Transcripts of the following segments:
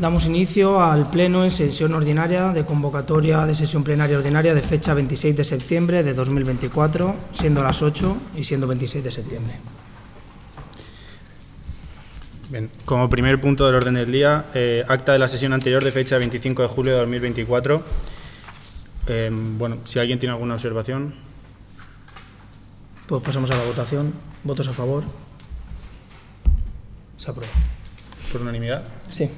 Damos inicio al Pleno en sesión ordinaria de convocatoria de sesión plenaria ordinaria de fecha 26 de septiembre de 2024, siendo las 8 y siendo 26 de septiembre. Bien, como primer punto del orden del día, eh, acta de la sesión anterior de fecha 25 de julio de 2024. Eh, bueno, si alguien tiene alguna observación. Pues pasamos a la votación. ¿Votos a favor? Se aprueba. ¿Por unanimidad? Sí.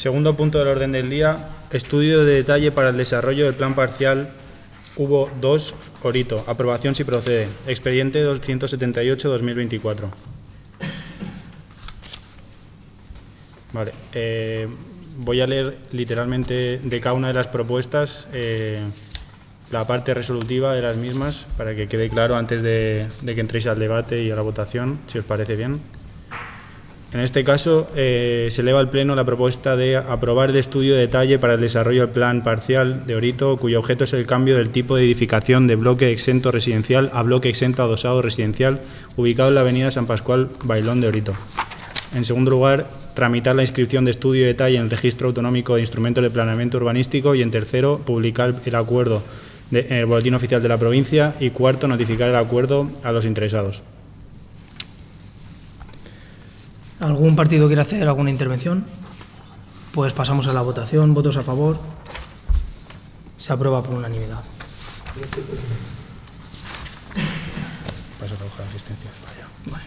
Segundo punto del orden del día, estudio de detalle para el desarrollo del plan parcial Hubo 2 Orito. Aprobación si procede. Expediente 278-2024. Vale. eh, voy a leer literalmente de cada una de las propuestas eh, la parte resolutiva de las mismas para que quede claro antes de, de que entréis al debate y a la votación, si os parece bien. En este caso, eh, se eleva al Pleno la propuesta de aprobar el estudio de detalle para el desarrollo del plan parcial de Orito, cuyo objeto es el cambio del tipo de edificación de bloque exento residencial a bloque exento adosado residencial, ubicado en la avenida San Pascual Bailón de Orito. En segundo lugar, tramitar la inscripción de estudio de detalle en el Registro Autonómico de Instrumentos de Planeamiento Urbanístico y, en tercero, publicar el acuerdo en el Boletín Oficial de la Provincia y, cuarto, notificar el acuerdo a los interesados. ¿Algún partido quiere hacer alguna intervención? Pues pasamos a la votación. ¿Votos a favor? Se aprueba por unanimidad. Paso a asistencia. Vale.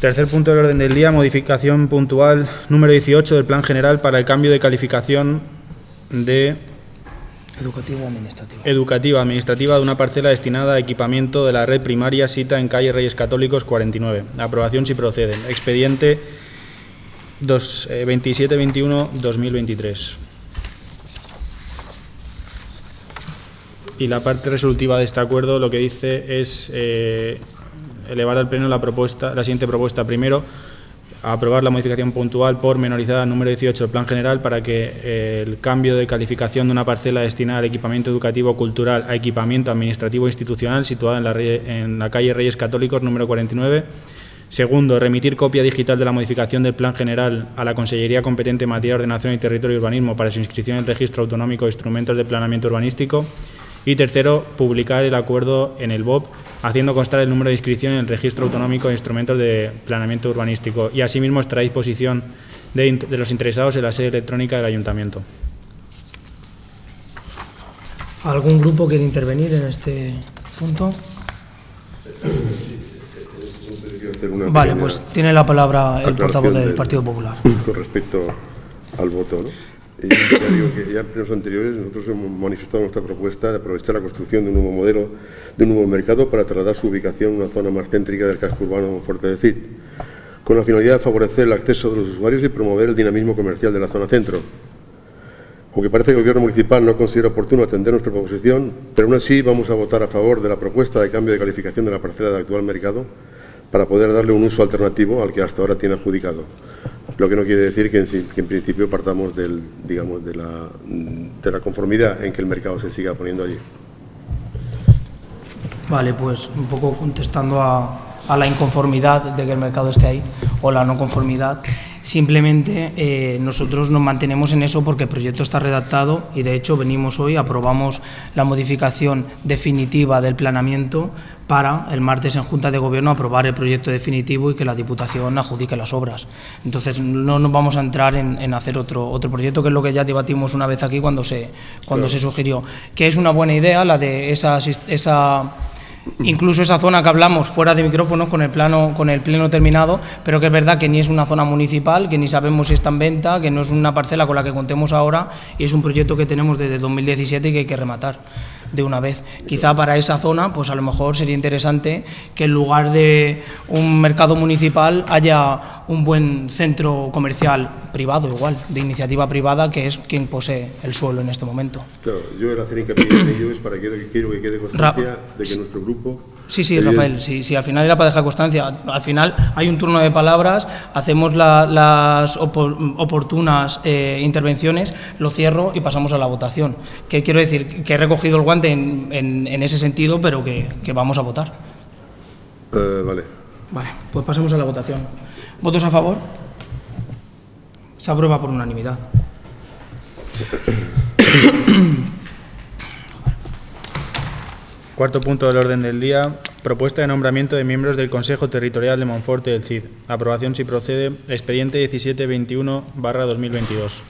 Tercer punto del orden del día, modificación puntual número 18 del Plan General para el cambio de calificación de Educativo o administrativo. educativa administrativa de una parcela destinada a equipamiento de la red primaria cita en calle Reyes Católicos 49. Aprobación si procede. Expediente eh, 2721-2023. Y la parte resolutiva de este acuerdo lo que dice es eh, elevar al Pleno la propuesta, la siguiente propuesta. Primero, aprobar la modificación puntual por menorizada número 18 del Plan General para que eh, el cambio de calificación de una parcela destinada al equipamiento educativo cultural a equipamiento administrativo institucional situada en la, en la calle Reyes Católicos número 49. Segundo, remitir copia digital de la modificación del Plan General a la Consellería competente en materia de ordenación y territorio y urbanismo para su inscripción en el Registro Autonómico de Instrumentos de Planeamiento Urbanístico. Y tercero, publicar el acuerdo en el BOP, haciendo constar el número de inscripción en el Registro Autonómico de Instrumentos de Planeamiento Urbanístico. Y asimismo estará a disposición de, de los interesados en la sede electrónica del Ayuntamiento. ¿Algún grupo quiere intervenir en este punto? Vale, pues tiene la palabra el portavoz del del- Partido Popular. Con respecto al voto, ¿no? Ya digo que ya en plenos anteriores nosotros hemos manifestado nuestra propuesta de aprovechar la construcción de un nuevo modelo, de un nuevo mercado para trasladar su ubicación a una zona más céntrica del casco urbano Fuerte de Cid, con la finalidad de favorecer el acceso de los usuarios y promover el dinamismo comercial de la zona centro. Aunque parece que el Gobierno municipal no considera oportuno atender nuestra proposición, pero aún así vamos a votar a favor de la propuesta de cambio de calificación de la parcela del actual mercado para poder darle un uso alternativo al que hasta ahora tiene adjudicado. Lo que no quiere decir que en, principio partamos del, digamos, de, la, de la conformidad en que el mercado se siga poniendo allí. Vale, pues un poco contestando a, a la inconformidad de que el mercado esté ahí o la no conformidad. Simplemente eh, nosotros nos mantenemos en eso porque el proyecto está redactado y de hecho venimos hoy, aprobamos la modificación definitiva del planeamiento para el martes en Junta de Gobierno aprobar el proyecto definitivo y que la Diputación adjudique las obras. Entonces no nos vamos a entrar en, en hacer otro, otro proyecto, que es lo que ya debatimos una vez aquí cuando se, cuando se sugirió, que es una buena idea la de esa, esa incluso esa zona que hablamos fuera de micrófonos con el plano con el pleno terminado, pero que es verdad que ni es una zona municipal, que ni sabemos si está en venta, que no es una parcela con la que contemos ahora y es un proyecto que tenemos desde 2017 y que hay que rematar de una vez. Quizá para esa zona, pues a lo mejor sería interesante que en lugar de un mercado municipal haya un buen centro comercial privado igual, de iniciativa privada, que es quien posee el suelo en este momento. Claro, yo el hacer hincapié en ello es para que quiero que quede constancia de que nuestro grupo Sí, sí, Rafael, sí, al final era para dejar constancia. Al final hay un turno de palabras, hacemos las oportunas eh, intervenciones, lo cierro y pasamos a la votación. Que quiero decir que he recogido el guante en, ese sentido, pero que, vamos a votar. Eh, vale. Vale, pues pasemos a la votación. ¿Votos a favor? Se aprueba por unanimidad. Cuarto punto del orden del día. Propuesta de nombramiento de miembros del Consejo Territorial de Monforte del CID. Aprobación si procede. Expediente 1721-2022.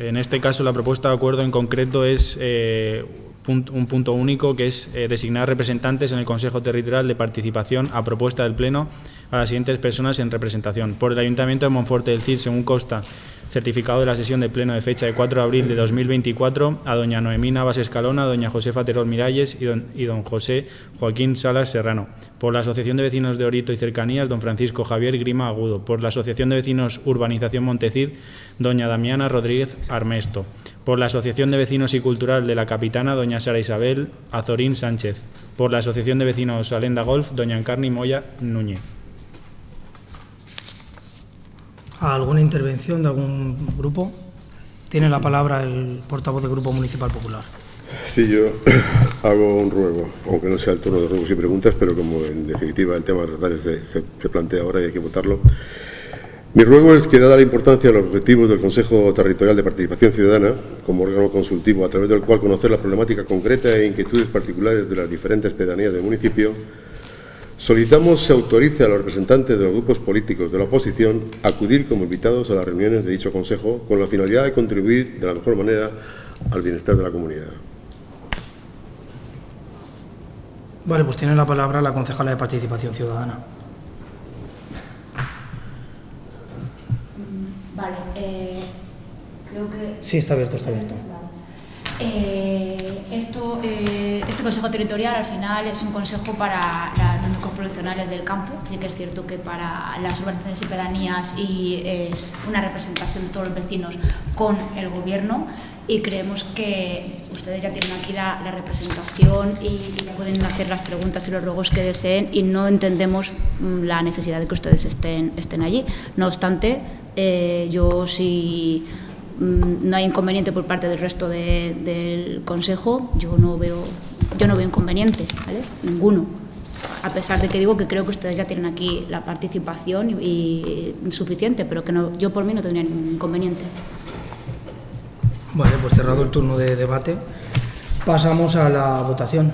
En este caso, la propuesta de acuerdo en concreto es eh, un punto único, que es eh, designar representantes en el Consejo Territorial de Participación a propuesta del Pleno a las siguientes personas en representación. Por el Ayuntamiento de Monforte del CID, según consta certificado de la sesión de pleno de fecha de 4 de abril de 2024 a doña Noemí Navas Escalona, doña Josefa Terol Miralles y don, y don, José Joaquín Salas Serrano. Por la Asociación de Vecinos de Orito y Cercanías, don Francisco Javier Grima Agudo. Por la Asociación de Vecinos Urbanización Montecid, doña Damiana Rodríguez Armesto. Por la Asociación de Vecinos y Cultural de la Capitana, doña Sara Isabel Azorín Sánchez. Por la Asociación de Vecinos Alenda Golf, doña Encarni Moya Núñez. ¿Alguna intervención de algún grupo? Tiene la palabra el portavoz del Grupo Municipal Popular. Sí, yo hago un ruego, aunque no sea el turno de ruegos y preguntas, pero como en definitiva el tema de se, se, plantea ahora y hay que votarlo. Mi ruego es que, dada la importancia de los objetivos del Consejo Territorial de Participación Ciudadana, como órgano consultivo a través del cual conocer la problemática concreta e inquietudes particulares de las diferentes pedanías del municipio, Solicitamos se autorice a los representantes de los grupos políticos de la oposición a acudir como invitados a las reuniones de dicho Consejo con la finalidad de contribuir de la mejor manera al bienestar de la comunidad. Vale, pues tiene la palabra la concejala de Participación Ciudadana. Vale, eh, creo que... Sí, está abierto, está abierto. Eh, esto, eh, este Consejo Territorial al final es un consejo para los núcleos poblacionales del campo. Sí que es cierto que para las urbanizaciones y pedanías y es una representación de todos los vecinos con el gobierno y creemos que ustedes ya tienen aquí la, representación y, pueden hacer las preguntas y los ruegos que deseen y no entendemos mm, la necesidad de que ustedes estén, estén allí. No obstante, eh, yo sí... Mm, no hay inconveniente por parte del resto del Consejo, yo no veo, yo no veo inconveniente, ¿vale? Ninguno. A pesar de que digo que creo que ustedes ya tienen aquí la participación y, suficiente, pero que no, yo por mí no tendría ningún inconveniente. Vale, pues cerrado el turno de debate, pasamos a la votación.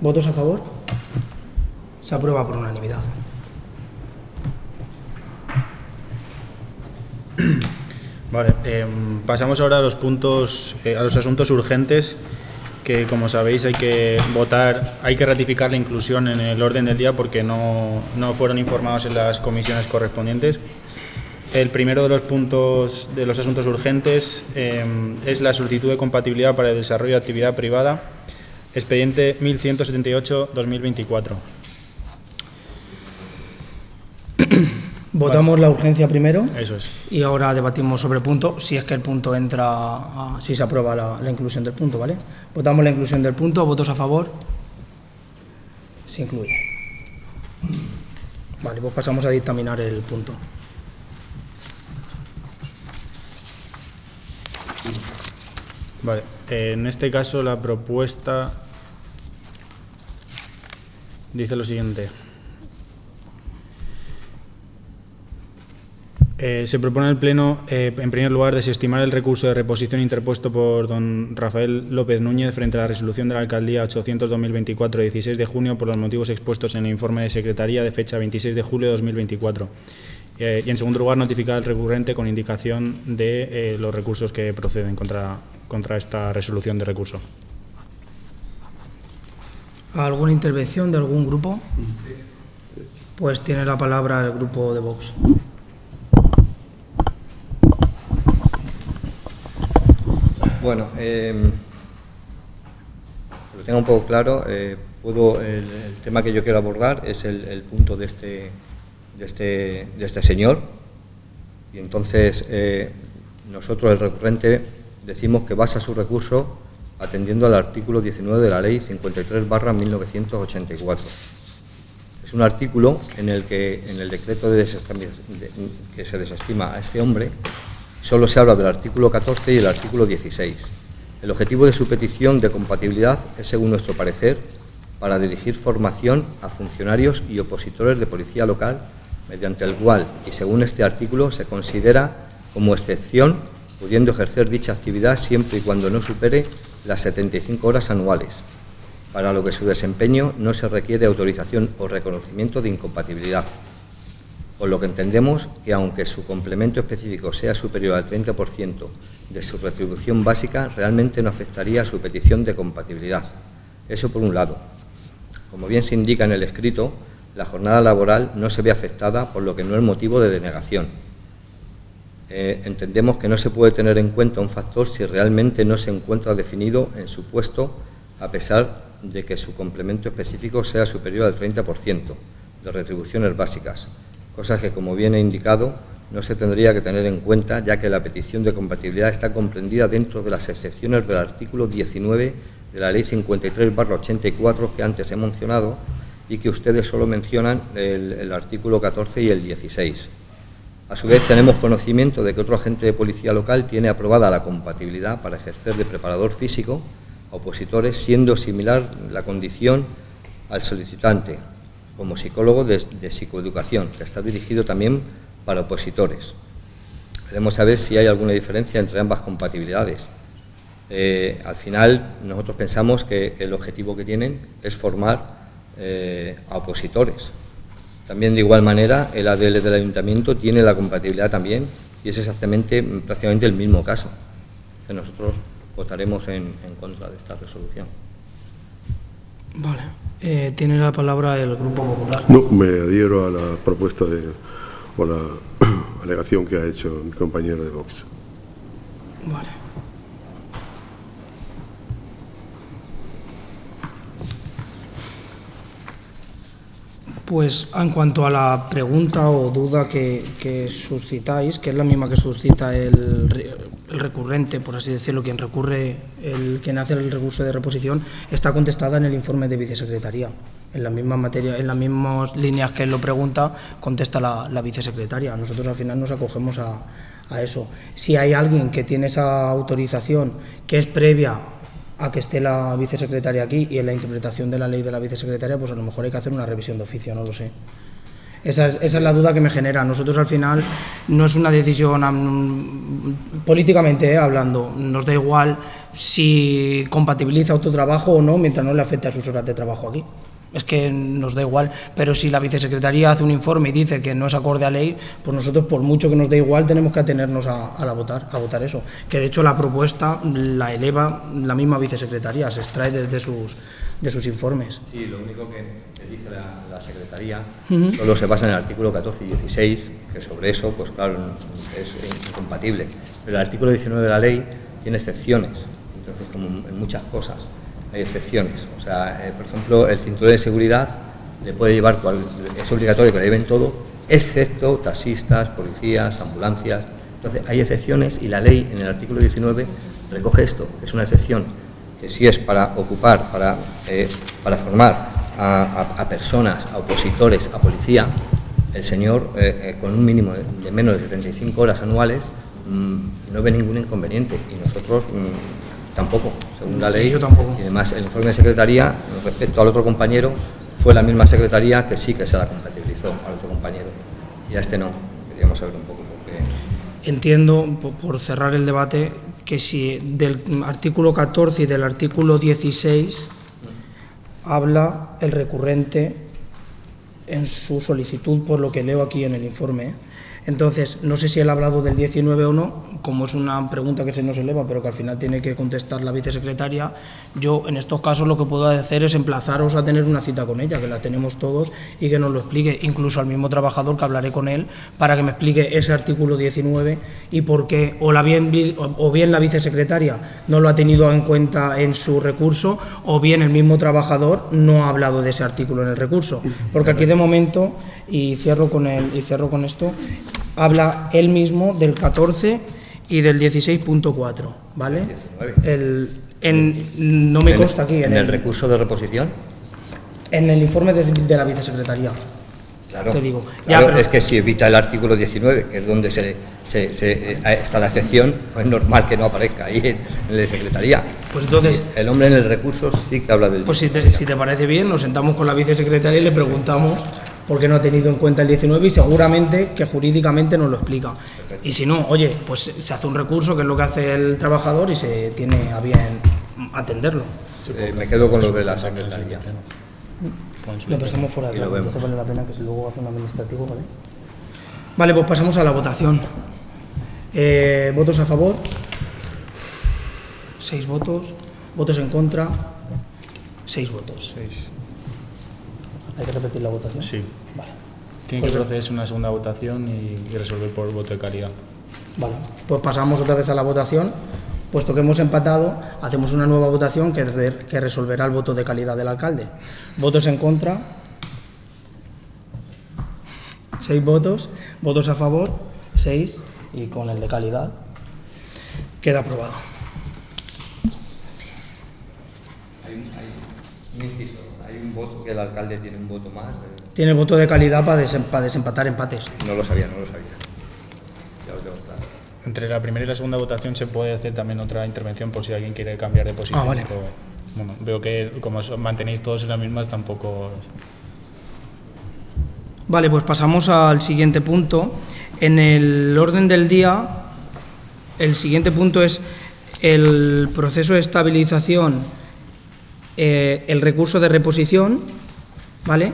¿Votos a favor? Se aprueba por unanimidad. Em, pasamos ahora a los puntos, eh, a los asuntos urgentes que, como sabéis, hay que votar, hay que ratificar la inclusión en el orden del día porque no, no fueron informados en las comisiones correspondientes. El primero de los puntos de los asuntos urgentes em, es la solicitud de compatibilidad para el desarrollo de actividad privada, expediente 1178-2024. Votamos la urgencia primero. Eso es. Y ahora debatimos sobre el punto, si es que el punto entra, si se aprueba la, inclusión del punto, ¿vale? Votamos la inclusión del punto, votos a favor. Se incluye. Vale, pues pasamos a dictaminar el punto. Vale, en este caso la propuesta dice lo siguiente. Eh, se propone el Pleno, eh, en primer lugar, desestimar el recurso de reposición interpuesto por don Rafael López Núñez frente a la resolución de la Alcaldía 800-2024 16 de junio por los motivos expuestos en el informe de Secretaría de fecha 26 de julio de 2024. Eh, y, en segundo lugar, notificar al recurrente con indicación de los recursos que proceden contra, contra esta resolución de recurso. ¿Alguna intervención de algún grupo? Pues tiene la palabra el grupo de Vox. Bueno, eh, lo tengo un poco claro. Eh, el, tema que yo quiero abordar es el, punto de este, de este, de este señor. Y entonces eh, nosotros, el recurrente, decimos que basa su recurso atendiendo al artículo 19 de la Ley 53 barra 1984. Es un artículo en el que en el decreto de que se desestima a este hombre solo se habla del artículo 14 y el artículo 16. El objetivo de su petición de compatibilidad es, según nuestro parecer, para dirigir formación a funcionarios y opositores de policía local, mediante el cual, y según este artículo, se considera como excepción pudiendo ejercer dicha actividad siempre y cuando no supere las 75 horas anuales, para lo que su desempeño no se requiere autorización o reconocimiento de incompatibilidad. Por lo que entendemos que aunque su complemento específico sea superior al 30% de su retribución básica, realmente no afectaría a su petición de compatibilidad. Eso por un lado. Como bien se indica en el escrito, la jornada laboral no se ve afectada, por lo que no es motivo de denegación. Eh, entendemos que no se puede tener en cuenta un factor si realmente no se encuentra definido en su puesto, a pesar de que su complemento específico sea superior al 30% de retribuciones básicas, cosa que, como bien he indicado, no se tendría que tener en cuenta, ya que la petición de compatibilidad está comprendida dentro de las excepciones del artículo 19 de la Ley 53-84 que antes he mencionado y que ustedes solo mencionan el, el artículo 14 y el 16. A su vez, tenemos conocimiento de que otro agente de policía local tiene aprobada la compatibilidad para ejercer de preparador físico a opositores, siendo similar la condición al solicitante como psicólogo de, psicoeducación, que está dirigido también para opositores. Queremos saber si hay alguna diferencia entre ambas compatibilidades. Eh, al final, nosotros pensamos que el objetivo que tienen es formar eh, a opositores, también de igual manera el ADL del ayuntamiento tiene la compatibilidad también y es exactamente prácticamente el mismo caso. nosotros votaremos en, contra de esta resolución. Vale. Eh, tiene la palabra el Grupo Popular. No, me adhiero a la propuesta de, o la alegación que ha hecho mi compañero de Vox. Vale. Pues en cuanto a la pregunta o duda que, suscitáis, que es la misma que suscita el, recurrente, por así decirlo, quien recurre, el, quien hace el recurso de reposición, está contestada en el informe de vicesecretaría. En la misma materia, en las mismas líneas que él lo pregunta, contesta la, vicesecretaria. Nosotros al final nos acogemos a, a eso. Si hay alguien que tiene esa autorización que es previa a que esté la vicesecretaria aquí y en la interpretación de la ley de la vicesecretaria, pues a lo mejor hay que hacer una revisión de oficio, no lo sé. Esa es, esa es la duda que me genera. Nosotros al final no es una decisión políticamente eh, hablando, nos da igual si compatibiliza otro trabajo o no mientras no le afecte a sus horas de trabajo aquí. Es que nos da igual, pero si la vicesecretaría hace un informe y dice que no es acorde a ley, pues nosotros por mucho que nos dé igual tenemos que atenernos a, la votar, a votar eso, que de hecho la propuesta la eleva la misma vicesecretaría, se extrae desde sus de sus informes. Sí, lo único que dice la, Secretaría solo se basa en el artículo 14 y 16, que sobre eso, pues claro, es incompatible. Pero el artículo 19 de la ley tiene excepciones, entonces como en muchas cosas hay excepciones. O sea, eh, por ejemplo, el cinturón de seguridad le puede llevar, es obligatorio que le lleven todo, excepto taxistas, policías, ambulancias. Entonces, hay excepciones y la ley en el artículo 19 recoge esto, es una excepción que si es para ocupar, para, eh, para formar a, personas, a opositores, a policía, el señor eh, con un mínimo de, menos de 75 horas anuales mm, no ve ningún inconveniente y nosotros mm, Tampoco, según la ley. Yo tampoco. Y además, el informe de secretaría, respecto al otro compañero, fue la misma secretaría que sí que se la compatibilizó al otro compañero. Y a este no. Queríamos saber un poco por qué. Entiendo, por cerrar el debate, que si del artículo 14 y del artículo 16 habla el recurrente en su solicitud, por lo que leo aquí en el informe, entonces, no sé si él ha hablado del 19 o no, como es una pregunta que se nos eleva, pero que al final tiene que contestar la vicesecretaria. Yo, en estos casos, lo que puedo hacer es emplazaros a tener una cita con ella, que la tenemos todos, y que nos lo explique, incluso al mismo trabajador que hablaré con él, para que me explique ese artículo 19 y por qué, o, la bien, o bien la vicesecretaria no lo ha tenido en cuenta en su recurso, o bien el mismo trabajador no ha hablado de ese artículo en el recurso. Porque aquí, de momento, y cierro con, el, y cierro con esto, habla él mismo del 14 y del 16.4, ¿vale? El, En, no me consta aquí, En el recurso de reposición. en el informe de, de la vicesecretaría. Claro, Te digo. Ya, Claro, pero- es que si evita el artículo 19, que es donde se, se- se- eh, está la excepción, pues es normal que no aparezca ahí en, en la secretaría. Pues entonces- El hombre en el recurso sí que habla del. Pues si te, si te parece bien, nos sentamos con la vicesecretaria y le preguntamos por qué no ha tenido en cuenta el 19 y seguramente que jurídicamente nos lo explica. Y si no, oye, pues se hace un recurso, que es lo que hace el trabajador, y se tiene a bien atenderlo. Eh, me quedo con lo de la secretaría. Lo pasamos fuera de entonces vale la pena que si luego hace un administrativo, ¿vale? Vale, pues pasamos a la votación. Eh, ¿Votos a favor? Seis votos. ¿Votos en contra? Seis votos. ¿Hay que repetir la votación? Sí. Vale. Tiene Pues que procederse una segunda votación y, y resolver por voto de calidad. Vale, pues pasamos otra vez a la votación. Puesto que hemos empatado, hacemos una nueva votación que, re- que resolverá el voto de calidad del alcalde. ¿Votos en contra? Seis votos. ¿Votos a favor? Seis. Y con el de calidad queda aprobado. Hay un, hay un inciso, voto que el alcalde tiene un voto más. eh, Tiene voto de calidad para, desem- para desempatar empates. No lo sabía, no lo sabía. Ya lo tengo claro. Entre la primera y la segunda votación se puede hacer también otra intervención por si alguien quiere cambiar de posición. Ah, vale. pero, bueno, veo que como os mantenéis todos en las mismas tampoco... Vale, pues pasamos al siguiente punto. En el orden del día, el siguiente punto es el proceso de estabilización, eh, el recurso de reposición, ¿vale?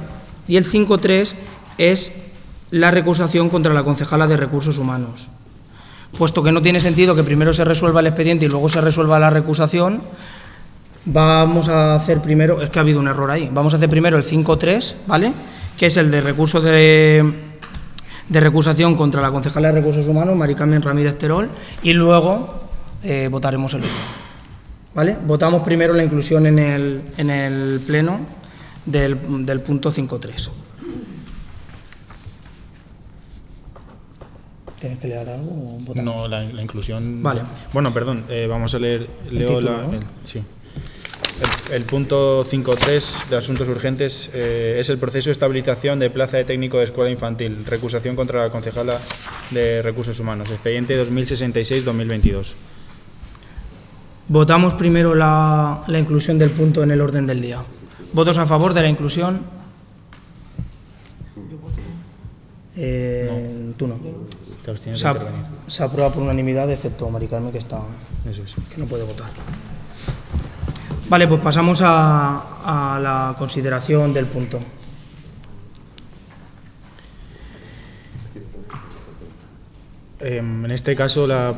Y el 5.3 es la recusación contra la concejala de recursos humanos. Puesto que no tiene sentido que primero se resuelva el expediente y luego se resuelva la recusación, Vamos a hacer primero, es que ha habido un error ahí, vamos a hacer primero el 5.3, ¿vale? Que es el de recurso de, de recusación contra la concejala de Recursos Humanos, Mari Carmen Ramírez Terol, y luego eh, votaremos el otro. ¿Vale? Votamos primero la inclusión en el, en el pleno del, del punto 5.3. ¿Tienes que leer algo o votamos? No, la, la inclusión... Vale. Bueno, perdón, eh, vamos a leer... El leo título, la- ¿no? el- sí. El, el punto 5.3 de asuntos urgentes eh, es el proceso de estabilización de plaza de técnico de escuela infantil, recusación contra la concejala de recursos humanos, expediente 2066-2022. Votamos primero la, la inclusión del punto en el orden del día. ¿Votos a favor de la inclusión? Eh, Tú no. Te abstienes Se, ap- se aprueba por unanimidad, excepto Mari Carmen, que, está, Eso es. que no puede votar. Vale, pues pasamos a, a la consideración del punto. Em, En este caso, la,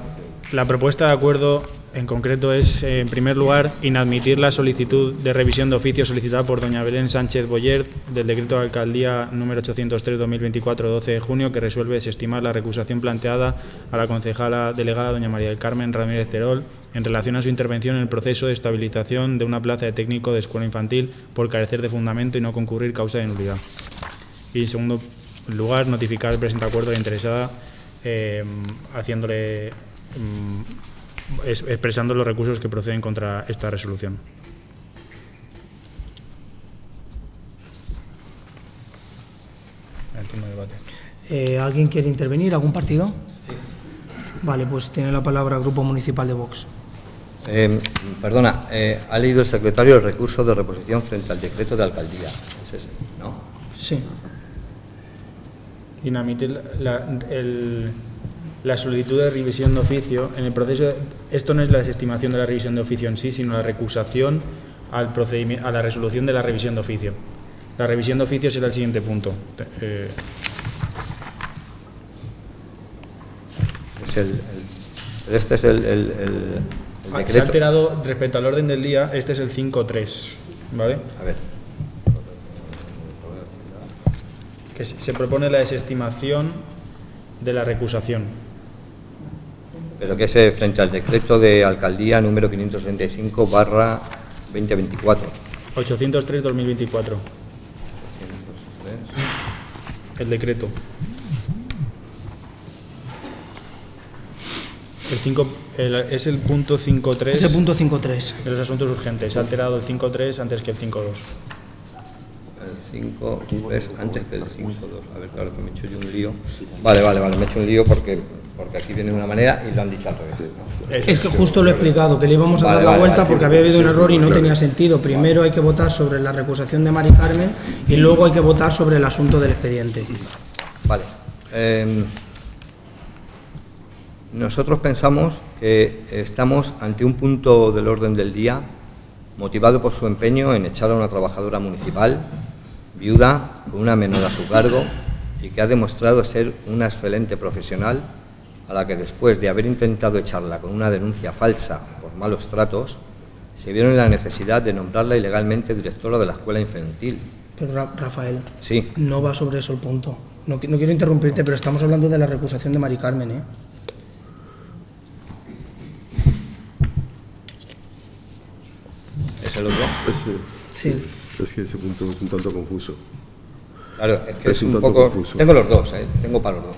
la propuesta de acuerdo en concreto es, eh, en primer lugar, inadmitir la solicitud de revisión de oficio solicitada por doña Belén Sánchez Boyer del decreto de alcaldía número 803-2024, 12 de junio, que resuelve desestimar la recusación planteada a la concejala delegada doña María del Carmen Ramírez Terol en relación a su intervención en el proceso de estabilización de una plaza de técnico de escuela infantil por carecer de fundamento y no concurrir causa de nulidad. Y en segundo lugar, notificar el presente acuerdo la interesada eh, haciéndole mm, expresando los recursos que proceden contra esta resolución. Eh, ¿Alguien quiere intervenir? ¿Algún partido? Vale, pues tiene la palabra el Grupo Municipal de Vox. Eh, perdona, eh, ha leído el secretario el recurso de reposición frente al decreto de alcaldía. Es ese, ¿no? Sí. Inadmitir la, la- el- la solicitud de revisión de oficio en el proceso. Esto no es la desestimación de la revisión de oficio en sí, sino la recusación al procedimiento, a la resolución de la revisión de oficio. La revisión de oficio será el siguiente punto. Eh, Es el, el- este es el, el se ha alterado respecto al orden del día. Este es el 5.3, ¿vale? A ver, Que se propone la desestimación de la recusación. Pero que es eh, frente al decreto de alcaldía número 565 barra 2024. 803-2024, el decreto. El 5, el- es el punto 5.3 Ese punto 5.3. de los asuntos urgentes. Se ha alterado el 5.3 antes que el 5.2. El 5 es antes que el 5, 2. A ver, claro que me he hecho yo un lío. Vale, vale, vale, me he hecho un lío porque, porque aquí viene de una manera y lo han dicho al revés. Es que justo lo he explicado, que le íbamos a Vale, dar la vale, vuelta vale. porque había habido un error y no tenía sentido. Primero hay que votar sobre la recusación de Mari Carmen y luego hay que votar sobre el asunto del expediente. Vale. eh, nosotros pensamos que estamos ante un punto del orden del día motivado por su empeño en echar a una trabajadora municipal, viuda, con una menor a su cargo y que ha demostrado ser una excelente profesional a la que después de haber intentado echarla con una denuncia falsa por malos tratos, se vieron en la necesidad de nombrarla ilegalmente directora de la escuela infantil. Pero Ra- Rafael, Sí, no va sobre eso el punto. No, qui- no quiero interrumpirte, pero estamos hablando de la recusación de Mari Carmen, ¿eh? es el otro. Sí. es que ese punto es un tanto confuso. Claro, es que Es es, un poco. confuso. Tengo los dos, ¿eh? Tengo para los dos.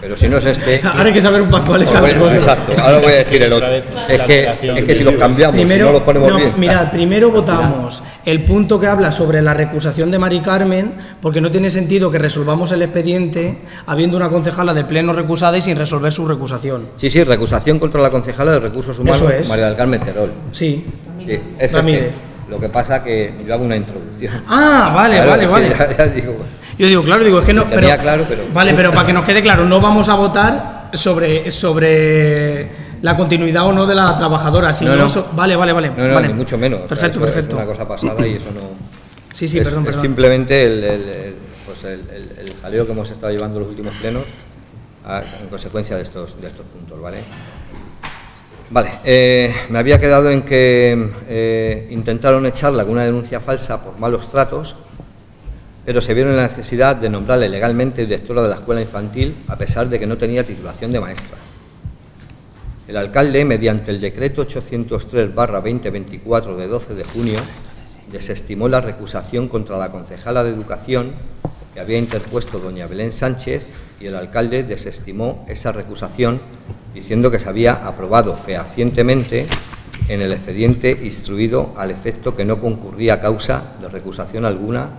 Pero si no es este. O sea, ahora hay que saber un poco cuál es cada cosa. exacto, ahora voy a decir el otro. Es que, es que si los cambiamos, si no los ponemos no, bien. mirad, primero votamos el punto que habla sobre la recusación de Mari Carmen, porque no tiene sentido que resolvamos el expediente habiendo una concejala de pleno recusada y sin resolver su recusación. Sí, sí, recusación contra la concejala de Recursos Humanos, es. María del Carmen Terol. Sí. Sí, es este. Lo que pasa que yo hago una introducción. Ah, vale, Claro, vale, es vale. ya- ya digo, Yo digo, claro, digo, es que no. Tenía claro, pero- Vale, pero para que nos quede claro, no vamos a votar sobre, sobre la continuidad o no de la trabajadora. Si No, no, so- vale, vale, vale. no, no, vale. ni mucho menos. O sea, Perfecto, perfecto. Es una cosa pasada y eso no. Sí, sí, es, perdón, es perdón. simplemente el, el- el- pues el jaleo que hemos estado llevando los últimos plenos a- en consecuencia de estos, de estos puntos, ¿vale? Vale, eh, me había quedado en que eh, intentaron echarla con una denuncia falsa por malos tratos, pero se vieron la necesidad de nombrarle legalmente directora de la escuela infantil a pesar de que no tenía titulación de maestra. El alcalde, mediante el decreto 803-2024 de 12 de junio, desestimó la recusación contra la concejala de Educación que había interpuesto doña Belén Sánchez y el alcalde desestimó esa recusación diciendo que se había aprobado fehacientemente en el expediente instruido al efecto que no concurría causa de recusación alguna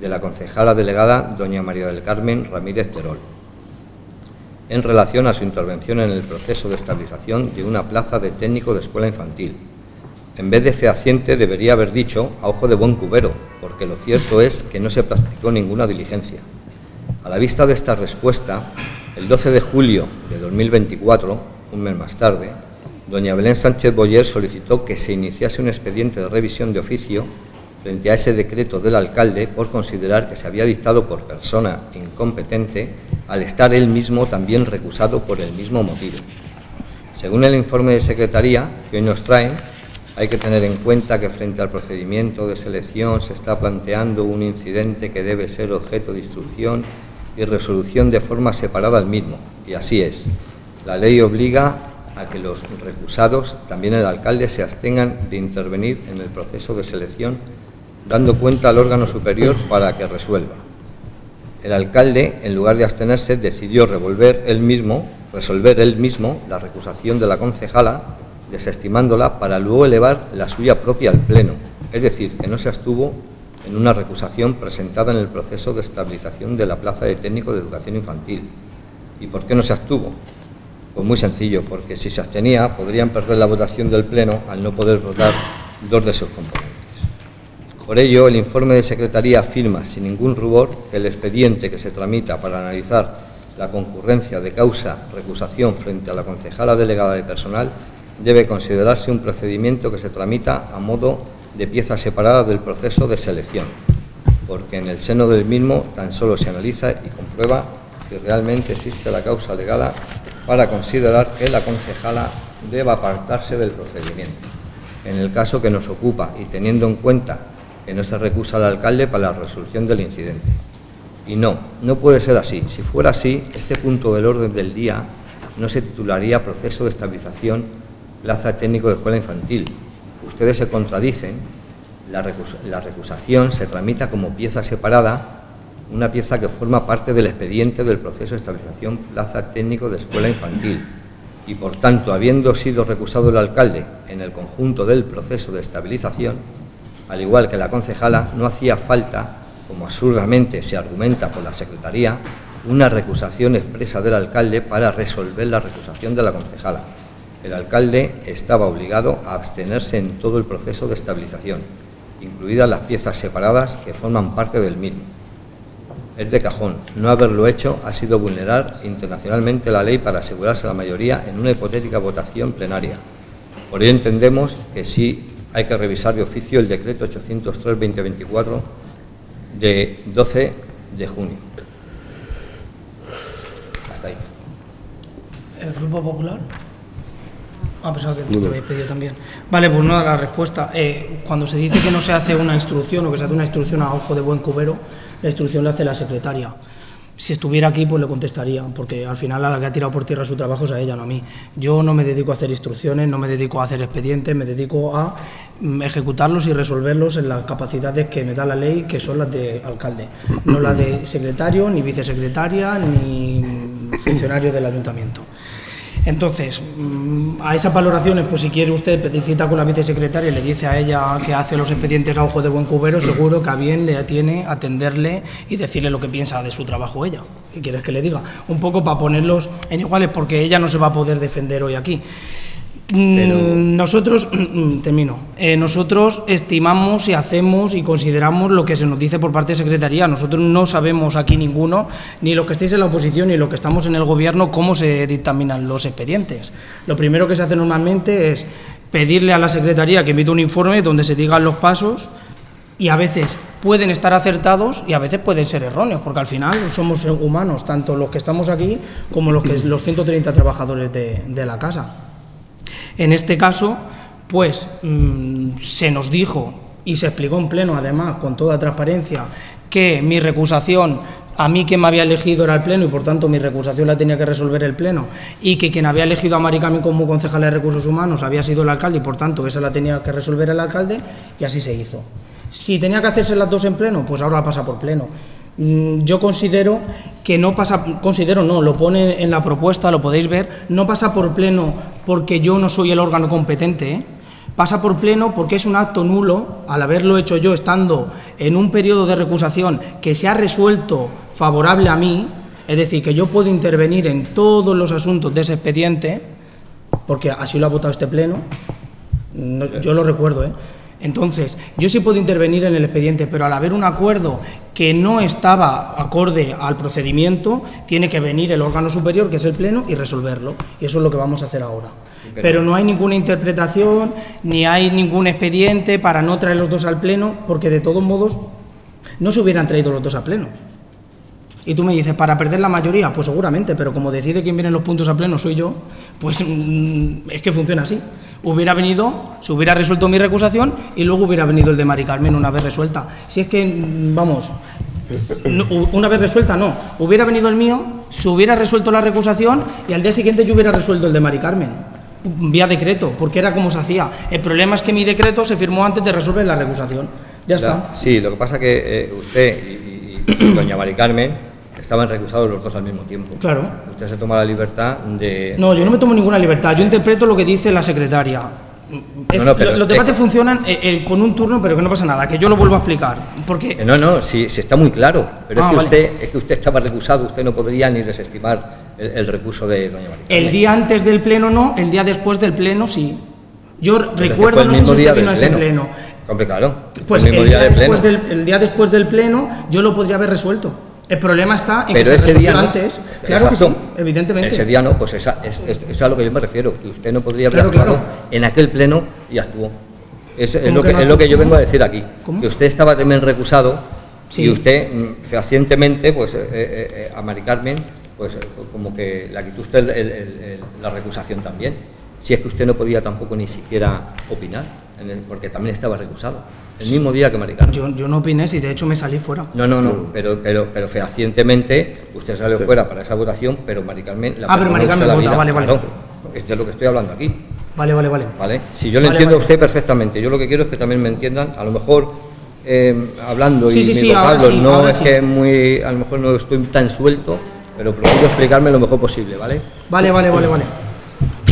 de la concejala delegada doña María del Carmen Ramírez Terol en relación a su intervención en el proceso de estabilización de una plaza de técnico de escuela infantil. En vez de fehaciente debería haber dicho a ojo de buen cubero, porque lo cierto es que no se practicó ninguna diligencia. A la vista de esta respuesta, el 12 de julio de 2024, un mes más tarde, doña Belén Sánchez Boyer solicitó que se iniciase un expediente de revisión de oficio frente a ese decreto del alcalde por considerar que se había dictado por persona incompetente al estar él mismo también recusado por el mismo motivo. Según el informe de Secretaría que hoy nos traen, hay que tener en cuenta que frente al procedimiento de selección se está planteando un incidente que debe ser objeto de instrucción y resolución de forma separada al mismo. Y así es. La ley obliga a que los recusados, también el alcalde, se abstengan de intervenir en el proceso de selección, dando cuenta al órgano superior para que resuelva. El alcalde, en lugar de abstenerse, decidió revolver él mismo, resolver él mismo la recusación de la concejala, desestimándola para luego elevar la suya propia al Pleno. Es decir, que no se abstuvo en una recusación presentada en el proceso de estabilización de la plaza de técnico de educación infantil. ¿Y por qué no se abstuvo? Pues muy sencillo, porque si se abstenía podrían perder la votación del Pleno al no poder votar dos de sus componentes. Por ello, el informe de Secretaría afirma sin ningún rubor que el expediente que se tramita para analizar la concurrencia de causa recusación frente a la concejala delegada de personal debe considerarse un procedimiento que se tramita a modo de pieza separada del proceso de selección, porque en el seno del mismo tan solo se analiza y comprueba si realmente existe la causa alegada para considerar que la concejala deba apartarse del procedimiento. En el caso que nos ocupa y teniendo en cuenta que no se recusa al alcalde para la resolución del incidente. Y no, no puede ser así. Si fuera así, este punto del orden del día no se titularía Proceso de Estabilización Plaza Técnico de Escuela Infantil. Ustedes se contradicen. La, recus- la recusación se tramita como pieza separada, una pieza que forma parte del expediente del proceso de estabilización Plaza Técnico de Escuela Infantil. y por tanto habiendo sido recusado el alcalde en el conjunto del proceso de estabilización, al igual que la concejala, no hacía falta, como absurdamente se argumenta por la Secretaría, una recusación expresa del alcalde para resolver la recusación de la concejala. El alcalde estaba obligado a abstenerse en todo el proceso de estabilización, incluidas las piezas separadas que forman parte del mismo. Es de cajón. No haberlo hecho ha sido vulnerar internacionalmente la ley para asegurarse la mayoría en una hipotética votación plenaria. Por ello entendemos que sí hay que revisar de oficio el decreto 803-2024 de 12 de junio. Hasta ahí. ¿El Grupo Popular? Ah, pensaba que tú lo habéis pedido también. Vale, pues no la respuesta. Eh, cuando se dice que no se hace una instrucción o que se hace una instrucción a ojo de buen cubero, la instrucción la hace la secretaria. Si estuviera aquí, pues le contestaría, porque al final a la que ha tirado por tierra su trabajo es a ella, no a mí. Yo no me dedico a hacer instrucciones, no me dedico a hacer expedientes, me dedico a mm, ejecutarlos y resolverlos en las capacidades que me da la ley, que son las de alcalde, no las de secretario, ni vicesecretaria, ni funcionario del ayuntamiento. Entonces, mm, a esas valoraciones, pues si quiere usted pedir cita con la vicesecretaria y le dice a ella que hace los expedientes a ojo de buen cubero, seguro que a bien le tiene atenderle y decirle lo que piensa de su trabajo ella. ¿Qué quieres que le diga? Un poco para ponerlos en iguales, porque ella no se va a poder defender hoy aquí. Mm, Nosotros, termino, Eh, nosotros estimamos y hacemos y consideramos lo que se nos dice por parte de Secretaría. Nosotros no sabemos aquí ninguno, ni los que estéis en la oposición ni los que estamos en el Gobierno, cómo se dictaminan los expedientes. Lo primero que se hace normalmente es pedirle a la Secretaría que emita un informe donde se digan los pasos y a veces pueden estar acertados y a veces pueden ser erróneos, porque al final somos humanos, tanto los que estamos aquí como los, que, los 130 trabajadores de, de la casa. En este caso, pues mm, se nos dijo y se explicó en pleno, además, con toda transparencia, que mi recusación, a mí quien me había elegido era el pleno y por tanto mi recusación la tenía que resolver el pleno, y que quien había elegido a Maricami como concejala de recursos humanos había sido el alcalde y por tanto esa la tenía que resolver el alcalde, y así se hizo. Si tenía que hacerse las dos en pleno, pues ahora pasa por pleno. Mm, Yo considero que no pasa, considero no, lo pone en la propuesta, lo podéis ver, no pasa por pleno porque yo no soy el órgano competente, ¿eh? pasa por pleno porque es un acto nulo, al haberlo hecho yo estando en un periodo de recusación que se ha resuelto favorable a mí, es decir, que yo puedo intervenir en todos los asuntos de ese expediente, porque así lo ha votado este pleno, no- yo lo recuerdo, ¿eh? Entonces, yo sí puedo intervenir en el expediente, pero al haber un acuerdo que no estaba acorde al procedimiento, tiene que venir el órgano superior, que es el Pleno, y resolverlo. Y eso es lo que vamos a hacer ahora. pero- no hay ninguna interpretación, ni hay ningún expediente para no traer los dos al Pleno, porque de todos modos no se hubieran traído los dos al Pleno. Y tú me dices, ¿para perder la mayoría? Pues seguramente, pero como decide quién viene los puntos a pleno soy yo, pues mm, es que funciona así. Hubiera venido, se hubiera resuelto mi recusación y luego hubiera venido el de Mari Carmen una vez resuelta. Si es que, mm, vamos, no, una vez resuelta no, hubiera venido el mío, se hubiera resuelto la recusación y al día siguiente yo hubiera resuelto el de Mari Carmen, vía decreto, porque era como se hacía. El problema es que mi decreto se firmó antes de resolver la recusación. Ya está. Sí, lo que pasa que eh, usted y, y- y doña Mari Carmen estaban recusados los dos al mismo tiempo. Claro. Usted se toma la libertad de... No, yo no me tomo ninguna libertad. Yo interpreto lo que dice la secretaria. Es- no, pero- lo- los debates eh, funcionan eh, eh, con un turno, pero que no pasa nada. Que yo lo vuelvo a explicar. Porque Que no, no, sí, sí está muy claro, pero Ah, es, que vale. usted, es que usted estaba recusado, usted no podría ni desestimar el, el recurso de doña Carmen. el día antes del pleno no, el día después del pleno sí. Yo Pero es que recuerdo, el no sé si usted vino a ese pleno. Hombre, claro, Pues el el día, día del pleno. del, el día después del pleno yo lo podría haber resuelto. El problema está en que Pero se ese día no. antes. Claro que sí, evidentemente. Ese día no, pues esa, es, es- es a lo que yo me refiero, que usted no podría haber Claro, actuado claro. en aquel pleno y actuó. Es, es ¿Cómo lo que que, no es lo que yo vengo a decir aquí, ¿Cómo? que usted estaba también recusado Sí. y usted mm, fehacientemente, pues eh, eh, eh, a Mari Carmen, pues eh, como que le quitó usted el- el- el- la recusación también. Si es que usted no podía tampoco ni siquiera opinar, en el- porque también estaba recusado. El mismo día que Mari Carmen. Yo, yo no opiné, si de hecho me salí fuera. No, no, no, pero, pero, pero fehacientemente usted salió fuera para esa votación, pero Mari Carmen la Ah, pero Mari perdonó Carmen usted la vota, vida, vale, vale. claro. Es de lo que estoy hablando aquí, Vale, vale, vale. ¿vale? Si yo le Vale, entiendo vale. a usted perfectamente, yo lo que quiero es que también me entiendan, a lo mejor eh, hablando Sí, y sí, mi sí, vocablo sí, no es sí. que muy, a lo mejor no estoy tan suelto, pero procuro explicarme lo mejor posible, ¿vale? Vale, vale, vale, vale.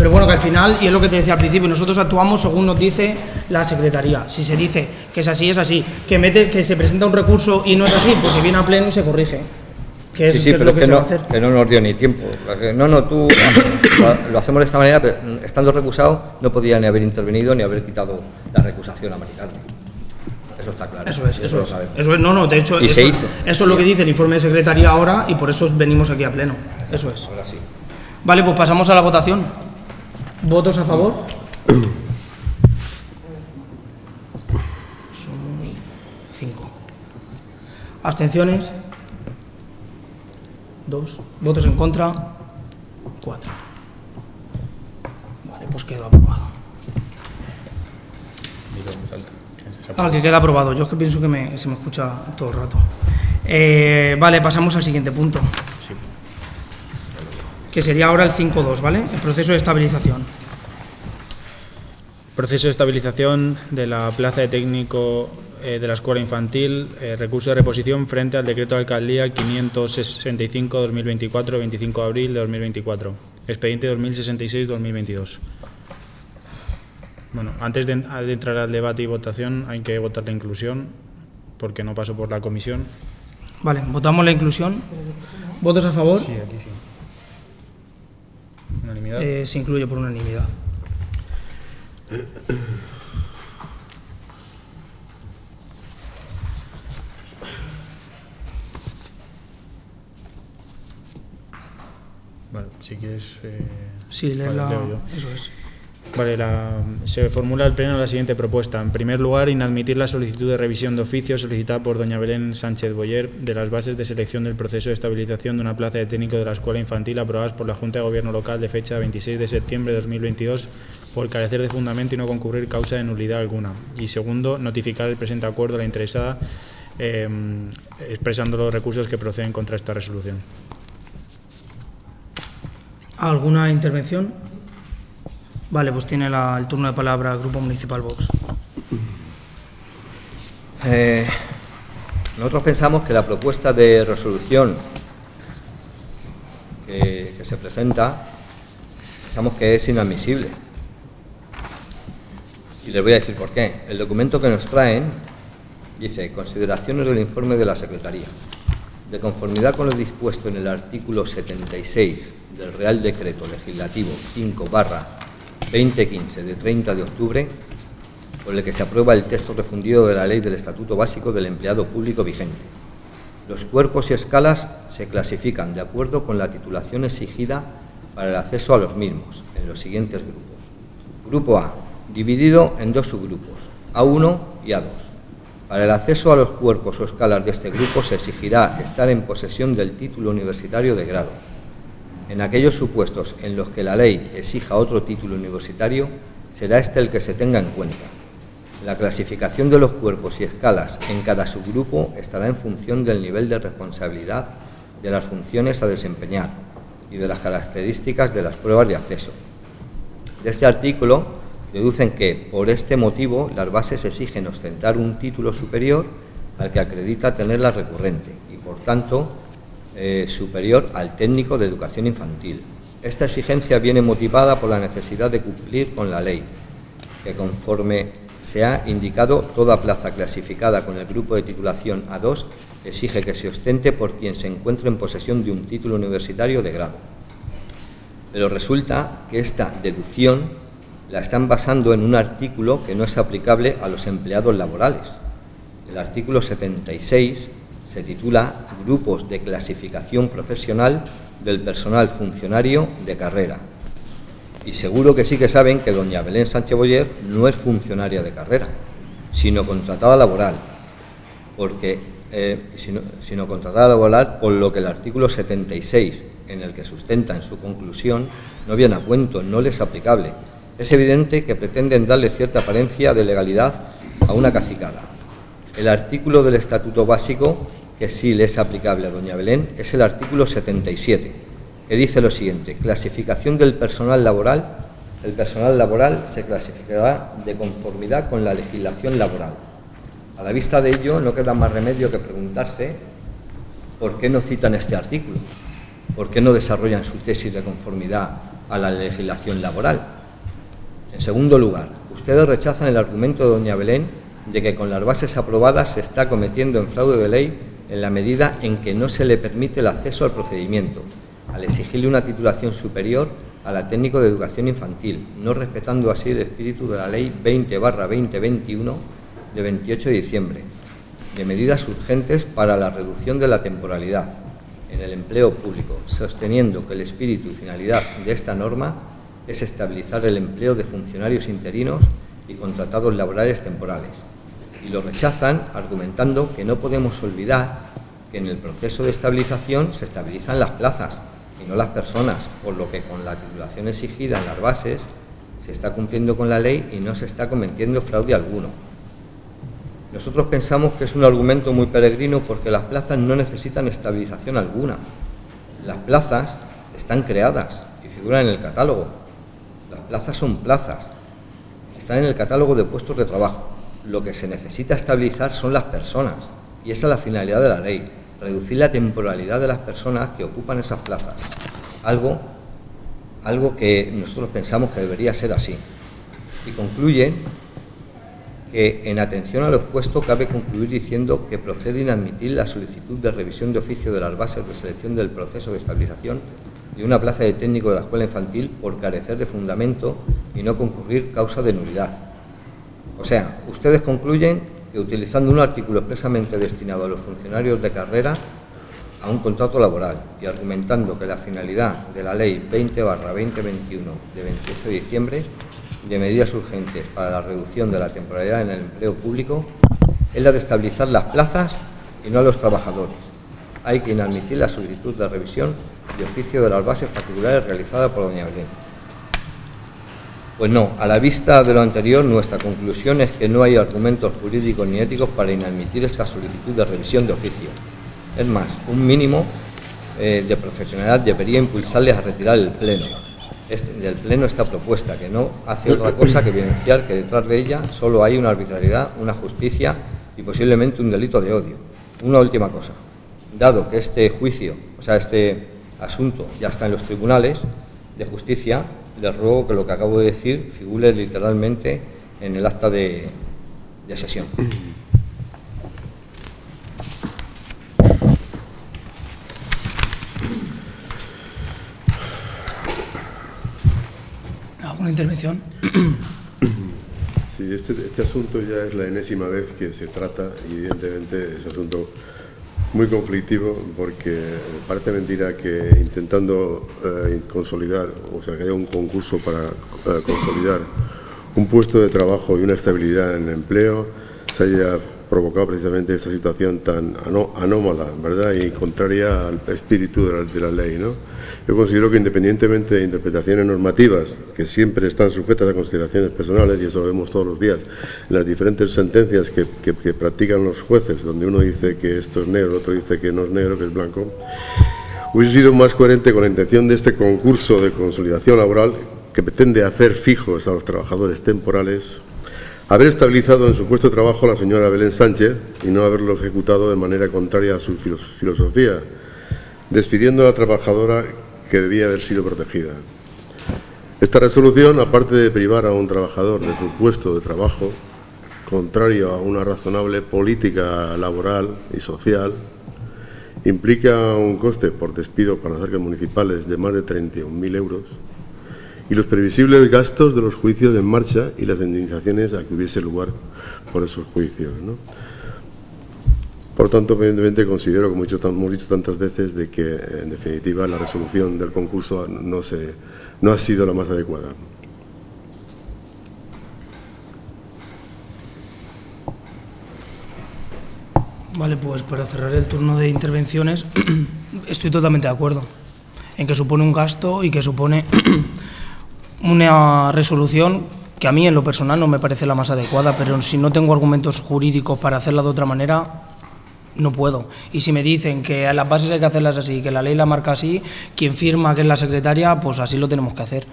Pero bueno, que al final, y es lo que te decía al principio, nosotros actuamos según nos dice la Secretaría. Si se dice que es así, es así. Que, mete, que se presenta un recurso y no es así, pues se viene a pleno y se corrige. Que es, sí, sí, que es pero lo que, que se va no, a hacer. que no nos dio ni tiempo. No, no, tú lo, hacemos de esta manera, pero estando recusado no podía ni haber intervenido ni haber quitado la recusación americana. Eso está claro. Eso es, eso lo es. Eso es, no, no, de hecho, Y eso, se hizo. eso es lo que dice el informe de Secretaría ahora y por eso venimos aquí a pleno. Eso es. Ahora sí. Vale, pues pasamos a la votación. ¿Votos a favor? Somos cinco. ¿Abstenciones? Dos. ¿Votos en contra? Cuatro. Vale, pues quedó aprobado. Ah, que queda aprobado. Yo es que pienso que me- se me escucha todo el rato. Eh, vale, pasamos al siguiente punto, Sí. Que sería ahora el 5.2, ¿vale? El proceso de estabilización. Proceso de estabilización de la plaza de técnico eh, de la escuela infantil, eh, recurso de reposición frente al decreto de alcaldía 565-2024, 25 de abril de 2024, expediente 2066-2022. Bueno, antes de, de entrar al debate y votación hay que votar la inclusión porque no pasó por la comisión. Vale, votamos la inclusión. ¿Votos a favor? aquí sí. Unanimidad. Eh, se incluye por unanimidad. Vale, si quieres. eh, Sí, vale, la... Eso es. Vale, la- se formula al Pleno la siguiente propuesta. En primer lugar, inadmitir la solicitud de revisión de oficio solicitada por doña Belén Sánchez Boyer de las bases de selección del proceso de estabilización de una plaza de técnico de la escuela infantil aprobadas por la Junta de Gobierno Local de fecha 26 de septiembre de 2022 por carecer de fundamento y no concurrir causa de nulidad alguna. Y segundo, notificar el presente acuerdo a la interesada eh, expresando los recursos que proceden contra esta resolución. ¿Alguna intervención? Vale, pues tiene la- el turno de palabra el Grupo Municipal Vox. Eh, nosotros pensamos que la propuesta de resolución que, se presenta, pensamos que es inadmisible. Y les voy a decir por qué. El documento que nos traen dice, consideraciones del informe de la Secretaría. De conformidad con lo dispuesto en el artículo 76 del Real Decreto Legislativo 5 barra 2015 de 30 de octubre, por el que se aprueba el texto refundido de la Ley del Estatuto Básico del Empleado Público vigente. Los cuerpos y escalas se clasifican de acuerdo con la titulación exigida para el acceso a los mismos, en los siguientes grupos. Grupo A, dividido en dos subgrupos, A1 y A2. Para el acceso a los cuerpos o escalas de este grupo se exigirá estar en posesión del título universitario de grado. En aquellos supuestos en los que la ley exija otro título universitario, será este el que se tenga en cuenta. La clasificación de los cuerpos y escalas en cada subgrupo estará en función del nivel de responsabilidad de las funciones a desempeñar y de las características de las pruebas de acceso. De este artículo deducen que, por este motivo, las bases exigen ostentar un título superior al que acredita tener la recurrente y, por tanto, eh, superior al técnico de educación infantil. Esta exigencia viene motivada por la necesidad de cumplir con la ley, que conforme se ha indicado, toda plaza clasificada con el grupo de titulación A2 exige que se ostente por quien se encuentre en posesión de un título universitario de grado. Pero resulta que esta deducción la están basando en un artículo que no es aplicable a los empleados laborales. El artículo 76 se titula Grupos de clasificación profesional del personal funcionario de carrera. Y seguro que sí que saben que doña Belén Sánchez Boyer no es funcionaria de carrera, sino contratada laboral, porque eh, sino, sino contratada laboral por lo que el artículo 76, en el que sustenta en su conclusión, no viene a cuento, no les es aplicable. Es evidente que pretenden darle cierta apariencia de legalidad a una cacicada. El artículo del Estatuto Básico que sí le es aplicable a doña Belén es el artículo 77, que dice lo siguiente, clasificación del personal laboral. El personal laboral se clasificará de conformidad con la legislación laboral. A la vista de ello, no queda más remedio que preguntarse por qué no citan este artículo, por qué no desarrollan su tesis de conformidad a la legislación laboral. En segundo lugar, ustedes rechazan el argumento de doña Belén de que con las bases aprobadas se está cometiendo en fraude de ley en la medida en que no se le permite el acceso al procedimiento, al exigirle una titulación superior a la técnico de educación infantil, no respetando así el espíritu de la Ley 20-2021 de 28 de diciembre, de medidas urgentes para la reducción de la temporalidad en el empleo público, sosteniendo que el espíritu y finalidad de esta norma es estabilizar el empleo de funcionarios interinos y contratados laborales temporales. Y lo rechazan argumentando que no podemos olvidar que en el proceso de estabilización se estabilizan las plazas y no las personas, por lo que con la titulación exigida en las bases se está cumpliendo con la ley y no se está cometiendo fraude alguno. Nosotros pensamos que es un argumento muy peregrino porque las plazas no necesitan estabilización alguna. Las plazas están creadas y figuran en el catálogo. Las plazas son plazas, están en el catálogo de puestos de trabajo. Lo que se necesita estabilizar son las personas y esa es la finalidad de la ley, reducir la temporalidad de las personas que ocupan esas plazas. Algo, algo que nosotros pensamos que debería ser así. Y concluye que en atención a lo expuesto cabe concluir diciendo que procede inadmitir la solicitud de revisión de oficio de las bases de selección del proceso de estabilización de una plaza de técnico de la escuela infantil por carecer de fundamento y no concurrir causa de nulidad. O sea, ustedes concluyen que utilizando un artículo expresamente destinado a los funcionarios de carrera a un contrato laboral y argumentando que la finalidad de la Ley 20 2021 de 28 de diciembre de medidas urgentes para la reducción de la temporalidad en el empleo público es la de estabilizar las plazas y no a los trabajadores. Hay que inadmitir la solicitud de revisión de oficio de las bases particulares realizada por doña Belén. Pues no, a la vista de lo anterior, nuestra conclusión es que no hay argumentos jurídicos ni éticos para inadmitir esta solicitud de revisión de oficio. Es más, un mínimo eh, de profesionalidad debería impulsarles a retirar el pleno del Pleno esta propuesta, que no hace otra cosa que evidenciar que detrás de ella solo hay una arbitrariedad, una justicia y posiblemente un delito de odio. Una última cosa. Dado que este juicio, o sea, este asunto ya está en los tribunales de justicia, les ruego que lo que acabo de decir figure literalmente en el acta de, de sesión. una intervención? Sí, este, este, asunto ya es la enésima vez que se trata y evidentemente es un asunto muy conflictivo porque parece mentira que intentando eh, consolidar, o sea, que haya un concurso para eh, consolidar un puesto de trabajo y una estabilidad en empleo, se haya provocado precisamente esta situación tan anómala, ¿verdad? Y contraria al espíritu de la, ley, ¿no? Yo considero que independientemente de interpretaciones normativas, que siempre están sujetas a consideraciones personales, y eso lo vemos todos los días, en las diferentes sentencias que, practican los jueces, donde uno dice que esto es negro, el otro dice que no es negro, que es blanco, hubiese sido más coherente con la intención de este concurso de consolidación laboral que pretende hacer fijos a los trabajadores temporales, haber estabilizado en su puesto de trabajo a la señora Belén Sánchez y no haberlo ejecutado de manera contraria a su filosofía, despidiendo a la trabajadora que debía haber sido protegida. Esta resolución, aparte de privar a un trabajador de su puesto de trabajo, contrario a una razonable política laboral y social, implica un coste por despido para las arcas municipales de más de 31.000 euros y los previsibles gastos de los juicios en marcha y las indemnizaciones a que hubiese lugar por esos juicios. Por tanto, evidentemente considero, como hemos dicho tantas veces, de que en definitiva la resolución del concurso no, se, no ha sido la más adecuada. Vale, pues para cerrar el turno de intervenciones, estoy totalmente de acuerdo en que supone un gasto y que supone una resolución que a mí en lo personal no me parece la más adecuada, pero si no tengo argumentos jurídicos para hacerla de otra manera, no puedo. Y si me dicen que a las bases hay que hacerlas así, que la ley la marca así, quien firma que es la secretaria, pues así lo tenemos que hacer.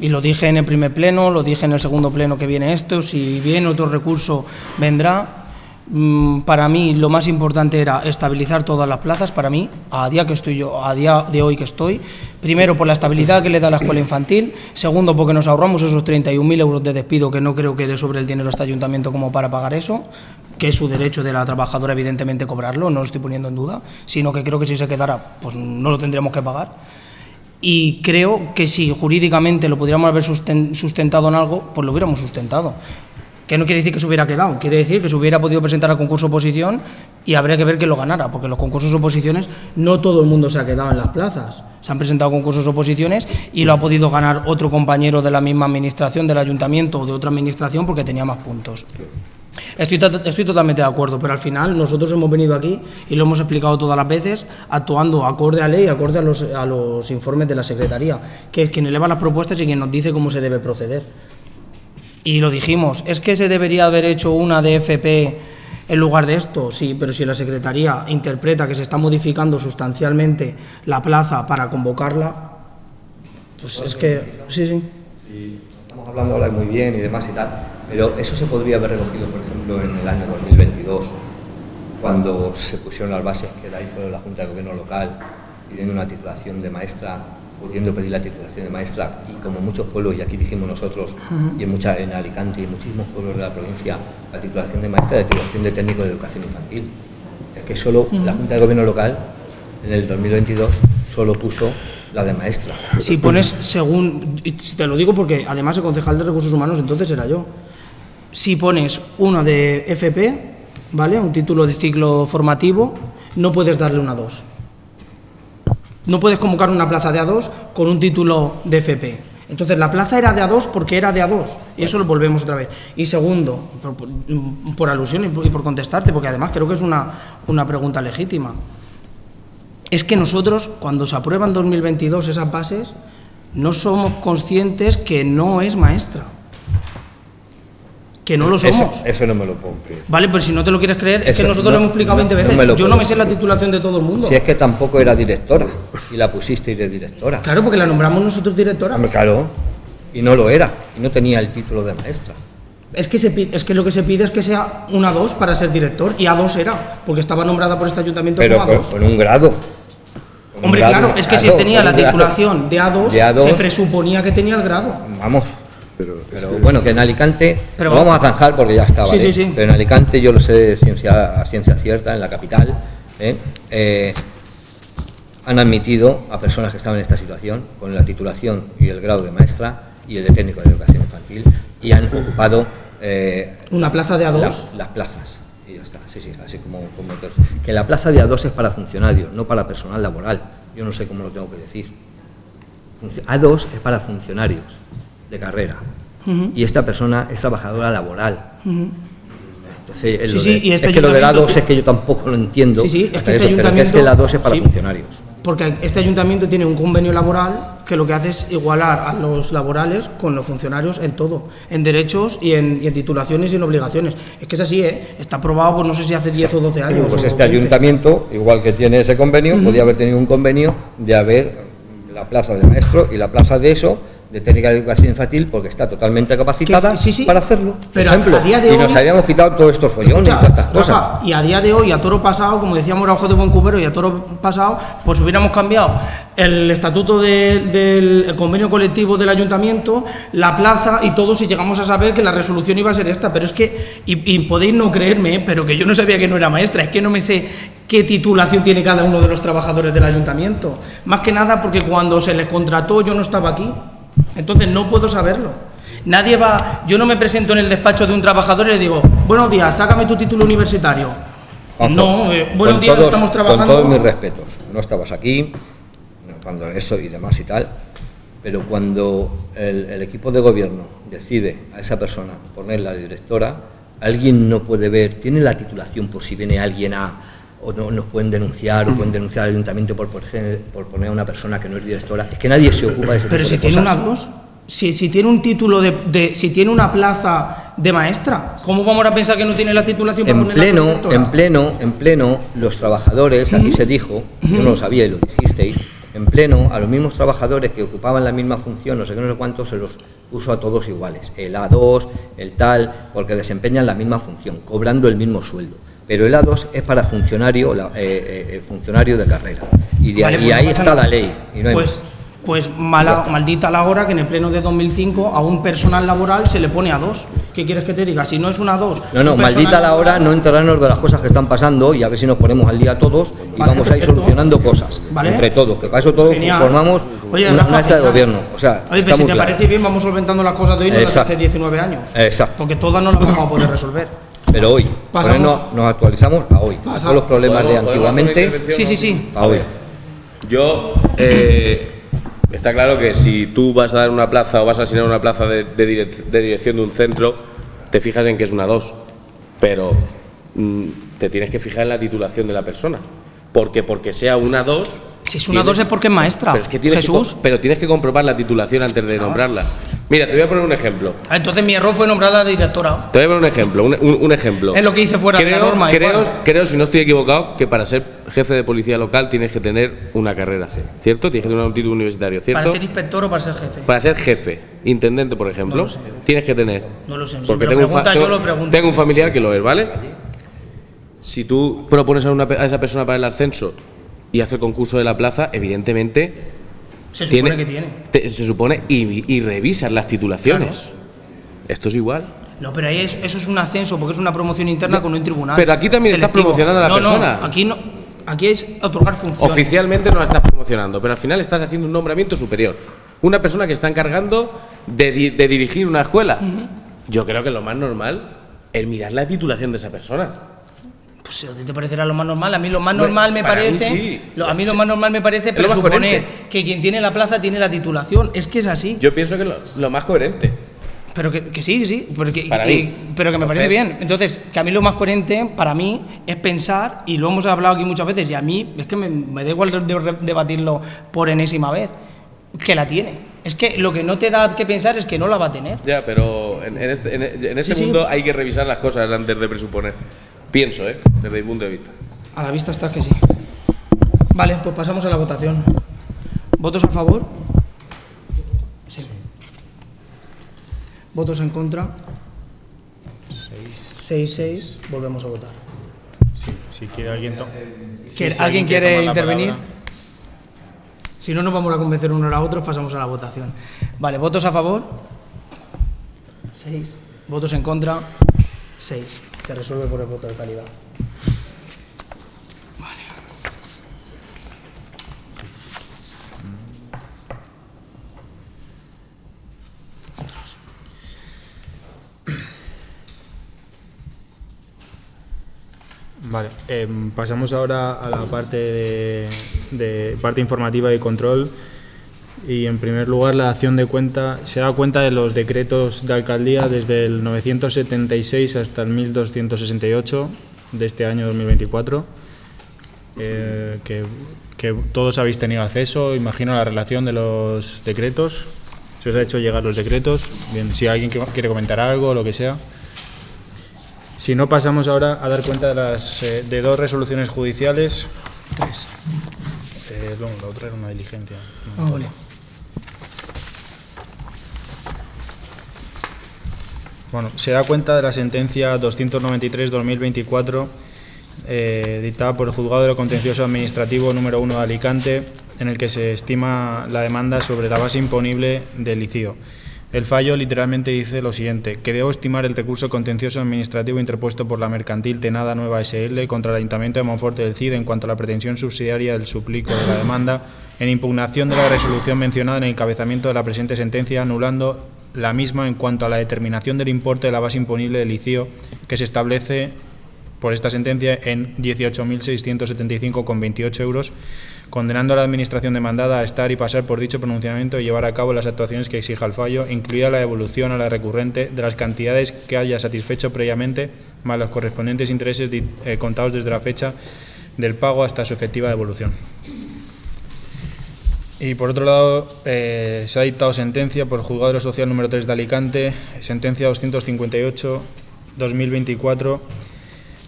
Y lo dije en el primer pleno, lo dije en el segundo pleno que viene esto, si viene otro recurso vendrá, para mí lo más importante era estabilizar todas las plazas, para mí, a día que estoy yo, a día de hoy que estoy, primero por la estabilidad que le da la escuela infantil, segundo porque nos ahorramos esos 31.000 euros de despido, que no creo que le sobre el dinero a este ayuntamiento como para pagar eso, que es su derecho de la trabajadora evidentemente cobrarlo, no lo estoy poniendo en duda, sino que creo que si se quedara, pues no lo tendríamos que pagar. Y creo que si jurídicamente lo pudiéramos haber sustentado en algo, pues lo hubiéramos sustentado que no quiere decir que se hubiera quedado, quiere decir que se hubiera podido presentar al concurso oposición y habría que ver que lo ganara, porque los concursos oposiciones no todo el mundo se ha quedado en las plazas. Se han presentado concursos oposiciones y lo ha podido ganar otro compañero de la misma administración, del ayuntamiento o de otra administración, porque tenía más puntos. Estoy, totalmente de acuerdo, pero al final nosotros hemos venido aquí y lo hemos explicado todas las veces, actuando acorde a ley, acorde a los, a los informes de la Secretaría, que es quien eleva las propuestas y quien nos dice cómo se debe proceder. Y lo dijimos, ¿es que se debería haber hecho una DFP en lugar de esto? Sí, pero si la Secretaría interpreta que se está modificando sustancialmente la plaza para convocarla, pues es que... Sí, sí. Estamos hablando ahora muy bien y demás y tal, pero eso se podría haber recogido, por ejemplo, en el año 2022, cuando se pusieron las bases que la hizo la Junta de Gobierno Local pidiendo una titulación de maestra pudiendo pedir la titulación de maestra y como muchos pueblos, y aquí dijimos nosotros, y en, mucha, en Alicante y en muchísimos pueblos de la provincia, la titulación de maestra, la titulación de técnico de educación infantil. Es que solo la Junta de Gobierno Local en el 2022 solo puso la de maestra. Si pones según, te lo digo porque además el concejal de recursos humanos entonces era yo, si pones una de FP, ¿vale? Un título de ciclo formativo, no puedes darle una 2 no puedes convocar una plaza de A2 con un título de FP. Entonces, la plaza era de A2 porque era de A2. Y eso lo volvemos otra vez. Y segundo, por, alusión y por, contestarte, porque además creo que es una, una pregunta legítima. Es que nosotros, cuando se aprueban en 2022 esas bases, no somos conscientes que no es maestra que no lo somos. Eso, no me lo creer. Vale, pero si no te lo quieres creer, es que nosotros lo hemos explicado 20 veces. Yo no me sé la titulación de todo el mundo. Si es que tampoco era directora y la pusiste de directora. Claro, porque la nombramos nosotros directora. claro, y no lo era, y no tenía el título de maestra. Es que, se es que lo que se pide es que sea una 2 para ser director, y A2 era, porque estaba nombrada por este ayuntamiento pero como A2. Con, un grado. Hombre, claro, es que si tenía la titulación de A2, de A2, se presuponía que tenía el grado. Vamos, pero, bueno, que en Alicante, lo vamos a zanjar porque ya estaba, sí, sí, pero en Alicante yo lo sé ciencia, a ciencia cierta, en la capital, ¿eh? Eh, han admitido a personas que estaban en esta situación con la titulación y el grado de maestra y el de técnico de educación infantil y han ocupado eh, una plaza de A2 las, plazas. Y ya está sí sí así como, como que la plaza de A2 es para funcionarios no para personal laboral. Yo no sé cómo lo tengo que decir. A2 es para funcionarios de carrera. Y esta persona es trabajadora laboral. Entonces, sí, y este es que lo de la 2 es que yo tampoco lo entiendo. Sí, sí, es que este ayuntamiento... es que la 2 es para funcionarios. Porque este ayuntamiento tiene un convenio laboral que lo que hace es igualar a los laborales con los funcionarios en todo, en derechos y en, titulaciones y en obligaciones. Es que es así, ¿eh? está aprobado, pues no sé si hace 10 o 12 años. Pues este ayuntamiento, igual que tiene ese convenio, podía haber tenido un convenio de haber la plaza de maestro y la plaza de eso de técnica de educación infantil porque está totalmente capacitada para hacerlo. Pero ejemplo, y nos habíamos quitado todos estos follones y tantas cosas. y a día de hoy, a toro pasado, como decíamos a ojo de buen cubero y a toro pasado, pues hubiéramos cambiado el estatuto del convenio colectivo del ayuntamiento, la plaza y todo si llegamos a saber que la resolución iba a ser esta. Pero es que, y, podéis no creerme, pero que yo no sabía que no era maestra, es que no me sé qué titulación tiene cada uno de los trabajadores del ayuntamiento. Más que nada porque cuando se les contrató yo no estaba aquí. Entonces no puedo saberlo. Nadie va, yo no me presento en el despacho de un trabajador y le digo, buenos días, sácame tu título universitario. no, eh, buenos días, estamos trabajando. Con todos mis respetos, no estabas aquí, cuando eso y demás y tal, pero cuando el, equipo de gobierno decide a esa persona ponerla de directora, alguien no puede ver, tiene la titulación por si viene alguien a, o no, nos pueden denunciar o pueden denunciar al ayuntamiento por, por poner a una persona que no es directora. Es que nadie se ocupa de ese Pero si tiene una dos, si, si, tiene un título de, si tiene una plaza de maestra, ¿cómo vamos a pensar que no tiene la titulación para en pleno, En pleno, en pleno, los trabajadores, aquí se dijo, yo no lo sabía y lo dijisteis, en pleno, a los mismos trabajadores que ocupaban la misma función, no sé qué, no sé cuántos, se los puso a todos iguales, el A2, el tal, porque desempeñan la misma función, cobrando el mismo sueldo. Pero el A2 es para funcionario, la- eh, eh, funcionario de carrera. Y, de Vale, ahí- pues y ahí no pasa está la ley. y no hay pues, pues mala- maldita la hora que en el pleno de 2005 a un personal laboral se le pone a dos. ¿Qué quieres que te diga? Si no es una dos. No, no, maldita la hora, no enterarnos de las cosas que están pasando y a ver si nos ponemos al día todos y Vale, vamos a ir solucionando cosas Vale. entre todos, que para eso todos Genial. formamos Oye, una, una de gobierno. O sea, Oye, pero si te claro. parece bien, vamos solventando las cosas de hoy, no las hace 19 años. Exacto. Porque todas no las vamos a poder resolver. Pero hoy, Pasamos- ponernos- nos actualizamos a hoy. A todos los problemas de ¿Podemos- podemos hacer una antiguamente? Sí, sí, sí. a hoy. Yo, eh, está claro que si tú vas a dar una plaza o vas a asignar una plaza de, de direc- de dirección de un centro, te fijas en que es una 2, pero mm, te tienes que fijar en la titulación de la persona. Porque porque sea una 2... Si es una dos es porque es maestra. Pero, es que tienes que Jesús. co- pero tienes que comprobar la titulación antes de nombrarla. Mira, te voy a poner un ejemplo. Ah, Entonces mi error fue nombrada directora. Te voy a poner un ejemplo, un, un- un ejemplo. Es lo que hice fuera de la creo, norma, Creo, igual. creo, si no estoy equivocado, que para ser jefe de policía local tienes que tener una carrera, ¿cierto? Tienes que tener un título universitario, ¿cierto? ¿Para ser inspector o para ser jefe? Para ser jefe, intendente, por ejemplo, No lo sé. tienes que tener. No lo sé, si Porque me tengo, un fa- preguntas, yo lo pregunto. tengo un familiar que lo es, ¿vale? Si tú propones a, una a esa persona para el ascenso y hace el concurso de la plaza, evidentemente Se supone tiene, que tiene. te- se supone y, y revisas las titulaciones. Esto es igual. No, pero ahí es- eso es un ascenso porque es una promoción interna con un tribunal. pero aquí también estás selectivo. promocionando a la No, persona. No, aquí no. Aquí es otorgar funciones. Oficialmente no la estás promocionando, pero al final estás haciendo un nombramiento superior. Una persona que está encargando de dirigir una escuela. Yo creo que lo más normal es mirar la titulación de esa persona. Pues a ti te parecerá lo más normal. A mí lo más Bueno, normal me mí parece. sí. lo- a mí lo más normal me parece presuponer que quien tiene la plaza tiene la titulación. Es que es así. Yo pienso que lo, lo más coherente. Pero que, que sí, sí, pero que, Para mí. pero que me parece bien. Entonces, que a mí lo más coherente para mí es pensar, y lo hemos hablado aquí muchas veces, y a mí es que me, me da igual de- de- debatirlo por enésima vez, que la tiene. Es que lo que no te da que pensar es que no la va a tener. Ya, pero en, en este, en- en este Sí, sí. mundo hay que revisar las cosas antes de presuponer. Pienso, ¿eh? Desde mi punto de vista. A la vista está que sí. Vale, pues pasamos a la votación. ¿Votos a favor? Sí. ¿Votos en contra? 6, 6. Volvemos a votar. Sí, si quiere alguien. to- sí, ¿Quiere- si ¿Alguien quiere tomar la intervenir? palabra. Si no nos vamos a convencer unos a otros, pasamos a la votación. Vale, ¿votos a favor? 6. ¿Votos en contra? 6. Se resuelve por el voto de calidad. Vale. Vale, em, pasamos ahora a la parte de, de parte informativa y control. Y en primer lugar, la acción de cuenta se da cuenta de los decretos de alcaldía desde el 976 hasta el 1268 de este año 2024. eh, que, que todos habéis tenido acceso, imagino, a la relación de los decretos. Se os ha hecho llegar los decretos. Bien, si alguien quiere comentar algo o lo que sea. Si no, pasamos ahora a dar cuenta de, las, eh, de dos resoluciones judiciales. Tres. Eh, no, la otra era una diligencia. Ah, vale. Bueno, se da cuenta de la sentencia 293-2024 eh, dictada por el Juzgado de lo Contencioso Administrativo número 1 de Alicante, en el que se estima la demanda sobre la base imponible del licio. El fallo literalmente dice lo siguiente, que debo estimar el recurso contencioso administrativo interpuesto por la mercantil Tenada Nueva SL contra el Ayuntamiento de Monforte del Cid en cuanto a la pretensión subsidiaria del suplico de la demanda en impugnación de la resolución mencionada en el encabezamiento de la presente sentencia, anulando la misma en cuanto a la determinación del importe de la base imponible del licio que se establece por esta sentencia en 18.675,28 euros, condenando a la Administración demandada a estar y pasar por dicho pronunciamiento y llevar a cabo las actuaciones que exija el fallo, incluida la devolución a la recurrente de las cantidades que haya satisfecho previamente, más los correspondientes intereses eh, contados desde la fecha del pago hasta su efectiva devolución. Y por otro lado, eh, se ha dictado sentencia por el Juzgado Social número 3 de Alicante, sentencia 258-2024,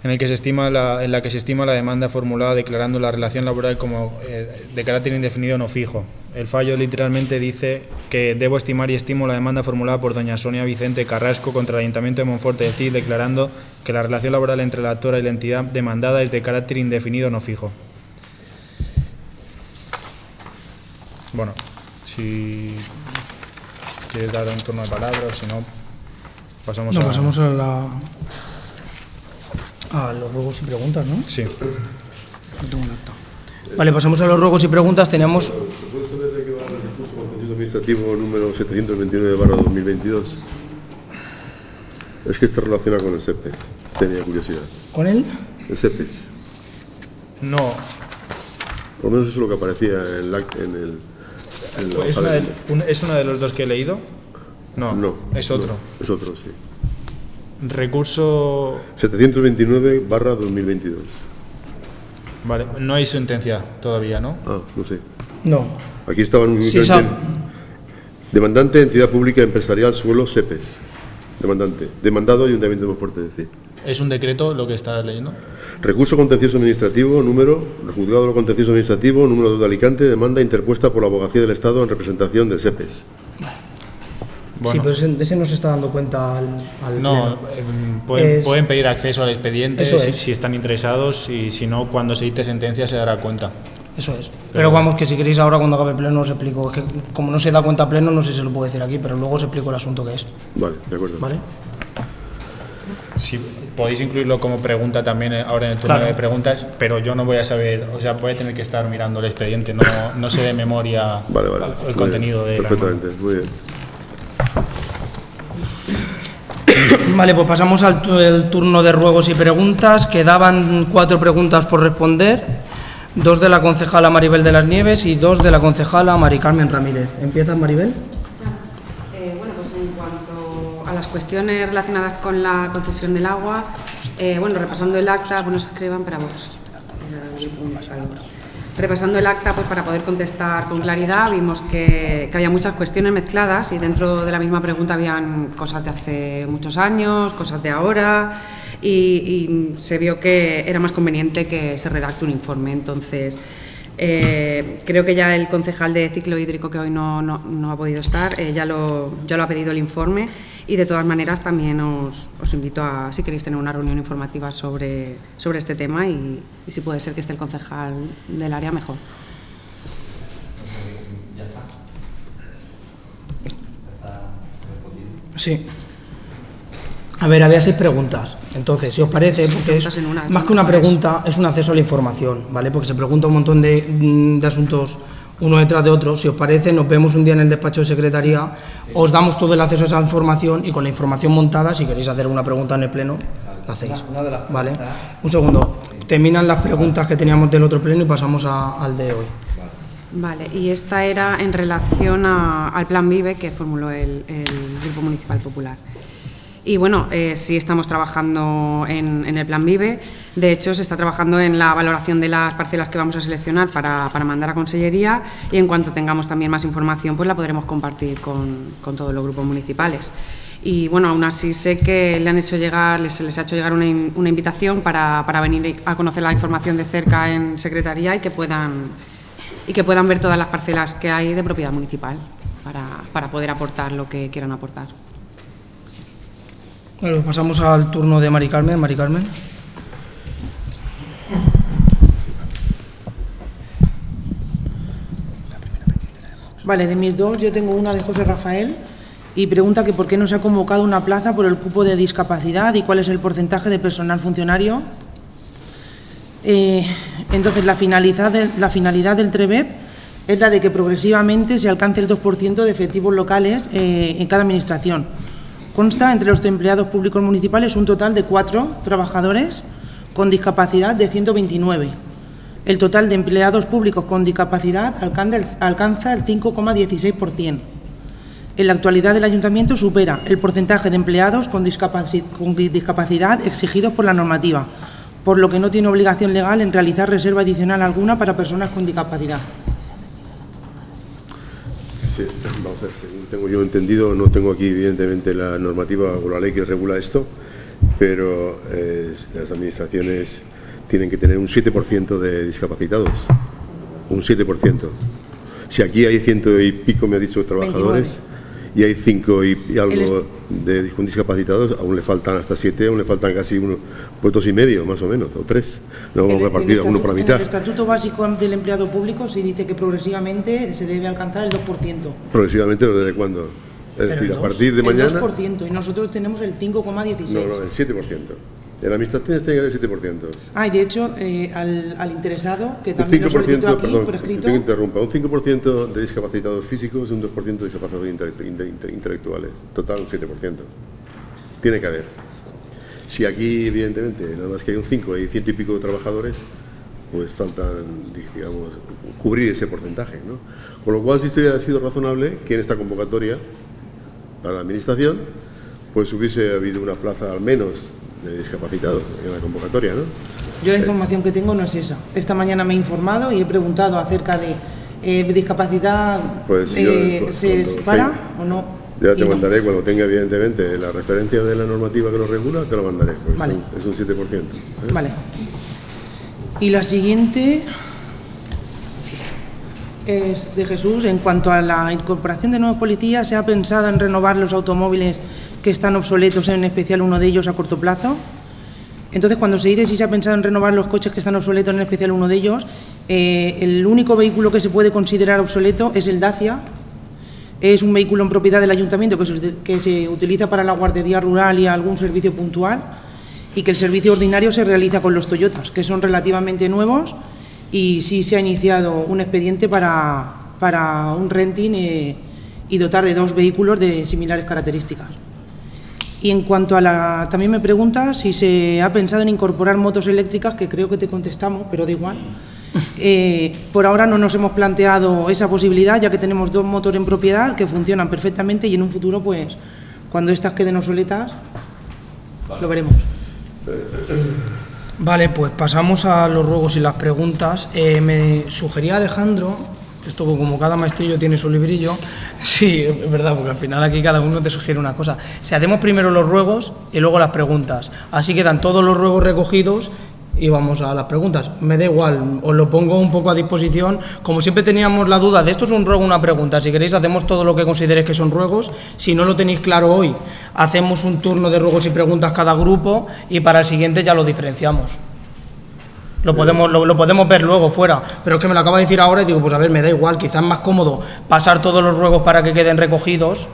en, la, en la que se estima la demanda formulada declarando la relación laboral como eh, de carácter indefinido no fijo. El fallo literalmente dice que debo estimar y estimo la demanda formulada por doña Sonia Vicente Carrasco contra el Ayuntamiento de Monforte de Cid, declarando que la relación laboral entre la actora y la entidad demandada es de carácter indefinido no fijo. Bueno, si quieres dar un turno de palabra o si no, pasamos No, a... pasamos a la. a los ruegos y preguntas, ¿no? Sí. No tengo un acta. Vale, pasamos a los ruegos y preguntas. Tenemos. ¿Se puede saber de qué va el recurso contencioso administrativo número 729 barra 2022? Es que está relacionado con el SEPE. Tenía curiosidad. ¿Con él? El SEPES. No, Por lo menos eso es lo que aparecía en, la, en el. La ¿es una, de- de, un- ¿es una de los dos que he leído? No, No. es otro. no, es otro, sí. Recurso... 729 barra 2022. Vale, no hay sentencia todavía, ¿no? Ah, no sé. No. Aquí estaban Sí, Demandante, entidad pública empresarial, suelo, SEPES. Demandante. Demandado, Ayuntamiento de Monforte de Cid. Es un decreto lo que está leyendo. Recurso contencioso administrativo, número, juzgado de lo contencioso administrativo, número 2 de Alicante, demanda interpuesta por la Abogacía del Estado en representación del SEPES. Sí, pero ese, de ese no se está dando cuenta al. al no, pleno. em, pueden, Es- pueden pedir acceso al expediente si, es. si están interesados y si no, cuando se dicte sentencia se dará cuenta. Eso es. Pero vamos, que si queréis ahora cuando acabe el pleno os explico. Es que como no se da cuenta pleno, no sé si se lo puedo decir aquí, pero luego os explico el asunto que es. Vale, de acuerdo. ¿Vale? Si podéis incluirlo como pregunta también eh, ahora en el turno Claro. de preguntas, pero yo no voy a saber, o sea, voy a tener que estar mirando el expediente, no, no sé de memoria Vale, vale. el Muy contenido bien, de la Perfectamente, muy bien. Vale, pues pasamos al el turno de ruegos y preguntas. Quedaban cuatro preguntas por responder. Dos de la concejala Maribel de las Nieves y dos de la concejala Mari Carmen Ramírez. ¿Empiezas, Maribel? Eh, bueno, pues en cuanto a las cuestiones relacionadas con la concesión del agua, eh, bueno, repasando el acta, bueno, se escriban para vos. Repasando el acta, pues para poder contestar con claridad, vimos que, que había muchas cuestiones mezcladas y dentro de la misma pregunta habían cosas de hace muchos años, cosas de ahora y, y se vio que era más conveniente que se redacte un informe. Entonces, eh, creo que ya el concejal de ciclo hídrico, que hoy no, no- no ha podido estar, eh, ya, lo, ya lo ha pedido el informe y de todas maneras también os, os invito a, si queréis tener una reunión informativa sobre, sobre este tema y, si puede ser que esté el concejal del área, mejor. Sí. A ver, había seis preguntas. Entonces, si os parece, porque es preguntas en una, más que una pregunta, es un acceso a la información, ¿vale? Porque se pregunta un montón de, mm, de asuntos uno detrás de otro. Si os parece, nos vemos un día en el despacho de secretaría, os damos todo el acceso a esa información y con la información montada, si queréis hacer una pregunta en el pleno, la hacéis. ¿Vale? Un segundo. Terminan las preguntas que teníamos del otro pleno y pasamos a- al de hoy. Vale, y esta era en relación a- al Plan Vive que formuló el, el Grupo Municipal Popular. Y bueno, eh, sí estamos trabajando en, el Plan Vive. De hecho, se está trabajando en la valoración de las parcelas que vamos a seleccionar para, mandar a Consellería y en cuanto tengamos también más información, pues la podremos compartir con, todos los grupos municipales. Y bueno, aún así sé que le han hecho llegar, les, ha hecho llegar una, in- una invitación para, venir a conocer la información de cerca en Secretaría y que puedan y que puedan ver todas las parcelas que hay de propiedad municipal para poder aportar lo que quieran aportar. Bueno, pasamos al turno de Mari Carmen. Mari Carmen. Vale, de mis dos, yo tengo una de José Rafael y pregunta que por qué no se ha convocado una plaza por el cupo de discapacidad y cuál es el porcentaje de personal funcionario. Eh, entonces, la finalidad, de- la finalidad del TREBEP es la de que progresivamente se alcance el 2% de efectivos locales eh, en cada administración. Consta entre los empleados públicos municipales un total de cuatro trabajadores con discapacidad de 129. El total de empleados públicos con discapacidad alcanza el- alcanza el 5,16%. En la actualidad el ayuntamiento supera el porcentaje de empleados con, discapaci- con di- discapacidad exigidos por la normativa, por lo que no tiene obligación legal en realizar reserva adicional alguna para personas con discapacidad. Sí, vamos a ver, según tengo yo entendido, no tengo aquí evidentemente la normativa o la ley que regula esto, pero eh, las administraciones tienen que tener un 7% de discapacitados, un 7%. Si aquí hay ciento y pico, me ha dicho, trabajadores, y hay cinco y, y El algo de con discapacitados, aún le faltan hasta siete, aún le faltan casi uno, puestos y medio, más o menos, o tres. No vamos a el- partir el uno por la estatuto- mitad. En el Estatuto Básico del Empleado Público se dice que progresivamente se debe alcanzar el 2%. Progresivamente, ¿desde cuándo? Es decir, a partir de el mañana. 2%, y nosotros tenemos el 5,16%. No, no, el 7%. En la administraciones tiene que haber 7%. Ah, y de hecho, eh, al, al interesado, que Un también lo 5%, solicitó aquí perdón, por escrito, te interrumpa, un 5% de discapacitados físicos y un 2% de discapacitados inte- inte- inte- intelectuales. Total, un 7%. Tiene que haber. Si aquí, evidentemente, nada más que hay un 5 y ciento y pico de trabajadores, pues faltan, digamos, cubrir ese porcentaje, ¿no? Con lo cual, sí hubiera sido razonable que en esta convocatoria para la Administración, pues hubiese habido una plaza al menos de discapacitados en la convocatoria, ¿no? yo la información que tengo no es esa. Esta mañana me he informado y he preguntado acerca de eh, discapacidad, Pues yo, eh, pues, ¿se separa o no? Ya te no. mandaré cuando tenga evidentemente la referencia de la normativa que lo regula, te lo mandaré. pues Vale. es, un, es un 7%. ¿eh? Vale. Y la siguiente es de Jesús. En cuanto a la incorporación de nuevos policías, ¿se ha pensado en renovar los automóviles que están obsoletos, en especial uno de ellos a corto plazo? Entonces, cuando se dice si se ha pensado en renovar los coches que están obsoletos, en especial uno de ellos, eh, el único vehículo que se puede considerar obsoleto es el Dacia. Es un vehículo en propiedad del ayuntamiento que se, utiliza para la guardería rural y algún servicio puntual y que el servicio ordinario se realiza con los Toyotas, que son relativamente nuevos y sí se ha iniciado un expediente para, para un renting eh, y dotar de dos vehículos de similares características. Y en cuanto a la... También me pregunta si se ha pensado en incorporar motos eléctricas, que creo que te contestamos, pero da igual. Eh, por ahora no nos hemos planteado esa posibilidad, ya que tenemos dos motores en propiedad que funcionan perfectamente y en un futuro, pues, cuando estas queden obsoletas, lo veremos. Vale, pues pasamos a los ruegos y las preguntas. Eh, me sugería Alejandro, esto como cada maestrillo tiene su librillo, sí, es verdad, porque al final aquí cada uno te sugiere una cosa. Si hacemos primero los ruegos y luego las preguntas, así quedan todos los ruegos recogidos y vamos a las preguntas. Me da igual, os lo pongo un poco a disposición. Como siempre teníamos la duda de esto es un ruego o una pregunta, si queréis hacemos todo lo que consideréis que son ruegos. Si no lo tenéis claro hoy, hacemos un turno de ruegos y preguntas cada grupo y para el siguiente ya lo diferenciamos. Lo podemos, lo, lo podemos ver luego fuera, pero es que me lo acaba de decir ahora y digo, pues a ver, me da igual, quizás más cómodo pasar todos los ruegos para que queden recogidos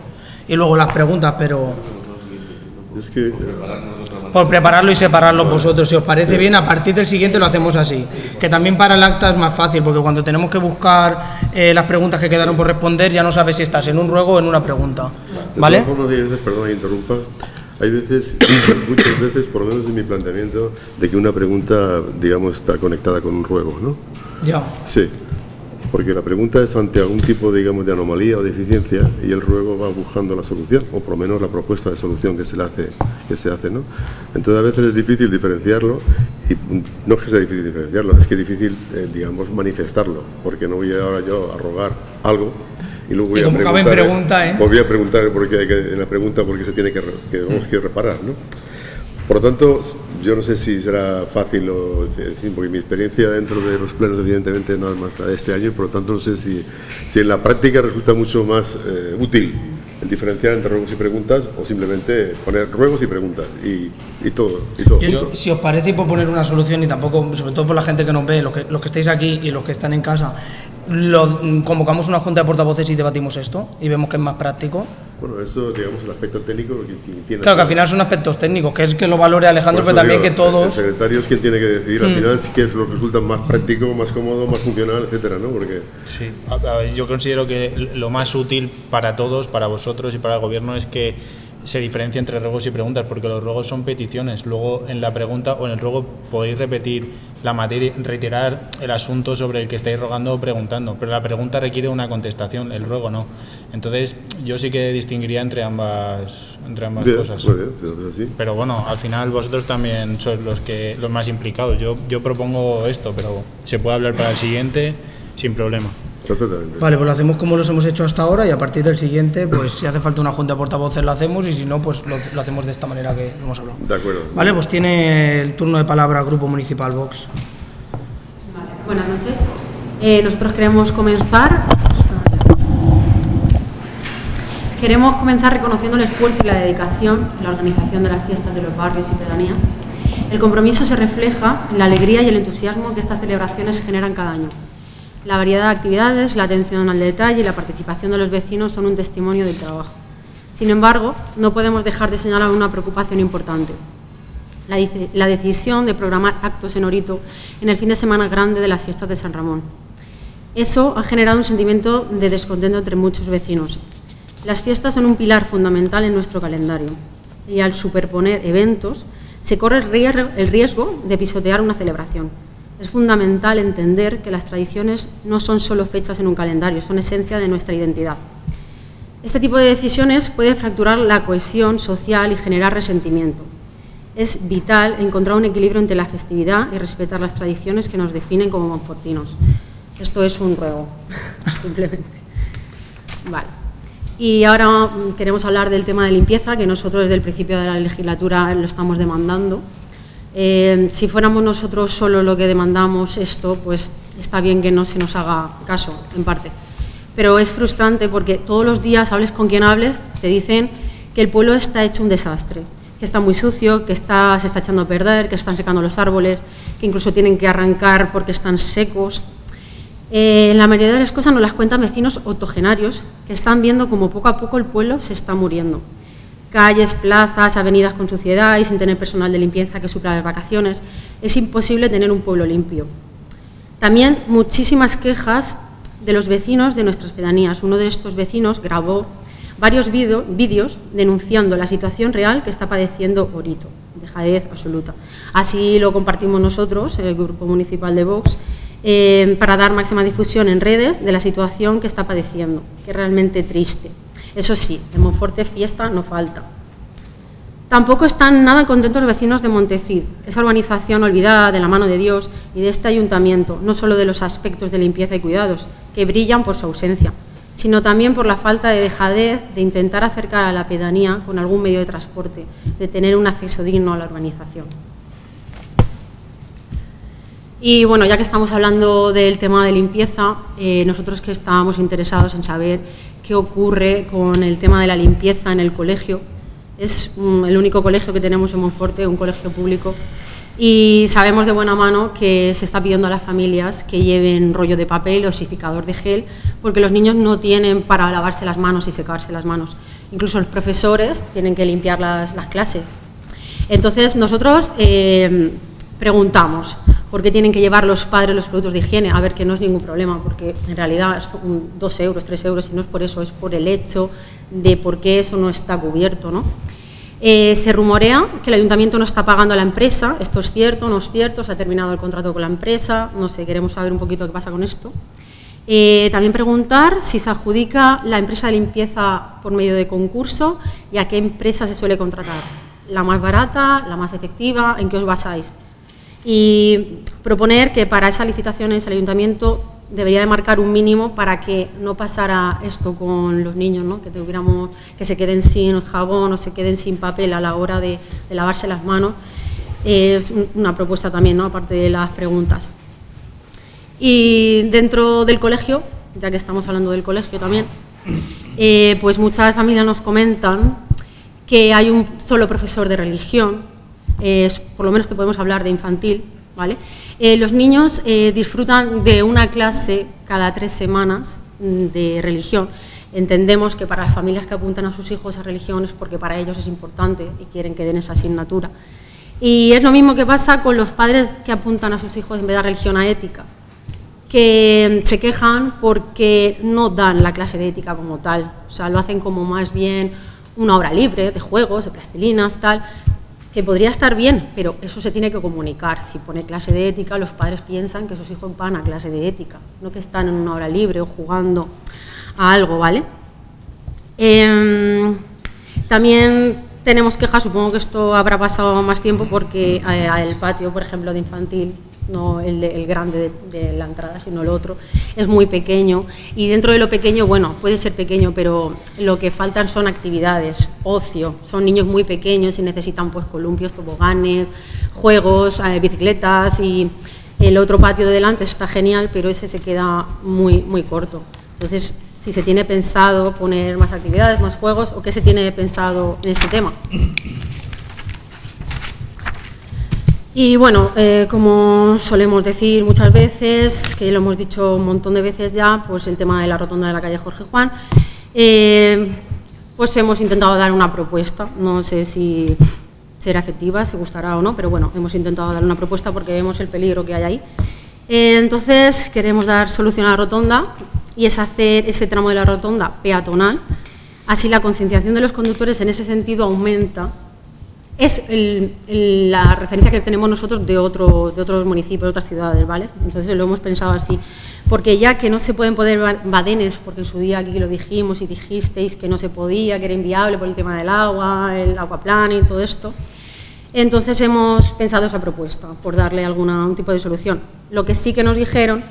y luego las preguntas, pero Es que, eh, por prepararlo y separarlo vosotros, si os parece bien, a partir del siguiente lo hacemos así, que también para el acta es más fácil, porque cuando tenemos que buscar eh, las preguntas que quedaron por responder, ya no sabes si estás en un ruego o en una pregunta, de ¿vale? todas formas, perdón interrumpa, hay veces, muchas veces, por lo menos en mi planteamiento, de que una pregunta, digamos, está conectada con un ruego, ¿no? Ya. Sí, porque la pregunta es ante algún tipo, digamos, de anomalía o deficiencia y el ruego va buscando la solución, o por lo menos la propuesta de solución que se le hace, que se hace, ¿no? Entonces a veces es difícil diferenciarlo y no es que sea difícil diferenciarlo, es que es difícil, eh, digamos, manifestarlo, porque no voy ahora yo a rogar algo y luego voy Y a preguntar, pregunta, ¿eh? voy a preguntar porque hay que, en la pregunta porque se tiene que, que tenemos que reparar, ¿no? Por lo tanto, yo no sé si será fácil o porque mi experiencia dentro de los plenos evidentemente no es más la de este año por lo tanto no sé si, si en la práctica resulta mucho más eh, útil el diferenciar entre ruegos y preguntas o simplemente poner ruegos y preguntas y, y todo. Y todo. Yo, si os parece, y por poner una solución, y tampoco, sobre todo por la gente que nos ve, los que, los que estáis aquí y los que están en casa, lo, mm, convocamos una junta de portavoces y debatimos esto y vemos que es más práctico. Bueno, eso digamos el aspecto técnico que quien tiene Claro que al final son aspectos técnicos, que es que lo valore Alejandro, pero también digo, que todos. El secretario es quien tiene que decidir al Mm. final si qué es lo que resulta más práctico, más cómodo, más funcional, etcétera, ¿no? Porque Sí, a- a ver, yo considero que lo más útil para todos, para vosotros y para el gobierno es que se diferencia entre ruegos y preguntas, porque los ruegos son peticiones. Luego en la pregunta o en el ruego podéis repetir la materia, reiterar el asunto sobre el que estáis rogando o preguntando, pero la pregunta requiere una contestación, el ruego no. Entonces yo sí que distinguiría entre ambas, entre ambas bien, cosas. bien. Pero bueno, al final vosotros también sois los que los más implicados. Yo, yo propongo esto, pero se puede hablar para el siguiente sin problema. Perfectamente. Vale, pues lo hacemos como los hemos hecho hasta ahora y a partir del siguiente, pues si hace falta una junta de portavoces lo hacemos y si no, pues lo, lo hacemos de esta manera que hemos hablado. De acuerdo. Vale, pues tiene el turno de palabra Grupo Municipal Vox. Buenas noches. Eh, nosotros queremos comenzar. Queremos comenzar reconociendo el esfuerzo y la dedicación en la organización de las fiestas de los barrios y pedanías. El compromiso se refleja en la alegría y el entusiasmo que estas celebraciones generan cada año. La variedad de actividades, la atención al detalle y la participación de los vecinos son un testimonio del trabajo. Sin embargo, no podemos dejar de señalar una preocupación importante. La, decisión de programar actos en Orito en el fin de semana grande de las fiestas de San Ramón. Eso ha generado un sentimiento de descontento entre muchos vecinos. Las fiestas son un pilar fundamental en nuestro calendario y al superponer eventos se corre el riesgo de pisotear una celebración. Es fundamental entender que las tradiciones no son solo fechas en un calendario, son esencia de nuestra identidad. Este tipo de decisiones puede fracturar la cohesión social y generar resentimiento. Es vital encontrar un equilibrio entre la festividad y respetar las tradiciones que nos definen como monfortinos. Esto es un ruego, simplemente. Vale. Y ahora mm, queremos hablar del tema de limpieza, que nosotros desde el principio de la legislatura lo estamos demandando. Eh, si fuéramos nosotros solo lo que demandamos esto, pues está bien que no se nos haga caso, en parte. Pero es frustrante porque todos los días, hables con quien hables, te dicen que el pueblo está hecho un desastre, que está muy sucio, que se está echando a perder, que están secando los árboles, que incluso tienen que arrancar porque están secos. Eh, la mayoría de las cosas nos las cuentan vecinos octogenarios que están viendo como poco a poco el pueblo se está muriendo. Calles, plazas, avenidas con suciedad y sin tener personal de limpieza que supla las vacaciones. Es imposible tener un pueblo limpio. También muchísimas quejas de los vecinos de nuestras pedanías. Uno de estos vecinos grabó varios vídeos denunciando la situación real que está padeciendo Orito, dejadez absoluta. Así lo compartimos nosotros, el Grupo Municipal de Vox, eh, para dar máxima difusión en redes de la situación que está padeciendo, que es realmente triste. Eso sí, en Monforte fiesta no falta. Tampoco están nada contentos los vecinos de Montecid, esa urbanización olvidada de la mano de Dios y de este ayuntamiento, no solo de los aspectos de limpieza y cuidados, que brillan por su ausencia, sino también por la falta de dejadez de intentar acercar a la pedanía con algún medio de transporte, de tener un acceso digno a la urbanización. Y bueno, ya que estamos hablando del tema de limpieza, eh, nosotros que estábamos interesados en saber ocurre con el tema de la limpieza en el colegio, es el único colegio que tenemos en Monforte, un colegio público, y sabemos de buena mano que se está pidiendo a las familias que lleven rollo de papel, osificador de gel, porque los niños no tienen para lavarse las manos y secarse las manos. Incluso los profesores tienen que limpiar las, clases. Entonces nosotros eh, preguntamos, ¿Por qué tienen que llevar los padres los productos de higiene? A ver, que no es ningún problema, porque en realidad son dos euros, tres euros, y no es por eso, es por el hecho de por qué eso no está cubierto. ¿no? Eh, se rumorea que el ayuntamiento no está pagando a la empresa, esto es cierto, no es cierto, se ha terminado el contrato con la empresa, no sé, queremos saber un poquito qué pasa con esto. Eh, también preguntar si se adjudica la empresa de limpieza por medio de concurso y a qué empresa se suele contratar. ¿La más barata, la más efectiva? ¿En qué os basáis? Y proponer que para esas licitaciones el ayuntamiento debería de marcar un mínimo para que no pasara esto con los niños, ¿no? que, tuviéramos, que se queden sin jabón o se queden sin papel a la hora de, lavarse las manos. es una propuesta también, ¿no? aparte de las preguntas. Y dentro del colegio, ya que estamos hablando del colegio también, eh, pues muchas familias nos comentan que hay un solo profesor de religión por lo menos te podemos hablar de infantil, ¿vale? Eh, los niños eh, disfrutan de una clase cada tres semanas mm, de religión. Entendemos que para las familias que apuntan a sus hijos a religión es porque para ellos es importante y quieren que den esa asignatura. Y es lo mismo que pasa con los padres que apuntan a sus hijos en vez de religión a ética, que mm, se quejan porque no dan la clase de ética como tal, o sea, lo hacen como más bien una obra libre de juegos, de plastilinas, tal, que podría estar bien, pero eso se tiene que comunicar. Si pone clase de ética, los padres piensan que sus hijos van a clase de ética, no que están en una hora libre o jugando a algo, ¿vale? Em, también tenemos quejas, supongo que esto habrá pasado más tiempo porque eh, el patio, por ejemplo, de infantil no el, grande de, la entrada, sino el otro, es muy pequeño. Y dentro de lo pequeño, bueno, puede ser pequeño, pero lo que faltan son actividades, ocio. Son niños muy pequeños y necesitan pues columpios, toboganes, juegos, eh, bicicletas y el otro patio de delante está genial, pero ese se queda muy, muy corto. Entonces, si se tiene pensado poner más actividades, más juegos o qué se tiene pensado en este tema. Y bueno, eh, como solemos decir muchas veces, que lo hemos dicho un montón de veces ya, pues el tema de la rotonda de la calle Jorge Juan, eh, pues hemos intentado dar una propuesta, no sé si será efectiva, si gustará o no, pero bueno, hemos intentado dar una propuesta porque vemos el peligro que hay ahí. Eh, entonces, queremos dar solución a la rotonda y es hacer ese tramo de la rotonda peatonal, así la concienciación de los conductores en ese sentido aumenta es la referencia que tenemos nosotros de, otro, de otros municipios, de otras ciudades, ¿vale? Entonces lo hemos pensado así. Porque ya que no se pueden poner badenes, porque en su día aquí lo dijimos y dijisteis que no se podía, que era inviable por el tema del agua, el agua plana y todo esto, entonces hemos pensado esa propuesta, por darle algún tipo de solución. Lo que sí que nos dijeron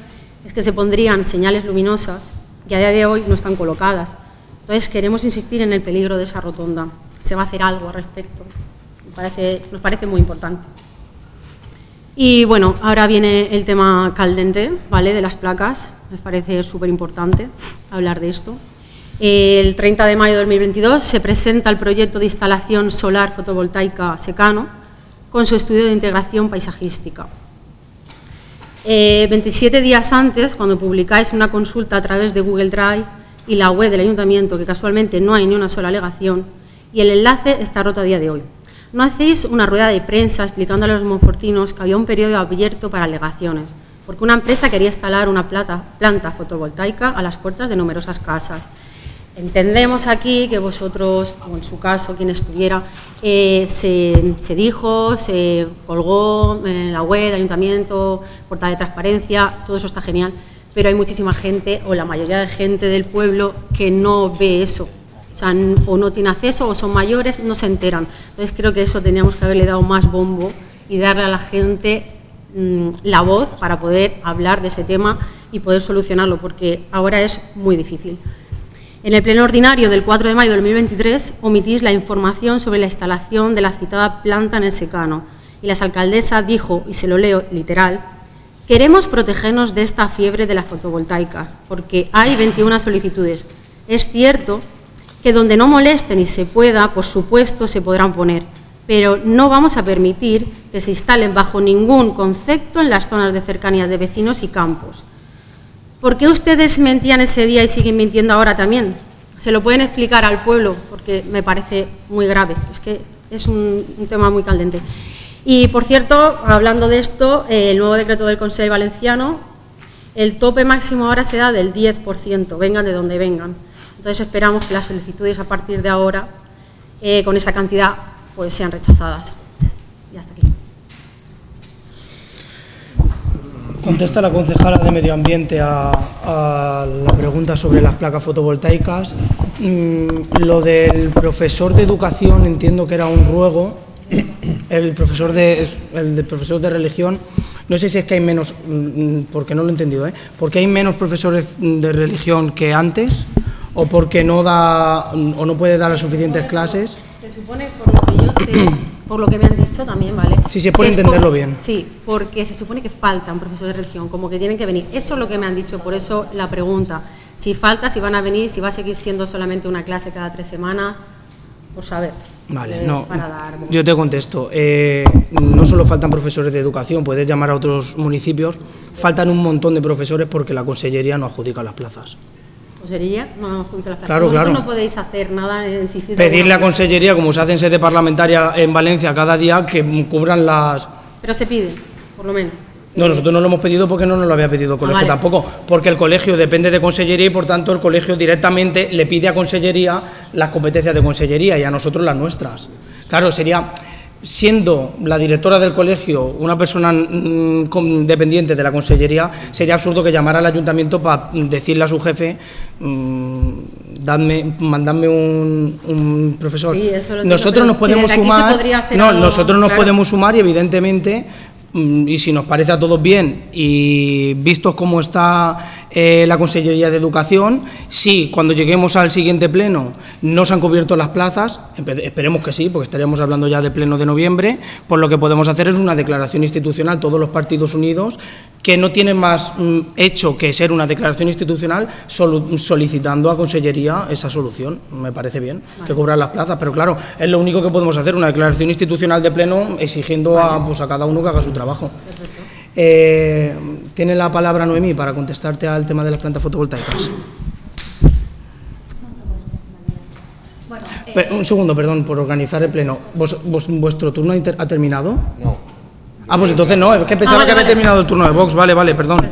es que se pondrían señales luminosas que a día de hoy no están colocadas. Entonces queremos insistir en el peligro de esa rotonda. Se va a hacer algo al respecto nos parece muy importante. Y bueno, ahora viene el tema caldente, ¿vale? De las placas. Me parece súper importante hablar de esto. El 30 de mayo de 2022 se presenta el proyecto de instalación solar fotovoltaica Secano con su estudio de integración paisajística. 27 eh, días antes, cuando publicáis una consulta a través de Google Drive y la web del ayuntamiento, que casualmente no hay ni una sola alegación, y el enlace está roto a día de hoy. ¿No hacéis una rueda de prensa explicando a los monfortinos que había un periodo abierto para alegaciones? Porque una empresa quería instalar una planta fotovoltaica a las puertas de numerosas casas. Entendemos aquí que vosotros, o en su caso, quien estuviera, se, dijo, se colgó en la web, ayuntamiento, portal de transparencia, todo eso está genial, pero hay muchísima gente, o la mayoría de gente del pueblo, que no ve eso, o no tiene acceso o son mayores, no se enteran. Entonces creo que eso teníamos que haberle dado más bombo y darle a la gente mm, la voz para poder hablar de ese tema y poder solucionarlo, porque ahora es muy difícil. En el pleno ordinario del 4 de mayo de 2023 omitís la información sobre la instalación de la citada planta en el secano y la alcaldesa dijo, y se lo leo literal, queremos protegernos de esta fiebre de la fotovoltaica porque hay 21 solicitudes. Es cierto que donde no molesten y se pueda, por supuesto, se podrán poner, pero no vamos a permitir que se instalen bajo ningún concepto en las zonas de cercanía de vecinos y campos. ¿Por qué ustedes mentían ese día y siguen mintiendo ahora también? Se lo pueden explicar al pueblo, porque me parece muy grave, es que es un, tema muy caldente. Y, por cierto, hablando de esto, el nuevo decreto del Consejo Valenciano, el tope máximo ahora se da del 10%, vengan de donde vengan. Entonces esperamos que las solicitudes a partir de ahora, eh, con esa cantidad, pues sean rechazadas. Y hasta aquí. Contesta la concejala de Medio Ambiente a, la pregunta sobre las placas fotovoltaicas. Mm, lo del profesor de educación entiendo que era un ruego. El profesor de, el del profesor de religión, no sé si es que hay menos, mm, porque no lo he entendido, ¿eh? porque hay menos profesores de religión que antes o porque no da o no puede dar las suficientes clases. Se supone, por lo que yo sé, por lo que me han dicho también, ¿vale? Sí, se puede entenderlo bien. Sí, porque se supone que falta un profesor de religión, como que tienen que venir. Eso es lo que me han dicho, por eso la pregunta. Si falta, si van a venir, si va a seguir siendo solamente una clase cada tres semanas, por saber. Vale, no. Yo te contesto. Eh, no solo faltan profesores de educación, puedes llamar a otros municipios. Faltan un montón de profesores porque la consellería no adjudica las plazas. Consellería no nos las Claro, claro. no podéis hacer nada en el Pedirle a Consellería, como se hace en sede parlamentaria en Valencia cada día, que cubran las... Pero se pide, por lo menos. No, nosotros no lo hemos pedido porque no nos lo había pedido el colegio tampoco, porque el colegio depende de consellería y por tanto el colegio directamente le pide a consellería las competencias de consellería y a nosotros las nuestras. Claro, sería siendo la directora del colegio una persona mm, dependiente de la consellería, sería absurdo que llamara al ayuntamiento para decirle a su jefe, dadme, mandadme un, profesor. nosotros nos podemos sumar, no, nosotros nos podemos sumar y evidentemente mm, y si nos parece a todos bien y vistos cómo está eh, la Consellería de Educación. Si cuando lleguemos al siguiente pleno no se han cubierto las plazas, esperemos que sí, porque estaríamos hablando ya de pleno de noviembre, pues lo que podemos hacer es una declaración institucional, todos los partidos unidos, que no tiene más mm, hecho que ser una declaración institucional solicitando a Consellería esa solución. Me parece bien que cobrar las plazas, pero claro, es lo único que podemos hacer, una declaración institucional de pleno exigiendo a, pues, a cada uno que haga su trabajo. Eh, tiene la palabra Noemí para contestarte al tema de las plantas fotovoltaicas. Bueno, eh, un segundo, perdón, por organizar el pleno. ¿Vos, vos- ¿Vuestro turno ha, terminado? No. Ah, pues entonces no, es que pensaba vale, que había vale. terminado el turno de Vox. Vale, vale, perdón.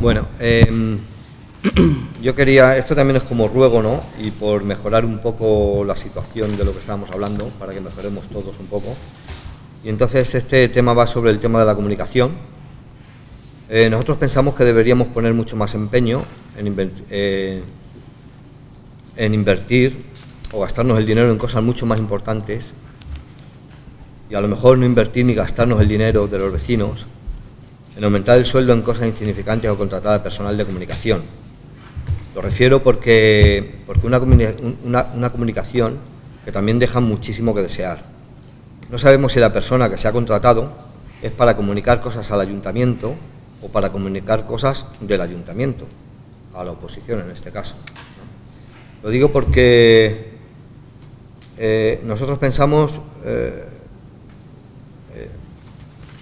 Bueno, em, yo quería, esto también es como ruego, ¿no? Y por mejorar un poco la situación de lo que estábamos hablando, para que mejoremos todos un poco. Y entonces este tema va sobre el tema de la comunicación. Eh, nosotros pensamos que deberíamos poner mucho más empeño eh, en invertir o gastarnos el dinero en cosas mucho más importantes y a lo mejor no invertir ni gastarnos el dinero de los vecinos en aumentar el sueldo en cosas insignificantes o contratar a personal de comunicación. Lo refiero porque, porque una- una comunicación que también deja muchísimo que desear. No sabemos si la persona que se ha contratado es para comunicar cosas al ayuntamiento o para comunicar cosas del ayuntamiento, a la oposición en este caso. Lo digo porque eh, nosotros pensamos eh,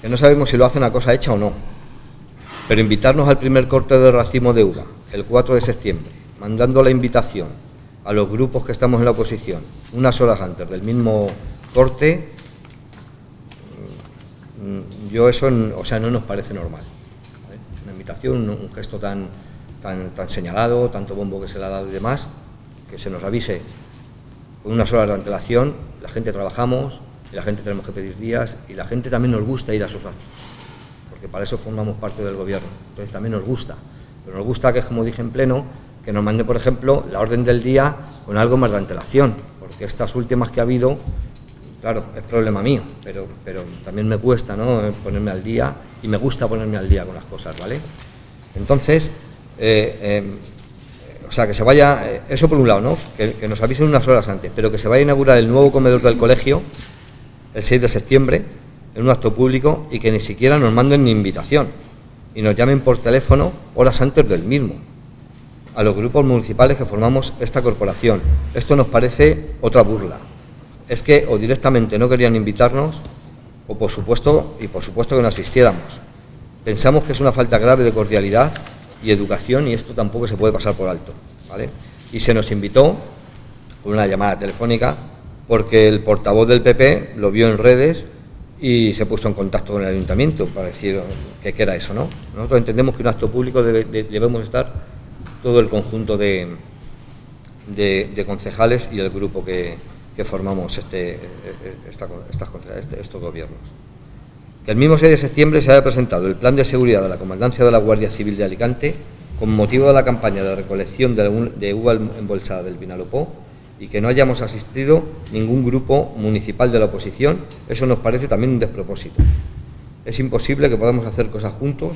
que no sabemos si lo hace una cosa hecha o no. Pero invitarnos al primer corte de racimo de uva, el 4 de septiembre, mandando la invitación a los grupos que estamos en la oposición unas horas antes del mismo corte, yo eso, o sea, no nos parece normal. ¿vale? Una invitación, un, gesto tan, tan, señalado, tanto bombo que se le ha dado y demás, que se nos avise con unas horas de antelación, la gente trabajamos, y la gente tenemos que pedir días, y la gente también nos gusta ir a esos actos, porque para eso formamos parte del gobierno, entonces también nos gusta, pero nos gusta que, como dije en pleno, que nos mande, por ejemplo, la orden del día con algo más de antelación, porque estas últimas que ha habido, claro, es problema mío, pero, pero también me cuesta ¿no? ponerme al día, y me gusta ponerme al día con las cosas, ¿vale? Entonces, eh, eh, o sea, que se vaya, eh, eso por un lado, ¿no? Que, que nos avisen unas horas antes, pero que se vaya a inaugurar el nuevo comedor del colegio el 6 de septiembre en un acto público y que ni siquiera nos manden ni invitación y nos llamen por teléfono horas antes del mismo a los grupos municipales que formamos esta corporación. Esto nos parece otra burla. Es que o directamente no querían invitarnos o por supuesto y por supuesto que no asistiéramos. Pensamos que es una falta grave de cordialidad y educación y esto tampoco se puede pasar por alto, ¿vale? Y se nos invitó con una llamada telefónica porque el portavoz del PP lo vio en redes y se puso en contacto con el ayuntamiento para decir que, era eso, ¿no? Nosotros entendemos que un acto público debe- de- debemos estar todo el conjunto de concejales y el grupo que, que formamos este, esta- estas este- estos gobiernos. Que el mismo 6 de septiembre se haya presentado el plan de seguridad de la Comandancia de la Guardia Civil de Alicante con motivo de la campaña de recolección de, uva embolsada del Vinalopó y que no hayamos asistido ningún grupo municipal de la oposición, eso nos parece también un despropósito. Es imposible que podamos hacer cosas juntos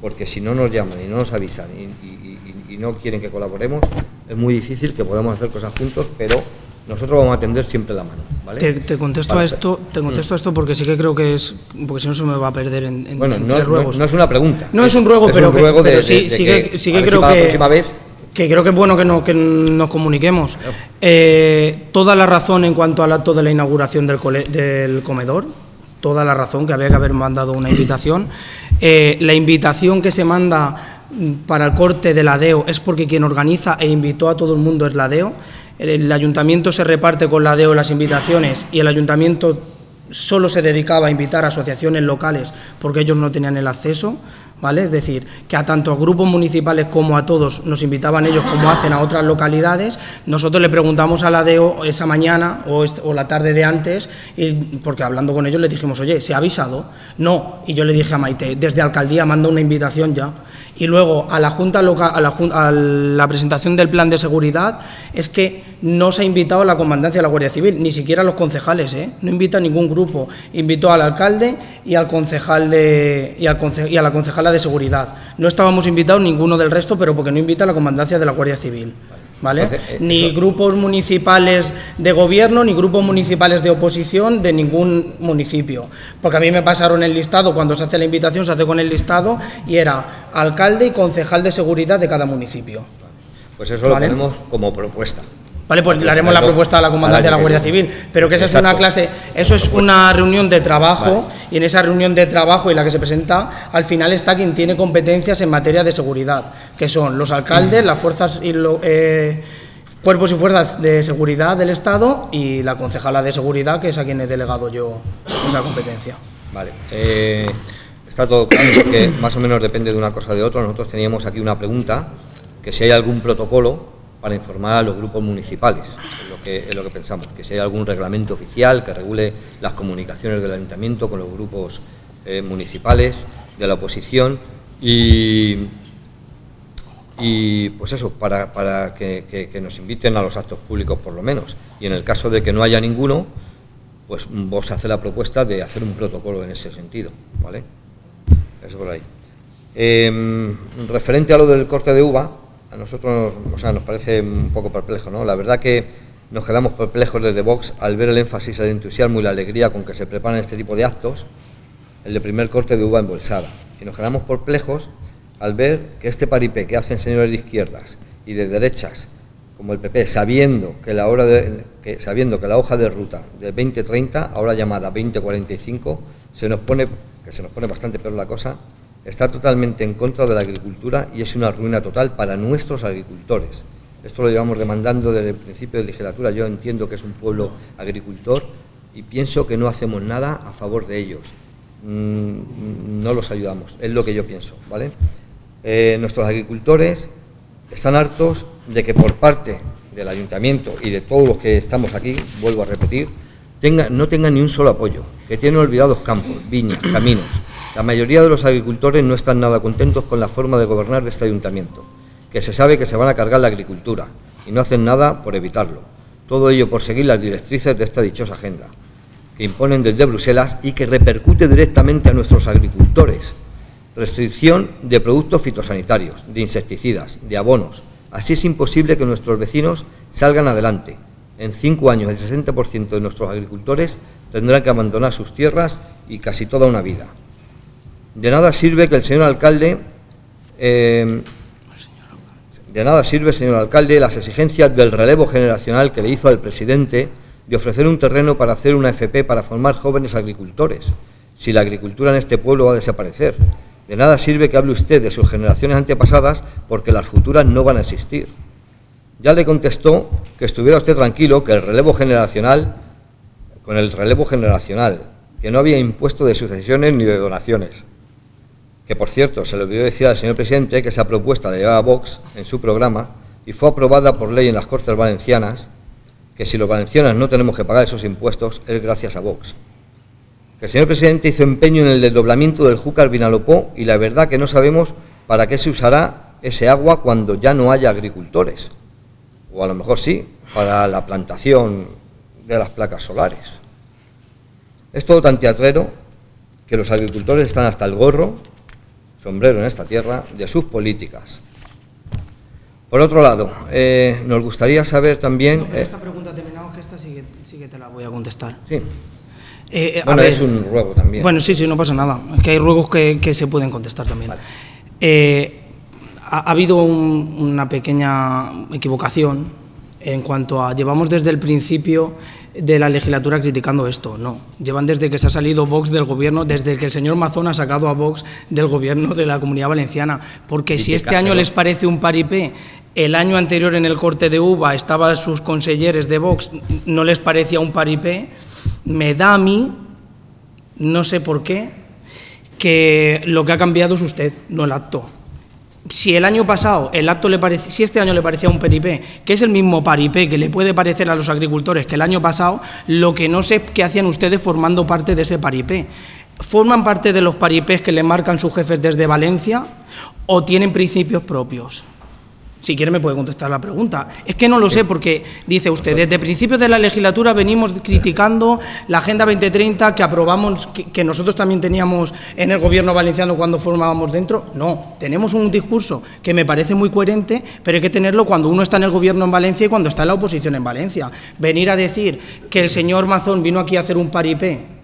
porque si no nos llaman y no nos avisan y- y no quieren que colaboremos, es muy difícil que podamos hacer cosas juntos, pero nosotros vamos a tender siempre la mano. ¿vale? Te, te contesto a esto, te contesto a esto porque sí que creo que es, porque si no se me va a perder en, en- Bueno, en no, tres ruegos. no es una pregunta. No es un ruego, pero, un que- ruego de- pero sí, de- de sí que, que, sí que si creo para que la próxima vez que creo que es bueno que, no- que nos comuniquemos. Eh, toda la razón en cuanto al acto de la inauguración del, cole- del comedor, toda la razón que había que haber mandado una invitación. Eh, la invitación que se manda para el corte de la DEO es porque quien organiza e invitó a todo el mundo es la DEO. El, ayuntamiento se reparte con la DEO las invitaciones y el ayuntamiento solo se dedicaba a invitar a asociaciones locales porque ellos no tenían el acceso, ¿vale? Es decir, que a tanto a grupos municipales como a todos nos invitaban ellos como hacen a otras localidades. Nosotros le preguntamos a la DEO esa mañana o la tarde de antes, y, porque hablando con ellos les dijimos, oye, ¿se ha avisado? No, y yo le dije a Maite, desde alcaldía manda una invitación ya. Y luego a la Junta local, a la, a la presentación del plan de seguridad es que no se ha invitado a la comandancia de la Guardia Civil, ni siquiera a los concejales, ¿eh? no invita a ningún grupo. Invitó al alcalde y al concejal de y, al conce- y a la concejala de seguridad. No estábamos invitados ninguno del resto, pero porque no invita a la comandancia de la Guardia Civil. ¿Vale? Entonces, eh, ni eso- grupos municipales de gobierno, ni grupos municipales de oposición de ningún municipio. Porque a mí me pasaron el listado, cuando se hace la invitación se hace con el listado y era alcalde y concejal de seguridad de cada municipio. Pues eso Vale. lo ponemos como propuesta. Vale, pues le haremos la propuesta a la comandancia de la Guardia. Civil, pero que esa es una clase, eso es una reunión de trabajo y en esa reunión de trabajo y la que se presenta, al final está quien tiene competencias en materia de seguridad, que son los alcaldes, las fuerzas y lo- eh, cuerpos y fuerzas de seguridad del Estado y la concejala de seguridad, que es a quien he delegado yo esa competencia. Vale. eh, está todo claro porque más o menos depende de una cosa o de otra. Nosotros teníamos aquí una pregunta, que si hay algún protocolo para informar a los grupos municipales, es lo que, pensamos, que si hay algún reglamento oficial que regule las comunicaciones del ayuntamiento con los grupos eh, municipales de la oposición y, y pues eso, para, para que, nos inviten a los actos públicos por lo menos. Y en el caso de que no haya ninguno, pues vos hace la propuesta de hacer un protocolo en ese sentido, ¿vale? Eso por ahí. Eh, referente a lo del corte de uva, a nosotros o sea, nos parece un poco perplejo, ¿no? La verdad que nos quedamos perplejos desde Vox al ver el énfasis, el entusiasmo y la alegría con que se preparan este tipo de actos, el de primer corte de uva embolsada. Y nos quedamos perplejos al ver que este paripé que hacen señores de izquierdas y de derechas, como el PP, sabiendo que la, hora de- que, sabiendo que la hoja de ruta de 2030, ahora llamada 2045, se nos pone, que se nos pone bastante peor la cosa, está totalmente en contra de la agricultura y es una ruina total para nuestros agricultores. Esto lo llevamos demandando desde el principio de legislatura. Yo entiendo que es un pueblo agricultor y pienso que no hacemos nada a favor de ellos. Mm, No los ayudamos, es lo que yo pienso, ¿vale? Eh, nuestros agricultores están hartos de que por parte del ayuntamiento y de todos los que estamos aquí, vuelvo a repetir, tenga- no tengan ni un solo apoyo, que tienen olvidados campos, viñas, caminos. La mayoría de los agricultores no están nada contentos con la forma de gobernar de este ayuntamiento, que se sabe que se van a cargar la agricultura y no hacen nada por evitarlo. Todo ello por seguir las directrices de esta dichosa agenda, que imponen desde Bruselas y que repercute directamente a nuestros agricultores. Restricción de productos fitosanitarios, de insecticidas, de abonos. Así es imposible que nuestros vecinos salgan adelante. En cinco años, el 60% de nuestros agricultores tendrán que abandonar sus tierras y casi toda una vida. De nada sirve que el señor alcalde. eh, de nada sirve, señor alcalde, las exigencias del relevo generacional que le hizo al presidente de ofrecer un terreno para hacer una FP para formar jóvenes agricultores, si la agricultura en este pueblo va a desaparecer. De nada sirve que hable usted de sus generaciones antepasadas porque las futuras no van a existir. Ya le contestó que estuviera usted tranquilo, que el relevo generacional, con el relevo generacional, que no había impuesto de sucesiones ni de donaciones. Que por cierto, se le olvidó decir al señor presidente que esa propuesta la llevaba Vox en su programa y fue aprobada por ley en las Cortes Valencianas, que si los valencianos no tenemos que pagar esos impuestos es gracias a Vox. Que el señor presidente hizo empeño en el desdoblamiento del Júcar Vinalopó y la verdad que no sabemos para qué se usará ese agua cuando ya no haya agricultores. O a lo mejor sí, para la plantación de las placas solares. Es todo tan teatrero que los agricultores están hasta el gorro, sombrero en esta tierra, de sus políticas. Por otro lado, eh, nos gustaría saber también... eh, esta pregunta terminamos, que esta sí que, sí que te la voy a contestar. sí, Eh, eh, a bueno, ver, es un ruego también. Bueno, sí, sí, no pasa nada. Es que hay ruegos que, que se pueden contestar también. Vale. Eh, ha, ha habido un- una pequeña equivocación en cuanto a. Llevamos desde el principio de la legislatura criticando esto. No. Llevan desde que se ha salido Vox del gobierno, desde que el señor Mazón ha sacado a Vox del gobierno de la comunidad valenciana. Porque si este año les parece un paripé. El año anterior en el corte de uva estaban sus consejeres de Vox, no les parecía un paripé, me da a mí no sé por qué, que lo que ha cambiado es usted, no el acto. Si el año pasado el acto le parece, si este año le parecía un paripé, que es el mismo paripé que le puede parecer a los agricultores que el año pasado, lo que no sé qué hacían ustedes formando parte de ese paripé. ¿Forman parte de los paripés que le marcan sus jefes desde Valencia o tienen principios propios? Si quiere me puede contestar la pregunta. Es que no lo sé porque dice usted, desde principios de la legislatura venimos criticando la Agenda 2030 que aprobamos, que, que nosotros también teníamos en el gobierno valenciano cuando formábamos dentro. No, tenemos un discurso que me parece muy coherente, pero hay que tenerlo cuando uno está en el gobierno en Valencia y cuando está en la oposición en Valencia. Venir a decir que el señor Mazón vino aquí a hacer un paripé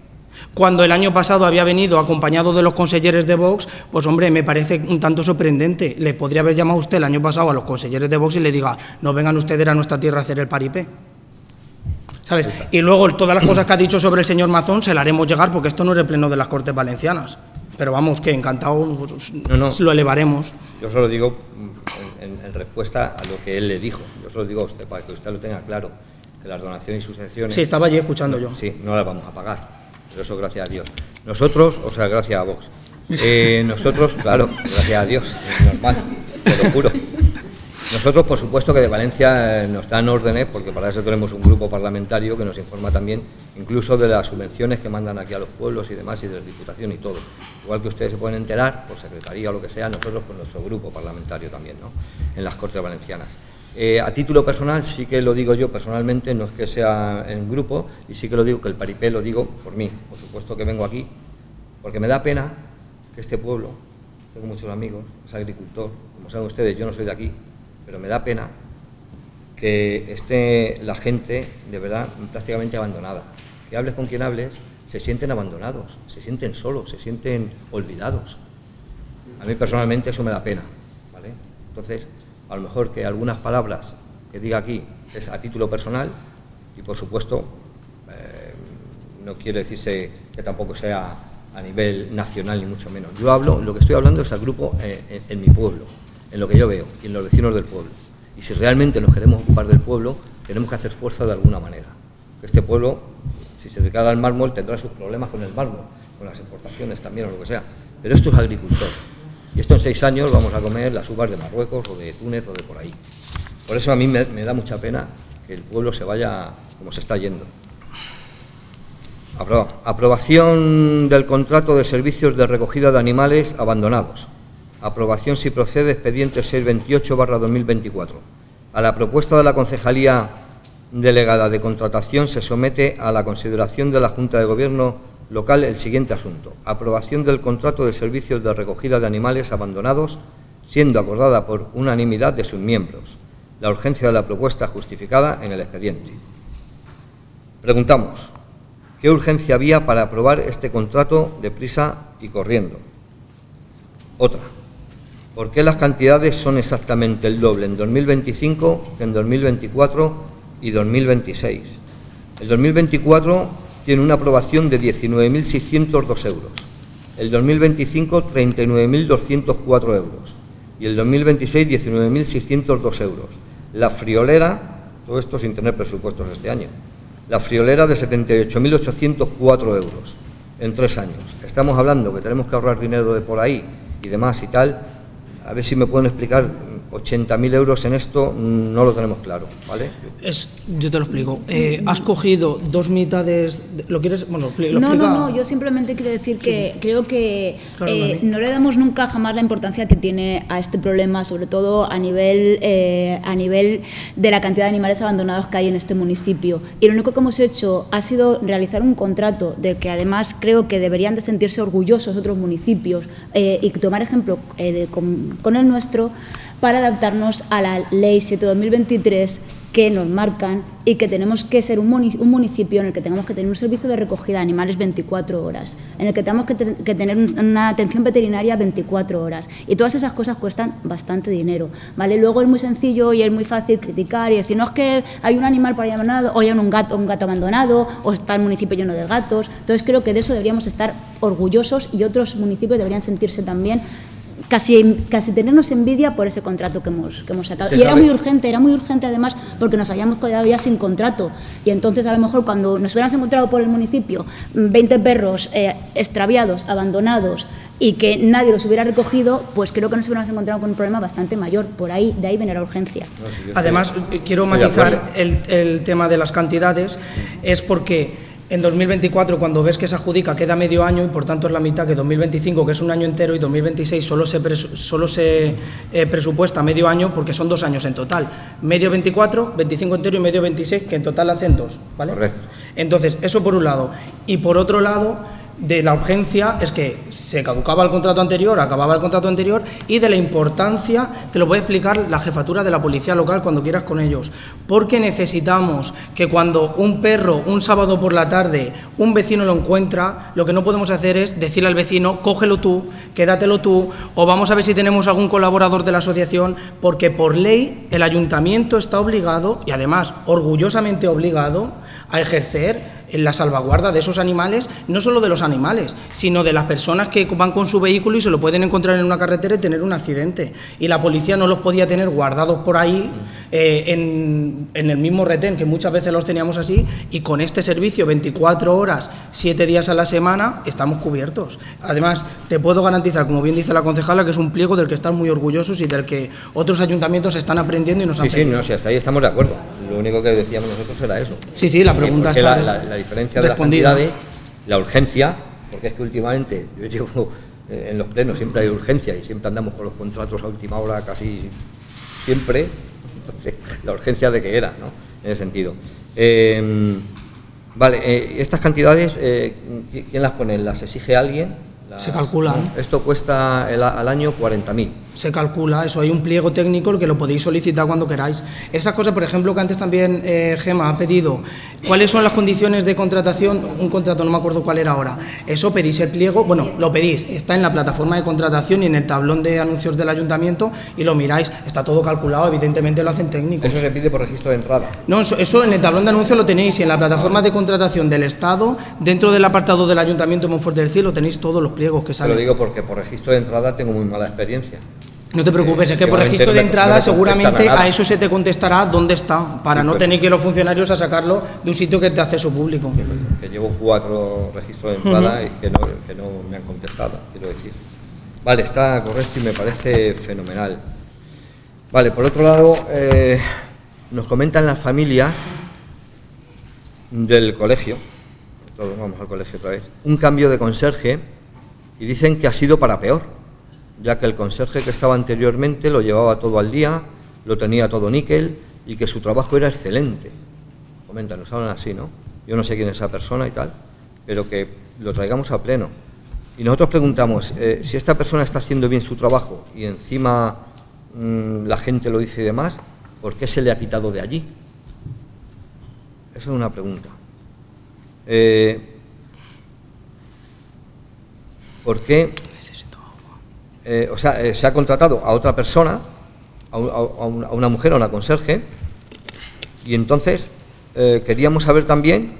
cuando el año pasado había venido acompañado de los consejeros de Vox, pues hombre, me parece un tanto sorprendente. Le podría haber llamado usted el año pasado a los consejeros de Vox y le diga, no vengan ustedes a nuestra tierra a hacer el paripé. ¿Sabes? Y luego todas las cosas que ha dicho sobre el señor Mazón se las haremos llegar porque esto no es el pleno de las Cortes Valencianas. Pero vamos, que encantado pues, No, no. lo elevaremos. Yo solo digo mm, en, en- en respuesta a lo que él le dijo. Yo solo digo a usted, para que usted lo tenga claro, que las donaciones y sucesiones... Sí, estaba allí escuchando yo. Sí, no las vamos a pagar. Pero eso gracias a Dios. Nosotros, o sea, gracias a Vox. Eh, nosotros, claro, gracias a Dios, es normal, te lo juro. Nosotros, por supuesto, que de Valencia eh, nos dan órdenes, porque para eso tenemos un grupo parlamentario que nos informa también, incluso de las subvenciones que mandan aquí a los pueblos y demás, y de la Diputación y todo. Igual que ustedes se pueden enterar, por secretaría o lo que sea, nosotros por nuestro grupo parlamentario también, ¿no? En las Cortes Valencianas. Eh, a título personal, sí que lo digo yo personalmente, no es que sea en grupo, y sí que lo digo que el paripé lo digo por mí. Por supuesto que vengo aquí, porque me da pena que este pueblo, tengo muchos amigos, es agricultor, como saben ustedes, yo no soy de aquí, pero me da pena que esté la gente de verdad prácticamente abandonada. Que hables con quien hables, se sienten abandonados, se sienten solos, se sienten olvidados. A mí personalmente eso me da pena. Entonces, a lo mejor que algunas palabras que diga aquí es a título personal y por supuesto eh, no quiere decirse que tampoco sea a nivel nacional ni mucho menos. Yo hablo, lo que estoy hablando es al grupo eh, en, en mi pueblo, en lo que yo veo y en los vecinos del pueblo. Y si realmente nos queremos ocupar del pueblo, tenemos que hacer fuerza de alguna manera. Este pueblo, si se dedicara al mármol, tendrá sus problemas con el mármol, con las exportaciones también o lo que sea. Pero esto es agricultor. Y esto en seis años vamos a comer las uvas de Marruecos o de Túnez o de por ahí. Por eso a mí me, da mucha pena que el pueblo se vaya como se está yendo. Apro- Aprobación del contrato de servicios de recogida de animales abandonados. Aprobación si procede expediente 628-2024. A la propuesta de la Concejalía Delegada de Contratación se somete a la consideración de la Junta de Gobierno local el siguiente asunto. Aprobación del contrato de servicios de recogida de animales abandonados, siendo acordada por unanimidad de sus miembros. La urgencia de la propuesta justificada en el expediente. Preguntamos, ¿qué urgencia había para aprobar este contrato deprisa y corriendo? Otra, ¿por qué las cantidades son exactamente el doble en 2025 que en 2024 y 2026? El 2024 tiene una aprobación de 19.602 euros, el 2025 39.204 euros y el 2026 19.602 euros. La friolera, todo esto sin tener presupuestos este año, la friolera de 78.804 euros en tres años. Estamos hablando que tenemos que ahorrar dinero de por ahí y demás y tal. A ver si me pueden explicar 80.000 euros en esto, no lo tenemos claro, ¿vale? Es, yo te lo explico. Eh, has cogido dos mitades. de- ¿Lo quieres? Bueno, lo No, explica- no, no, yo simplemente quiero decir que creo que Claro, eh, no le damos nunca jamás la importancia que tiene a este problema, sobre todo a nivel, eh, a nivel de la cantidad de animales abandonados que hay en este municipio. Y lo único que hemos hecho ha sido realizar un contrato del que además creo que deberían de sentirse orgullosos otros municipios eh, y tomar ejemplo eh, de- con, con el nuestro para adaptarnos a la Ley 7-2023 que nos marcan y que tenemos que ser un muni- un municipio en el que tengamos que tener un servicio de recogida de animales 24 horas, en el que tenemos que, te- que tener un- una atención veterinaria 24 horas. Y todas esas cosas cuestan bastante dinero. ¿vale? Luego es muy sencillo y es muy fácil criticar y decir, no es que hay un animal por ahí abandonado, o hay un gato, un gato abandonado, o está el municipio lleno de gatos. Entonces creo que de eso deberíamos estar orgullosos y otros municipios deberían sentirse también casi, casi tenernos envidia por ese contrato que hemos, que hemos sacado. Y era sabe- muy urgente, era muy urgente además porque nos habíamos quedado ya sin contrato. Y entonces a lo mejor cuando nos hubiéramos encontrado por el municipio mm, 20 perros eh, extraviados, abandonados y que nadie los hubiera recogido, pues creo que nos hubiéramos encontrado con un problema bastante mayor. Por ahí, de ahí viene la urgencia. Además, quiero matizar el, el tema de las cantidades, es porque en 2024, cuando ves que se adjudica, queda medio año y por tanto es la mitad que 2025, que es un año entero, y 2026 solo se, presu- solo se eh, presupuesta medio año porque son dos años en total. Medio 24, 25 entero y medio 26, que en total hacen dos. ¿vale? Correcto. Entonces, eso por un lado. Y por otro lado, de la urgencia es que se caducaba el contrato anterior, acababa el contrato anterior, y de la importancia, te lo puede explicar la jefatura de la policía local cuando quieras con ellos. Porque necesitamos que cuando un perro, un sábado por la tarde, un vecino lo encuentra, lo que no podemos hacer es decirle al vecino, cógelo tú, quédatelo tú, o vamos a ver si tenemos algún colaborador de la asociación, porque por ley el ayuntamiento está obligado, y además orgullosamente obligado, a ejercer la salvaguarda de esos animales, no solo de los animales, sino de las personas que van con su vehículo y se lo pueden encontrar en una carretera y tener un accidente. Y la policía no los podía tener guardados por ahí eh, en, en el mismo retén, que muchas veces los teníamos así, y con este servicio 24 horas, 7 días a la semana, estamos cubiertos. Además, te puedo garantizar, como bien dice la concejala, que es un pliego del que están muy orgullosos y del que otros ayuntamientos están aprendiendo y nos han Sí, sí, no, si hasta ahí estamos de acuerdo. Lo único que decíamos nosotros era eso. Sí, sí, la pregunta Porque está la, la- la diferencia de las cantidades, la urgencia, porque es que últimamente yo llevo eh, en los plenos siempre hay urgencia y siempre andamos con los contratos a última hora casi siempre. Entonces, la urgencia de que era, ¿no? En ese sentido. Eh, vale, eh, estas cantidades, eh, ¿qui- ¿quién las pone? ¿Las exige alguien? Las- Se calculan. ¿no? Esto cuesta el al año 40.000. se calcula eso, hay un pliego técnico que lo podéis solicitar cuando queráis. Esas cosas, por ejemplo, que antes también eh, Gema ha pedido, ¿cuáles son las condiciones de contratación? Un contrato, no me acuerdo cuál era ahora. Eso pedís el pliego, bueno, lo pedís, está en la plataforma de contratación y en el tablón de anuncios del ayuntamiento y lo miráis, está todo calculado, evidentemente lo hacen técnicos. Eso se pide por registro de entrada. No, eso, eso en el tablón de anuncios lo tenéis y en la plataforma de contratación del Estado, dentro del apartado del Ayuntamiento de Monforte del Cielo, tenéis todos los pliegos que Te lo salen. digo porque por registro de entrada tengo muy mala experiencia. No te preocupes, es que por registro de entrada seguramente a eso se te contestará dónde está, para no tener que ir los funcionarios a sacarlo de un sitio que es de acceso público. que llevo cuatro registros de entrada y que no, que no me han contestado, quiero decir. Vale, está correcto y me parece fenomenal. Vale, por otro lado, eh, nos comentan las familias del colegio, todos vamos al colegio otra vez, un cambio de conserje y dicen que ha sido para peor, ya que el conserje que estaba anteriormente lo llevaba todo al día, lo tenía todo níquel y que su trabajo era excelente. Comentan, nos hablan así, ¿no? Yo no sé quién es esa persona y tal, pero que lo traigamos a pleno. Y nosotros preguntamos, eh, si esta persona está haciendo bien su trabajo y encima mm, la gente lo dice y demás, ¿por qué se le ha quitado de allí? Esa es una pregunta. Eh, ¿Por qué? Eh, o sea, eh, se ha contratado a otra persona, a, a un- a una mujer, a una conserje, y entonces eh, queríamos saber también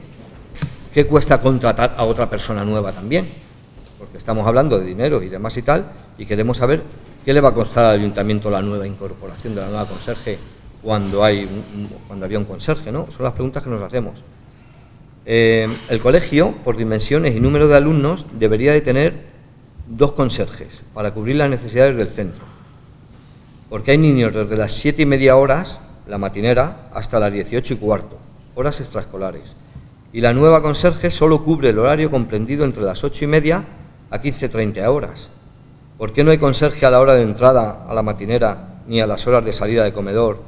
qué cuesta contratar a otra persona nueva también, porque estamos hablando de dinero y demás y tal, y queremos saber qué le va a costar al ayuntamiento la nueva incorporación de la nueva conserje cuando, hay un- cuando había un conserje, ¿no? Son las preguntas que nos hacemos. El colegio, por dimensiones y número de alumnos, debería de tener dos conserjes para cubrir las necesidades del centro. Porque hay niños desde las siete y media horas, la matinera, hasta las 18 y cuarto, horas extraescolares. Y la nueva conserje solo cubre el horario comprendido entre las ocho y media a 15.30 horas. ¿Por qué no hay conserje a la hora de entrada a la matinera ni a las horas de salida de comedor,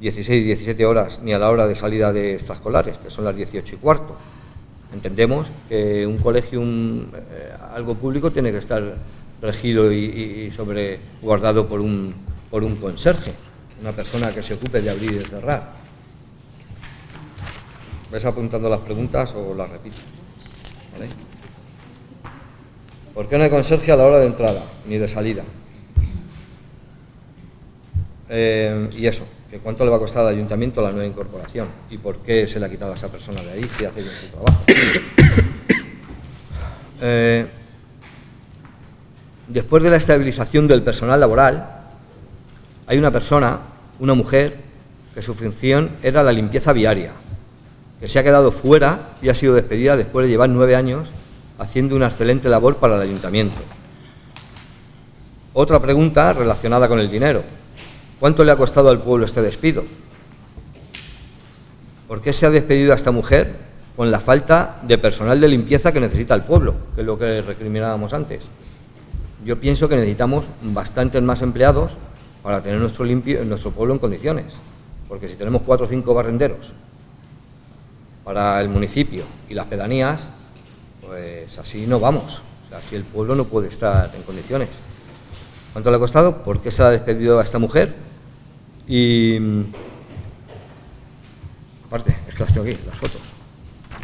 16 y 17 horas, ni a la hora de salida de extraescolares, que son las 18 y cuarto? Entendemos que un colegio, un, eh, algo público, tiene que estar regido y, y- y sobre guardado por un, por un conserje, una persona que se ocupe de abrir y cerrar. ¿Ves apuntando las preguntas o las repito? ¿Por qué no hay conserje a la hora de entrada ni de salida? Eh, y eso, cuánto le va a costar al ayuntamiento la nueva incorporación y por qué se le ha quitado a esa persona de ahí si hace bien su trabajo. Eh, después de la estabilización del personal laboral, hay una persona, una mujer, que su función era la limpieza viaria, que se ha quedado fuera y ha sido despedida después de llevar nueve años haciendo una excelente labor para el ayuntamiento. Otra pregunta relacionada con el dinero. ¿Cuánto le ha costado al pueblo este despido? ¿Por qué se ha despedido a esta mujer con la falta de personal de limpieza que necesita el pueblo, que es lo que recriminábamos antes. Yo pienso que necesitamos bastantes más empleados para tener nuestro, pueblo en condiciones, porque si tenemos cuatro o cinco barrenderos para el municipio y las pedanías, pues así no vamos. Así el pueblo no puede estar en condiciones. ¿Cuánto le ha costado? ¿Por qué se ha despedido a esta mujer? Y aparte, es que las tengo aquí, las fotos.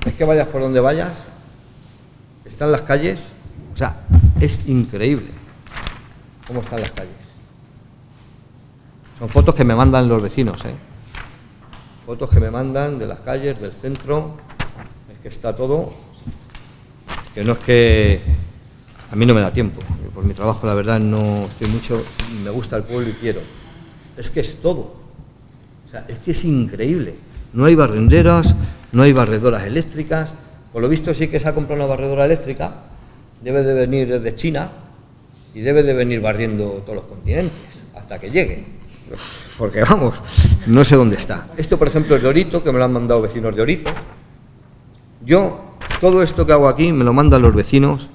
Es que vayas por donde vayas, están las calles, o sea, es increíble cómo están las calles. Son fotos que me mandan los vecinos, ¿eh? Fotos que me mandan de las calles, del centro, es que está todo, que no es que a mí no me da tiempo, por mi trabajo la verdad no estoy mucho, me gusta el pueblo y quiero. Es que es todo, o sea, es que es increíble. No hay barrenderas, no hay barredoras eléctricas, por lo visto sí que se ha comprado una barredora eléctrica, debe de venir desde China y debe de venir barriendo todos los continentes hasta que llegue. Porque vamos, no sé dónde está. Esto, por ejemplo, es de Orito, que me lo han mandado vecinos de Orito. Yo, todo esto que hago aquí me lo mandan los vecinos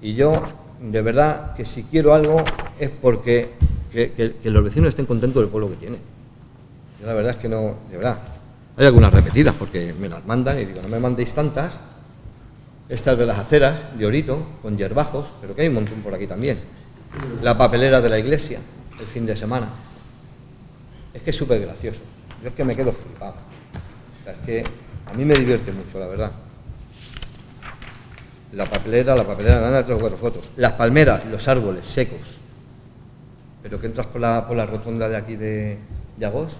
y yo, de verdad, que si quiero algo es porque que, los vecinos estén contentos del pueblo que tienen. Yo la verdad es que no, de verdad. Hay algunas repetidas porque me las mandan y digo, no me mandéis tantas. Estas de las aceras de Orito, con yerbajos, pero que hay un montón por aquí también. La papelera de la iglesia, el fin de semana. Es que es súper gracioso. Yo es que me quedo flipado. es que a mí me divierte mucho, la verdad. La papelera, la papelera, nada, tres o cuatro fotos. Las palmeras, los árboles secos. Pero que entras por la, por la rotonda de aquí de, de Agos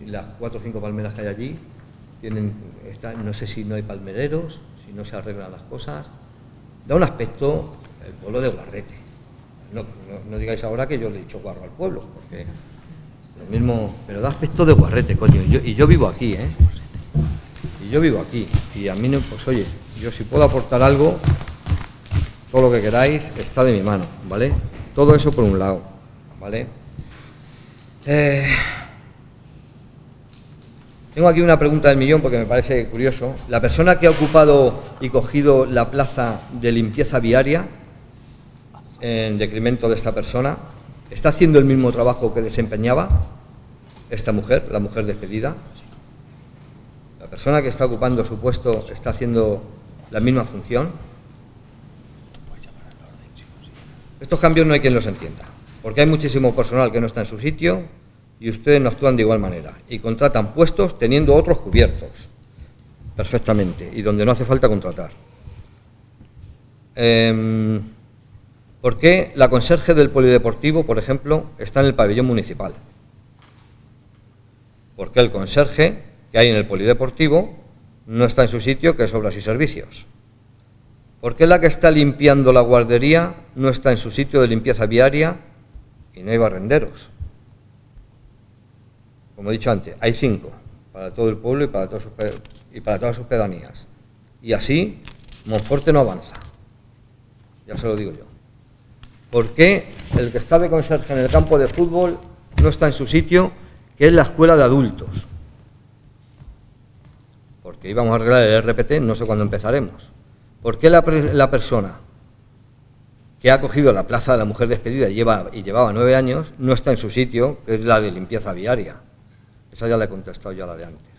y las cuatro o cinco palmeras que hay allí tienen, no sé si no hay palmereros, si no se arreglan las cosas. Da un aspecto el pueblo de Guarrete. No, digáis ahora que yo le he dicho guarro al pueblo, porque lo mismo, pero da aspecto de Guarrete, coño. Y yo, y yo vivo aquí, ¿eh? Y yo vivo aquí. Y a mí, no, pues oye, yo si puedo aportar algo, todo lo que queráis está de mi mano, ¿vale? Todo eso por un lado, Eh, tengo aquí una pregunta del millón porque me parece curioso. La persona que ha ocupado y cogido la plaza de limpieza viaria, en decremento de esta persona, ¿está haciendo el mismo trabajo que desempeñaba esta mujer, la mujer despedida? La persona que está ocupando su puesto está haciendo la misma función. Estos cambios no hay quien los entienda, porque hay muchísimo personal que no está en su sitio y ustedes no actúan de igual manera y contratan puestos teniendo otros cubiertos perfectamente y donde no hace falta contratar. Em, ¿Por qué la conserje del polideportivo, por ejemplo, está en el pabellón municipal? ¿Por qué el conserje que hay en el polideportivo no está en su sitio, que es obras y servicios? ¿Por qué la que está limpiando la guardería no está en su sitio de limpieza viaria y no hay barrenderos? Como he dicho antes, hay cinco para todo el pueblo y para, y para todas sus pedanías. Y así Monforte no avanza. Ya se lo digo yo. ¿Por qué el que está de conserje en el campo de fútbol no está en su sitio, que es la escuela de adultos? Porque íbamos a arreglar el RPT, no sé cuándo empezaremos. ¿Por qué la persona que ha cogido la plaza de la mujer despedida y, lleva, y llevaba nueve años no está en su sitio, es la de limpieza viaria? Esa ya la he contestado ya la de antes.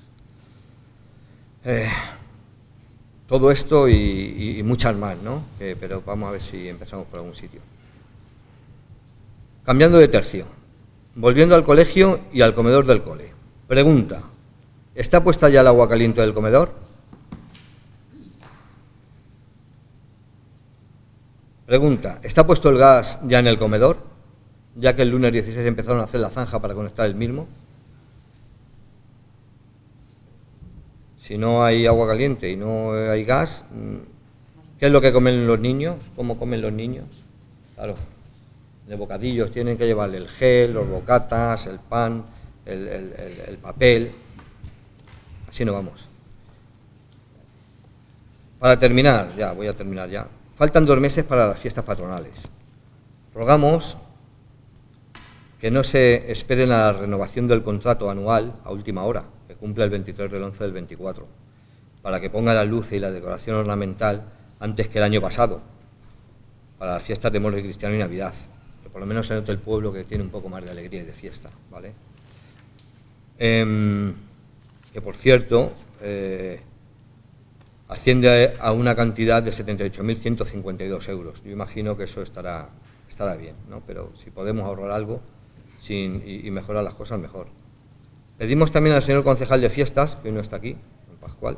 Eh, todo esto y, muchas más, ¿no? pero vamos a ver si empezamos por algún sitio. Cambiando de tercio, volviendo al colegio y al comedor del cole. Pregunta, ¿está puesta ya el agua caliente del comedor? Pregunta, ¿está puesto el gas ya en el comedor? Ya que el lunes 16 empezaron a hacer la zanja para conectar el mismo. si no hay agua caliente y no hay gas, mm, ¿qué es lo que comen los niños? ¿Cómo comen los niños? Claro, de bocadillos tienen que llevarle el gel, los bocatas, el pan, el, papel. Así no vamos. Para terminar, ya, voy a terminar ya. Faltan dos meses para las fiestas patronales. Rogamos que no se esperen la renovación del contrato anual a última hora cumple el 23 del 11 del 24. para que ponga la luz y la decoración ornamental antes que el año pasado, para las fiestas de Mole Cristiano y Navidad, que por lo menos se note el pueblo que tiene un poco más de alegría y de fiesta, ¿vale? Em, que por cierto, eh, asciende a una cantidad de 78.152 euros. Yo imagino que eso estará, bien, ¿no? pero si podemos ahorrar algo y, mejorar las cosas, mejor. Pedimos también al señor concejal de fiestas, que hoy no está aquí, el Pascual,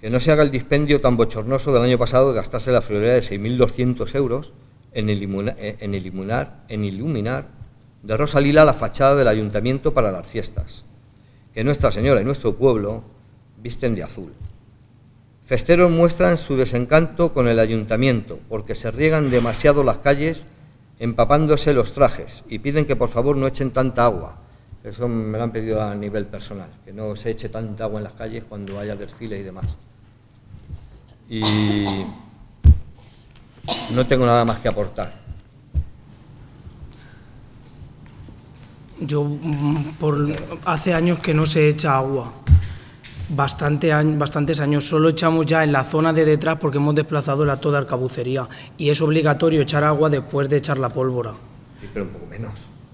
que no se haga el dispendio tan bochornoso del año pasado de gastarse la friolera de 6.200 euros en, ilumina- eh, en, iluminar, en iluminar de rosa lila la fachada del ayuntamiento para las fiestas, que Nuestra Señora y nuestro pueblo visten de azul. Festeros muestran su desencanto con el ayuntamiento porque se riegan demasiado las calles empapándose los trajes y piden que por favor no echen tanta agua. Eso me lo han pedido a nivel personal, que no se eche tanta agua en las calles cuando haya desfiles y demás. Y no tengo nada más que aportar. Yo mm, por hace años que no se echa agua. Bastante año- bastantes años solo echamos ya en la zona de detrás porque hemos desplazado la toda arcabucería y es obligatorio echar agua después de echar la pólvora. Sí, pero un poco menos.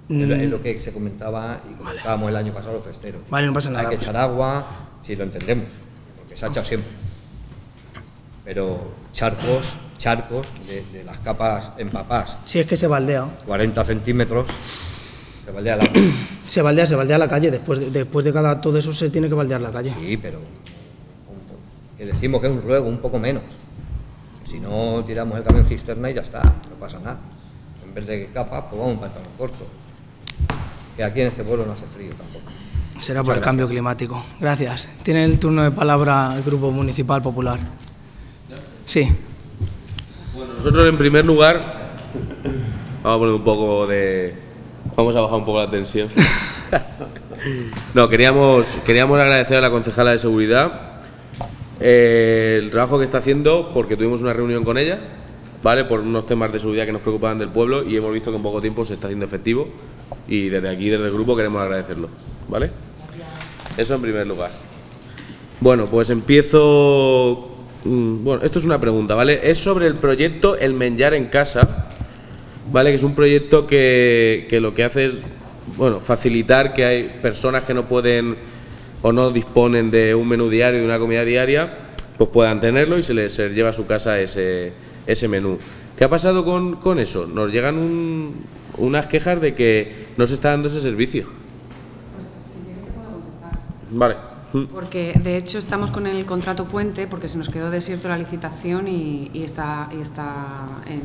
Mm. Es lo- Es lo que se comentaba y comentábamos el año pasado los festeros. Vale, no pasa nada. Hay que echar agua, si lo entendemos, porque se ha echado siempre. Pero charcos, charcos de, de las capas empapadas, Si es que se baldea. 40 centímetros, se baldea el agua. Se baldea, se baldea la calle. Después de, después de cada todo eso se tiene que baldear la calle. Sí, pero que decimos que es un ruego, un poco menos. Si no, tiramos el camión cisterna y ya está, no pasa nada. En vez de capas, pues vamos un pantalón corto. Que aquí en este pueblo no hace frío tampoco. Será por el cambio climático. Gracias. Tiene el turno de palabra el Grupo Municipal Popular. Sí. Bueno, nosotros en primer lugar vamos a poner un poco de vamos a bajar un poco la tensión. no, queríamos queríamos agradecer a la concejala de seguridad eh, el trabajo que está haciendo porque tuvimos una reunión con ella, ¿vale? Por unos temas de seguridad que nos preocupaban del pueblo y hemos visto que en poco tiempo se está haciendo efectivo y desde aquí desde el grupo queremos agradecerlo, ¿vale? Eso en primer lugar. Bueno, pues empiezo. mm, Bueno, esto es una pregunta, ¿vale? Es sobre el proyecto El Menjar en Casa, ¿vale? Que es un proyecto que, que lo que hace es, bueno, facilitar que hay personas que no pueden o no disponen de un menú diario, de una comida diaria, pues puedan tenerlo y se les se lleva a su casa ese, ese menú. ¿Qué ha pasado con, con eso? Nos llegan un- unas quejas de que no se está dando ese servicio. Vale. Porque de hecho estamos con el contrato puente porque se nos quedó desierto la licitación y, y está, y está en...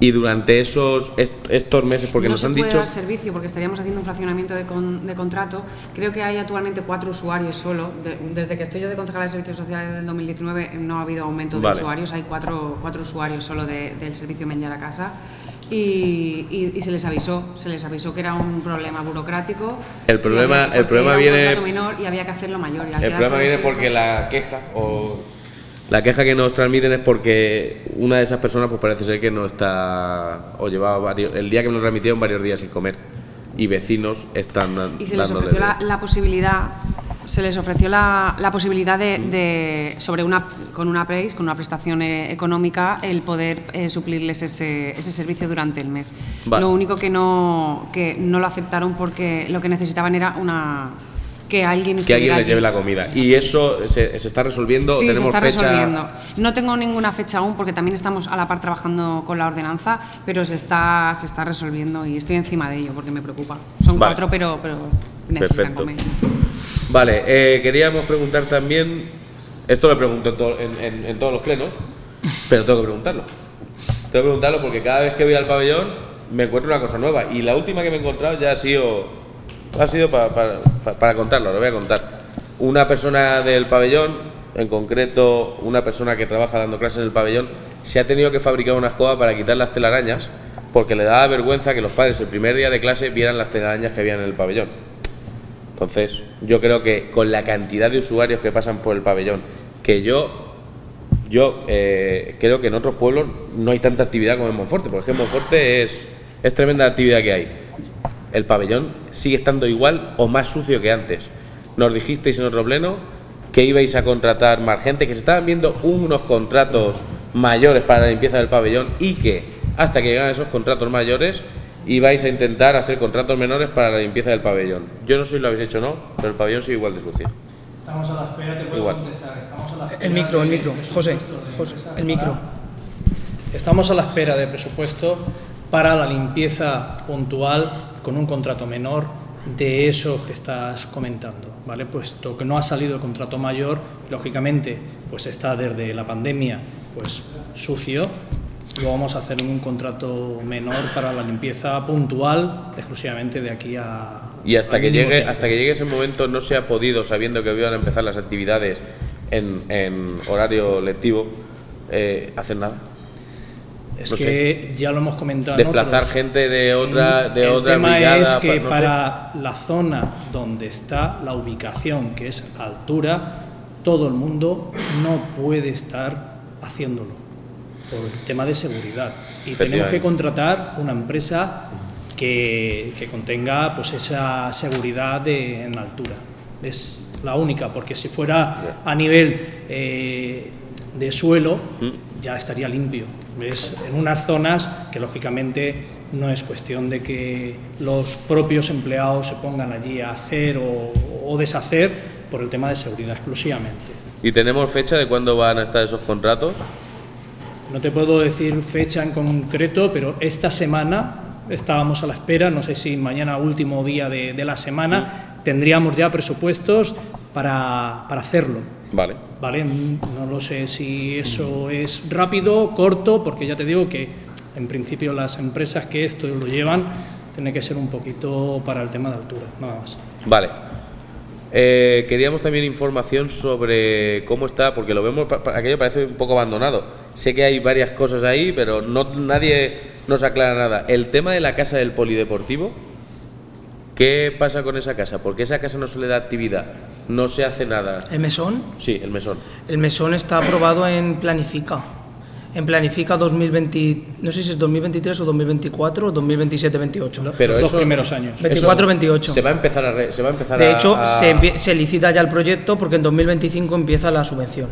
Y durante esos est- estos meses, porque no nos se han puede dicho... dar servicio porque estaríamos haciendo un fraccionamiento de, con- de contrato. Creo que hay actualmente cuatro usuarios solo. De- desde que estoy yo de concejala de Servicios Sociales del 2019 no ha habido aumento de Vale. usuarios. Hay cuatro, cuatro usuarios solo de- del servicio Menjar a Casa. Y, y- y se les avisó, se les avisó que era un problema burocrático. El problema- había- el problema viene- menor y había que hacerlo mayor. y al El problema viene porque la queja o la queja que nos transmiten es porque una de esas personas pues parece ser que no está o llevaba varios, el día que nos remitieron varios días sin comer y vecinos están Y se les ofreció la, la posibilidad, se les ofreció la, la posibilidad de, de- sobre una con una PREIS, con una prestación eh, económica, el poder eh, suplirles ese, ese servicio durante el mes. Vale. Lo único que no que no lo aceptaron porque lo que necesitaban era una que alguien que alguien les lleve la comida y eso se, se está resolviendo Sí, se tenemos está fecha resolviendo. No tengo ninguna fecha aún porque también estamos a la par trabajando con la ordenanza, pero se está, se está resolviendo y estoy encima de ello porque me preocupa. Son Vale. cuatro, pero, pero necesitan Perfecto. comer. Vale, eh, queríamos preguntar también, esto lo pregunto en, to- en- en- en todos los plenos, pero tengo que preguntarlo. Tengo que preguntarlo porque cada vez que voy al pabellón me encuentro una cosa nueva y la última que me he encontrado ya ha sido, ha sido pa- pa- pa- para contarlo, lo voy a contar. Una persona del pabellón, en concreto una persona que trabaja dando clases en el pabellón, se ha tenido que fabricar una escoba para quitar las telarañas porque le daba vergüenza que los padres el primer día de clase vieran las telarañas que había en el pabellón. Entonces, yo creo que con la cantidad de usuarios que pasan por el pabellón, que yo, yo eh, creo que en otros pueblos no hay tanta actividad como en Monforte, porque en Monforte es, es tremenda la actividad que hay. El pabellón sigue estando igual o más sucio que antes. Nos dijisteis en otro pleno que ibais a contratar más gente, que se estaban viendo unos contratos mayores para la limpieza del pabellón y que hasta que llegan esos contratos mayores ibais a intentar hacer contratos menores para la limpieza del pabellón. Yo no sé si lo habéis hecho o no, pero el pabellón sigue igual de sucio. Estamos a la espera, te puedo Igual. contestar. Estamos a la espera El micro, el de micro. José, José, el micro. Estamos a la espera de presupuesto para la limpieza puntual con un contrato menor de esos que estás comentando, ¿vale? Puesto que no ha salido el contrato mayor, lógicamente, pues está desde la pandemia, pues sucio, lo vamos a hacer en un contrato menor para la limpieza puntual, exclusivamente de aquí a... Y hasta que llegue, tiempo. hasta que llegue ese momento no se ha podido, sabiendo que iban a empezar las actividades en, en horario lectivo, eh, hacer nada. Es no que ya lo hemos comentado. en Desplazar otros. gente de otra, de el otra tema brigada, es que sé. para la zona donde está la ubicación, que es altura, todo el mundo no puede estar haciéndolo por el tema de seguridad. Y tenemos que contratar una empresa que, que contenga pues esa seguridad de- en altura. Es la única, porque si fuera a nivel eh, de suelo, Mm. ya estaría limpio. ¿Ves? En unas zonas que lógicamente no es cuestión de que los propios empleados se pongan allí a hacer o, o deshacer por el tema de seguridad exclusivamente. ¿Y tenemos fecha de cuándo van a estar esos contratos? No te puedo decir fecha en concreto, pero esta semana estábamos a la espera, no sé si mañana último día de, de la semana tendríamos ya presupuestos para, para hacerlo. Vale. ¿vale? No lo sé si eso es rápido, corto, porque ya te digo que en principio las empresas que esto lo llevan tiene que ser un poquito para el tema de altura, nada más. Vale. Eh, queríamos también información sobre cómo está, porque lo vemos, aquello parece un poco abandonado. Sé que hay varias cosas ahí, pero no, nadie nos aclara nada. El tema de la casa del polideportivo, ¿qué pasa con esa casa? Porque esa casa no se le da actividad, no se hace nada. ¿El mesón? Sí, el mesón. El mesón está aprobado en Planifica. En Planifica 2020, no sé si es 2023 o 2024 o 2027-28. Pero los eso- primeros años. 24-28. Se va a empezar a, re- se va a empezar De a- hecho, a- se, se licita ya el proyecto porque en 2025 empieza la subvención.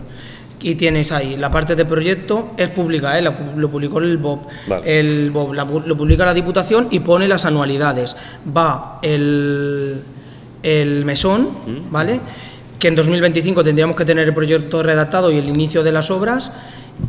Y tienes ahí la parte de proyecto, es pública, ¿eh? Lo publicó el. Vale. El BOP la lo publica la Diputación y pone las anualidades. Va el, el mesón, Mm. ¿vale? Que en 2025 tendríamos que tener el proyecto redactado y el inicio de las obras.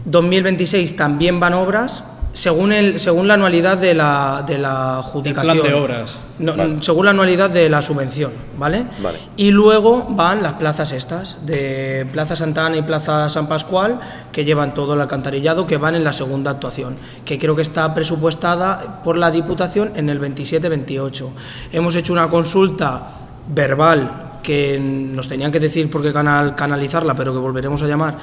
2026 también van obras. Según, el, según la anualidad de la, de la adjudicación. de obras. No, Vale. Según la anualidad de la subvención, ¿vale? Vale. Y luego van las plazas estas, de Plaza Santa Ana y Plaza San Pascual, que llevan todo el alcantarillado, que van en la segunda actuación, que creo que está presupuestada por la Diputación en el 27-28. Hemos hecho una consulta verbal que nos tenían que decir por qué canal canalizarla, pero que volveremos a llamar,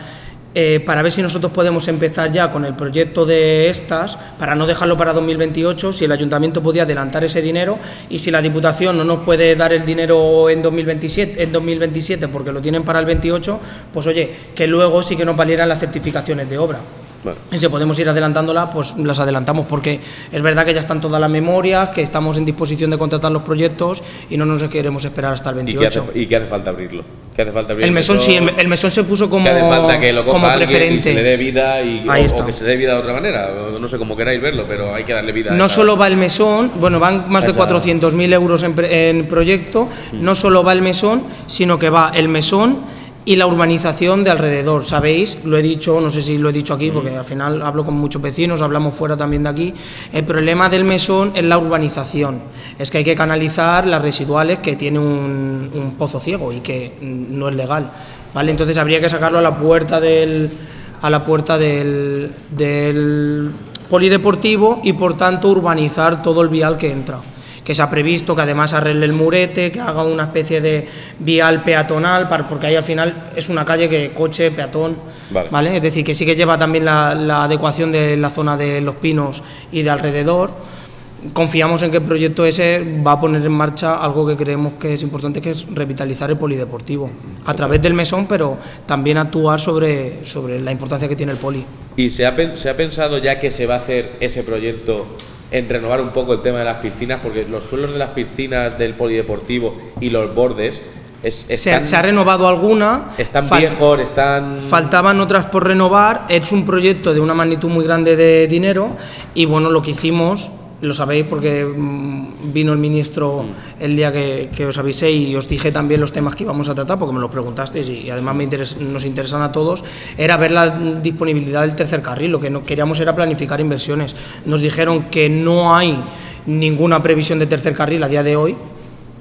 eh, para ver si nosotros podemos empezar ya con el proyecto de estas, para no dejarlo para 2028, si el ayuntamiento podía adelantar ese dinero y si la Diputación no nos puede dar el dinero en 2027, en 2027 porque lo tienen para el 28, pues oye, que luego sí que nos valieran las certificaciones de obra. Vale. Y si podemos ir adelantándolas, pues las adelantamos, porque es verdad que ya están todas las memorias, que estamos en disposición de contratar los proyectos y no nos queremos esperar hasta el ¿Y qué, 28. hace, y qué hace falta abrirlo? ¿Qué hace falta abrir El mesón sí, el, el mesón se puso como, que hace falta que lo coja como preferente. y se le dé vida y, Ahí o, está. o que se le dé vida de otra manera. No sé cómo queráis verlo, pero hay que darle vida. a No esa- solo va el mesón, bueno, van más de Esa- 400.000 euros en, en proyecto, no solo va el mesón, sino que va el mesón y la urbanización de alrededor. Sabéis, lo he dicho, no sé si lo he dicho aquí, porque al final hablo con muchos vecinos, hablamos fuera también de aquí. El problema del mesón es la urbanización, es que hay que canalizar las residuales que tiene un, un pozo ciego y que mm, no es legal. ¿vale? Entonces habría que sacarlo a la puerta del, a la puerta del, del polideportivo y por tanto urbanizar todo el vial que entra. Que se ha previsto que además arregle el murete, que haga una especie de vial peatonal, para- porque ahí al final es una calle que coche, peatón, Vale. Es decir, que sí que lleva también la, la adecuación de la zona de los pinos y de alrededor. Confiamos en que el proyecto ese va a poner en marcha algo que creemos que es importante, que es revitalizar el polideportivo, a través del mesón, pero también actuar sobre, sobre la importancia que tiene el poli. ¿Y se ha, se ha pensado ya que se va a hacer ese proyecto en renovar un poco el tema de las piscinas? Porque los suelos de las piscinas del polideportivo y los bordes Es, se, ha- se ha renovado alguna. Están viejos, están... Faltaban otras por renovar. Es un proyecto de una magnitud muy grande de dinero. Y bueno, lo que hicimos, lo sabéis porque mm, vino el ministro el día que, que os avisé y os dije también los temas que íbamos a tratar, porque me los preguntasteis y, y además me interes- nos interesan a todos, era ver la mm, disponibilidad del tercer carril. Lo que no queríamos era planificar inversiones. Nos dijeron que no hay ninguna previsión de tercer carril a día de hoy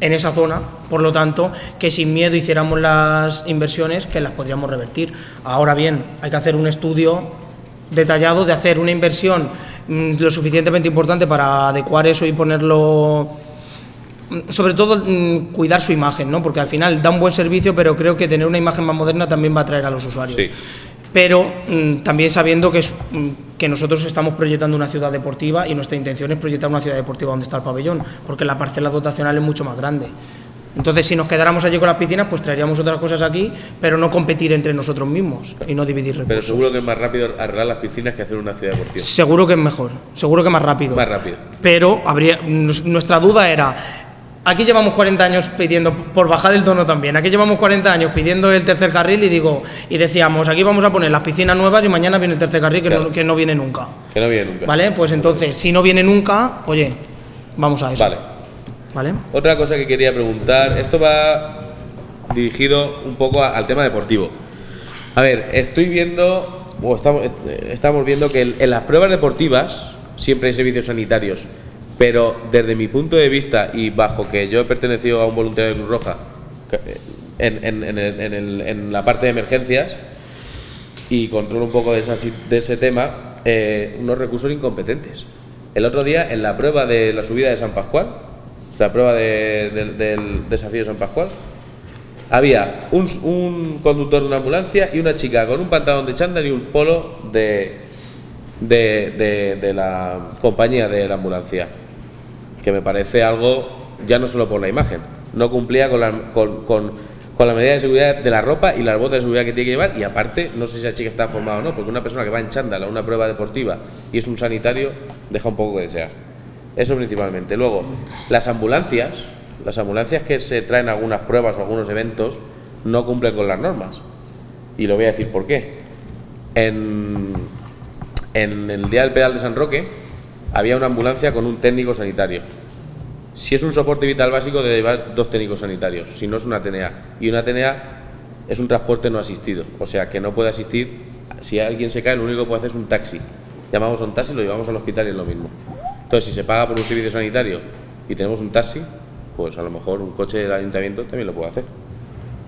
en esa zona, por lo tanto, que sin miedo hiciéramos las inversiones que las podríamos revertir. Ahora bien, hay que hacer un estudio detallado de hacer una inversión mm, lo suficientemente importante para adecuar eso y ponerlo mm, sobre todo mm, cuidar su imagen, ¿no? Porque al final da un buen servicio, pero creo que tener una imagen más moderna también va a atraer a los usuarios. Sí. Pero mm, también sabiendo que, es, mm, que nosotros estamos proyectando una ciudad deportiva y nuestra intención es proyectar una ciudad deportiva donde está el pabellón, porque la parcela dotacional es mucho más grande. Entonces, si nos quedáramos allí con las piscinas, pues traeríamos otras cosas aquí, pero no competir entre nosotros mismos y no dividir recursos. Pero seguro que es más rápido arreglar las piscinas que hacer una ciudad deportiva. Seguro que es mejor, seguro que más rápido. Más rápido. Pero habría, nuestra duda era, aquí llevamos 40 años pidiendo, por bajar el tono también, aquí llevamos 40 años pidiendo el tercer carril y digo, y decíamos, aquí vamos a poner las piscinas nuevas y mañana viene el tercer carril que, Claro. no, que no viene nunca. Que no viene nunca. ¿Vale? Pues entonces, si no viene nunca, oye, vamos a eso. Vale. ¿Vale? Otra cosa que quería preguntar, esto va dirigido un poco al tema deportivo. A ver, estoy viendo, o estamos, eh, viendo que en, las pruebas deportivas siempre hay servicios sanitarios, pero desde mi punto de vista y bajo que yo he pertenecido a un voluntario de Cruz Roja, eh, en, en- en el- la parte de emergencias y controlo un poco de ese tema, eh, unos recursos incompetentes. El otro día, en la prueba de la subida de San Pascual, la prueba de- del- desafío de San Pascual, había un, conductor de una ambulancia y una chica con un pantalón de chándal y un polo de, de, de- de la compañía de la ambulancia, que me parece algo ya no solo por la imagen, no cumplía con la, con, con- con la medida de seguridad de la ropa y las botas de seguridad que tiene que llevar y aparte, no sé si esa chica está formada o no, porque una persona que va en chándal a una prueba deportiva y es un sanitario deja un poco que desear. Eso principalmente. Luego, las ambulancias, las ambulancias que se traen algunas pruebas o algunos eventos no cumplen con las normas. Y lo voy a decir por qué. En, en el día del pedal de San Roque había una ambulancia con un técnico sanitario. Si es un soporte vital básico, debe llevar dos técnicos sanitarios, si no es una TNA. Y una TNA es un transporte no asistido, o sea que no puede asistir. Si alguien se cae, lo único que puede hacer es un taxi. Llamamos a un taxi, lo llevamos al hospital y es lo mismo. Entonces, si se paga por un servicio sanitario y tenemos un taxi, pues a lo mejor un coche del ayuntamiento también lo puede hacer.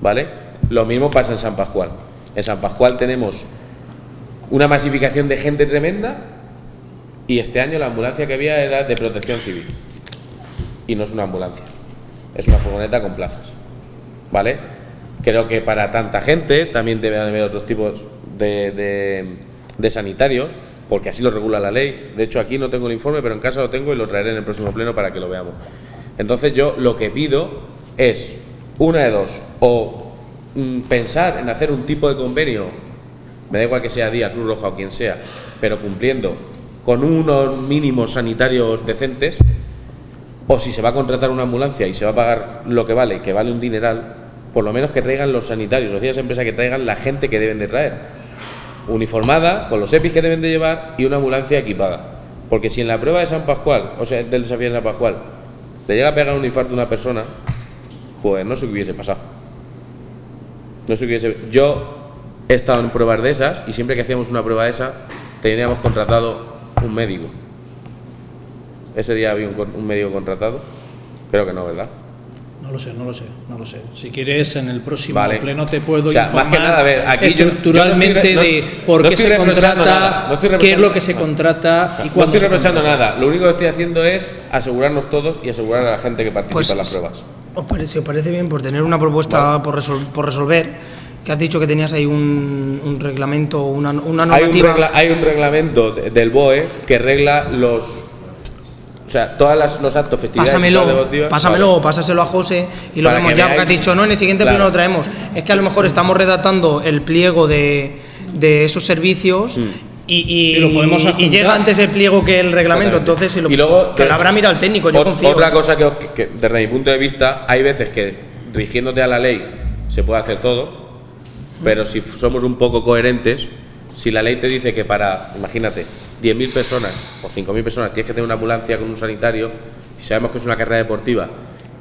¿Vale? Lo mismo pasa en San Pascual. En San Pascual tenemos una masificación de gente tremenda y este año la ambulancia que había era de protección civil. Y no es una ambulancia, es una furgoneta con plazas. ¿Vale? Creo que para tanta gente también debe haber otros tipos de, de, de sanitarios, porque así lo regula la ley. De hecho, aquí no tengo el informe, pero en casa lo tengo y lo traeré en el próximo pleno para que lo veamos. Entonces yo lo que pido es una de dos, o mm, pensar en hacer un tipo de convenio, me da igual que sea Día, Cruz Roja o quien sea, pero cumpliendo con unos mínimos sanitarios decentes, o si se va a contratar una ambulancia y se va a pagar lo que vale, que vale un dineral, por lo menos que traigan los sanitarios, o sea, esa empresa que traigan la gente que deben de traer, uniformada, con los EPIs que deben de llevar y una ambulancia equipada. Porque si en la prueba de San Pascual, o sea, del desafío de San Pascual, te llega a pegar un infarto una persona, pues no sé qué hubiese pasado. No sé qué hubiese... Yo he estado en pruebas de esas y siempre que hacíamos una prueba de esa, teníamos contratado un médico. ¿Ese día había un, un médico contratado? Creo que no, ¿verdad? No lo sé, no lo sé, no lo sé. Si quieres, en el próximo Vale. pleno te puedo O sea, más informar que nada, a ver, aquí yo- yo no estructuralmente estoy no- de por no qué estoy se contrata, no estoy qué es reprochando lo que se nada. contrata y No cuándo estoy se reprochando contrata. nada. Lo único que estoy haciendo es asegurarnos todos y asegurar a la gente que participa Pues, en las pruebas. ¿Os parece, si os parece bien, por tener una propuesta por, resol- por resolver, que has dicho que tenías ahí un, un reglamento, una, una Hay un, normativa... regla- hay un reglamento de- del BOE que regla los. O sea, todos los actos, festividades. y Pásamelo, pásamelo Vale. o pásaselo a José y lo Para vemos que ya, porque has dicho, no, en el siguiente Claro. pleno lo traemos. Es que a lo mejor estamos redactando el pliego de, de esos servicios Mm. y, y- Y lo podemos y llega antes el pliego que el reglamento, entonces si lo, y luego que lo habrá mirado el técnico, yo ot- confío. Otra cosa que, que desde mi punto de vista, hay veces que rigiéndote a la ley se puede hacer todo, pero si somos un poco coherentes, si la ley te dice que para, imagínate, 10.000 personas o 5.000 personas tienes que tener una ambulancia con un sanitario, y sabemos que es una carrera deportiva,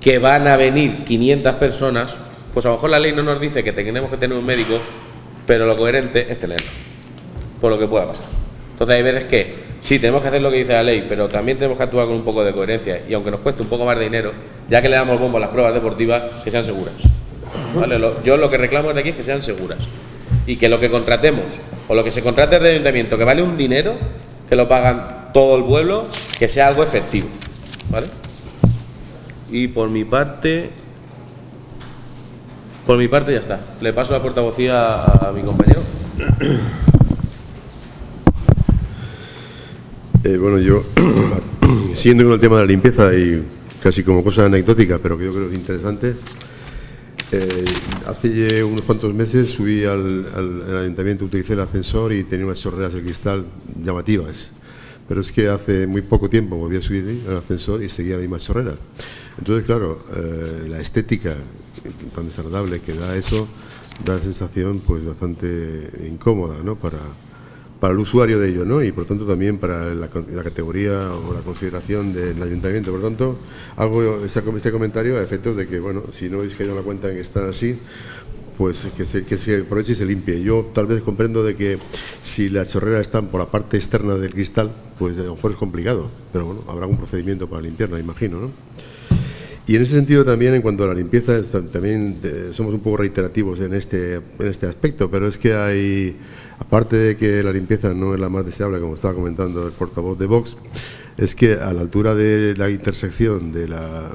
que van a venir 500 personas, pues a lo mejor la ley no nos dice que tenemos que tener un médico, pero lo coherente es tenerlo, por lo que pueda pasar. Entonces hay veces que sí, tenemos que hacer lo que dice la ley, pero también tenemos que actuar con un poco de coherencia y aunque nos cueste un poco más de dinero, ya que le damos bombo a las pruebas deportivas, que sean seguras. yo lo que reclamo de aquí es que sean seguras y que lo que contratemos o lo que se contrate de ayuntamiento que vale un dinero, que lo pagan todo el pueblo, que sea algo efectivo. ¿Vale? Y por mi parte, por mi parte ya está. Le paso la portavocía a mi compañero. Eh, bueno, yo, siguiendo con el tema de la limpieza y casi como cosa anecdótica, pero que yo creo que es interesante, eh, hace unos cuantos meses subí al, ayuntamiento, utilicé el ascensor y tenía unas chorreras de cristal llamativas. Pero es que hace muy poco tiempo volví a subir al ascensor y seguía la misma chorrera. Entonces, claro, eh, la estética tan desagradable que da eso da la sensación pues bastante incómoda ¿no? para, para el usuario de ello, ¿no? Y por tanto también para la, categoría o la consideración del ayuntamiento. Por tanto, hago este comentario a efectos de que, bueno, si no habéis caído en la cuenta en que están así, pues que se, que se aproveche y se limpie. Yo tal vez comprendo de que si las chorreras están por la parte externa del cristal, pues a lo mejor es complicado, pero bueno, habrá un procedimiento para limpiarla, imagino, ¿no? Y en ese sentido también, en cuanto a la limpieza, también eh, somos un poco reiterativos en este, en este aspecto, pero es que hay Aparte de que la limpieza no es la más deseable, como estaba comentando el portavoz de Vox, es que a la altura de la intersección del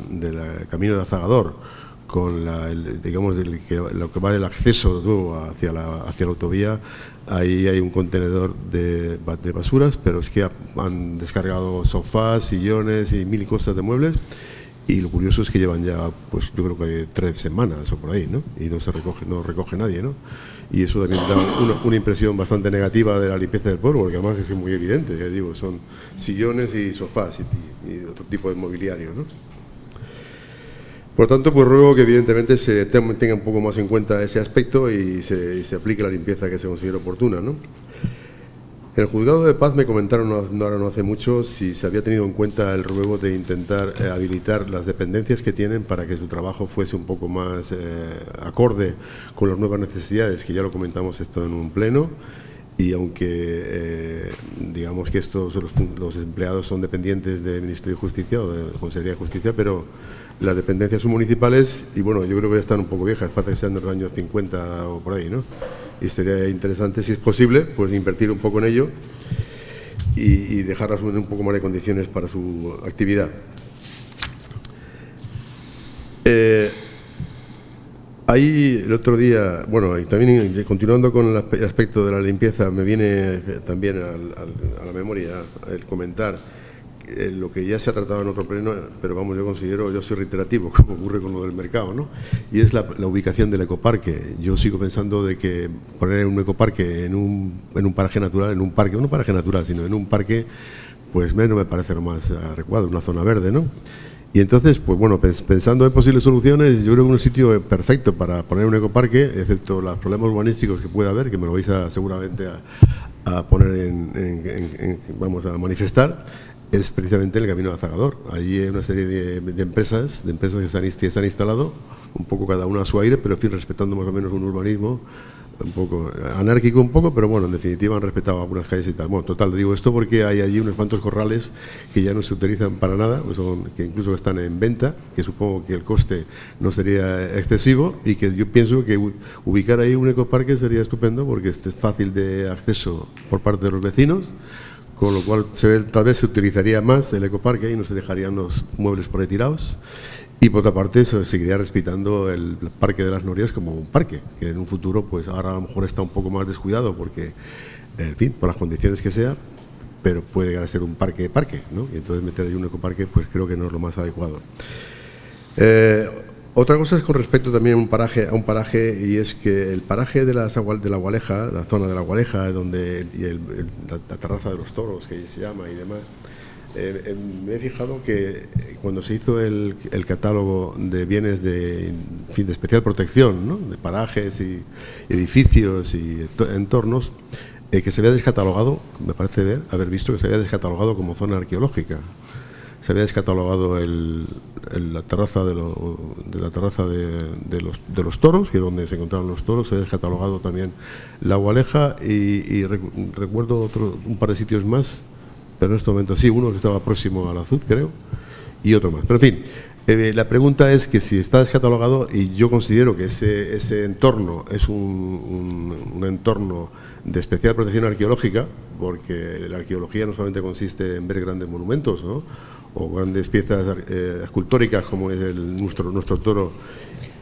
de camino de Azagador con digamos lo que va del acceso hacia la, hacia la autovía, ahí hay un contenedor de, de, basuras, pero es que han descargado sofás, sillones y mil cosas de muebles. Y lo curioso es que llevan ya, pues yo creo que tres semanas o por ahí, ¿no? Y no se recoge, no recoge nadie, ¿no? Y eso también da una, impresión bastante negativa de la limpieza del pueblo, porque además es muy evidente, ya digo, son sillones y sofás y, otro tipo de mobiliario. ¿no? Por tanto, pues ruego que evidentemente se tenga un poco más en cuenta ese aspecto y se, se aplique la limpieza que se considere oportuna. ¿no? El juzgado de paz me comentaron ahora no hace mucho si se había tenido en cuenta el ruego de intentar eh, habilitar las dependencias que tienen para que su trabajo fuese un poco más eh, acorde con las nuevas necesidades, que ya lo comentamos esto en un pleno. Y aunque eh, digamos que estos los, empleados son dependientes del Ministerio de Justicia o de la Consejería de Justicia, pero las dependencias son municipales y bueno, yo creo que ya están un poco viejas, para que sean de los años 50 o por ahí, ¿no? Y sería interesante, si es posible, pues invertir un poco en ello y, dejarlas en un poco más de condiciones para su actividad. Eh, ahí el otro día, bueno, y también continuando con el aspecto de la limpieza, me viene también a la memoria el comentar eh, lo que ya se ha tratado en otro pleno, pero vamos, yo considero, yo soy reiterativo, como ocurre con lo del mercado, ¿no? Y es la, ubicación del ecoparque. Yo sigo pensando de que poner un ecoparque en un, en un paraje natural, en un parque, no un paraje natural, sino en un parque, pues menos me parece lo más adecuado, una zona verde, ¿no? Y entonces, pues bueno, pensando en posibles soluciones, yo creo que un sitio perfecto para poner un ecoparque, excepto los problemas urbanísticos que pueda haber, que me lo vais a seguramente a, poner en, vamos a manifestar, es precisamente el camino de Azagador. Allí hay una serie de, empresas, de empresas que se, han, instalado, un poco cada una a su aire, pero en fin, respetando más o menos un urbanismo un poco anárquico un poco, pero bueno, en definitiva han respetado algunas calles y tal. Bueno, total, digo esto porque hay allí unos cuantos corrales que ya no se utilizan para nada, pues que incluso están en venta, que supongo que el coste no sería excesivo y que yo pienso que ubicar ahí un ecoparque sería estupendo porque es fácil de acceso por parte de los vecinos, con lo cual tal vez se utilizaría más el ecoparque y no se dejarían los muebles por ahí tirados. Y por otra parte se seguiría respetando el Parque de las Norias como un parque, que en un futuro pues ahora a lo mejor está un poco más descuidado porque, en fin, por las condiciones que sea, pero puede llegar a ser un parque parque, ¿no? Y entonces meter ahí un ecoparque pues creo que no es lo más adecuado. Eh, otra cosa es con respecto también a un paraje, a un paraje y es que el paraje de la, de la Gualeja, la zona de la Gualeja, donde y la, terraza de los toros, que se llama y demás, eh, me he fijado que cuando se hizo el, catálogo de bienes de, fin, de especial protección, ¿no? de parajes y edificios y entornos, eh, que se había descatalogado, me parece ver, haber visto que se había descatalogado como zona arqueológica. Se había descatalogado la terraza de, la terraza de, los, toros, que es donde se encontraban los toros, se había descatalogado también la Gualeja y, recuerdo otro, un par de sitios más, pero en este momento sí, uno que estaba próximo al Azul, creo, y otro más. Pero en fin, eh, la pregunta es que si está descatalogado, y yo considero que ese, ese entorno es un, un entorno de especial protección arqueológica, porque la arqueología no solamente consiste en ver grandes monumentos o grandes piezas eh, escultóricas como es el, nuestro, nuestro toro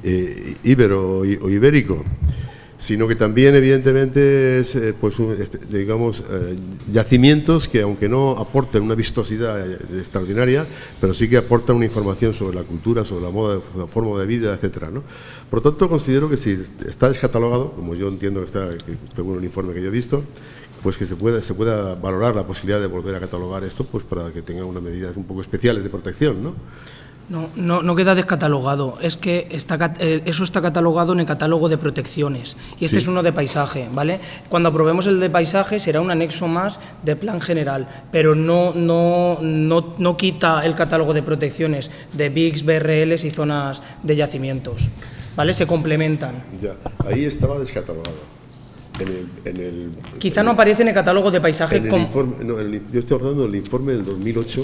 eh, íbero o, ibérico, sino que también evidentemente es, eh, pues, digamos, yacimientos que aunque no aporten una vistosidad extraordinaria, pero sí que aportan una información sobre la cultura, sobre la moda, la forma de vida, etcétera, ¿no? Por lo tanto, considero que si está descatalogado, como yo entiendo que está, según el informe que yo he visto, pues que se pueda, se pueda valorar la posibilidad de volver a catalogar esto pues para que tenga unas medidas un poco especiales de protección, ¿no? No, no, no, queda descatalogado, es que está, eh, eso está catalogado en el catálogo de protecciones y este es uno de paisaje, ¿vale? Cuando aprobemos el de paisaje será un anexo más de plan general, pero no, no, no, no quita el catálogo de protecciones de BICs, BRLs y zonas de yacimientos. ¿vale? Se complementan. Ya, ahí estaba descatalogado. En el, Quizá no aparece en el catálogo de paisaje. En el yo estoy hablando del informe del 2008.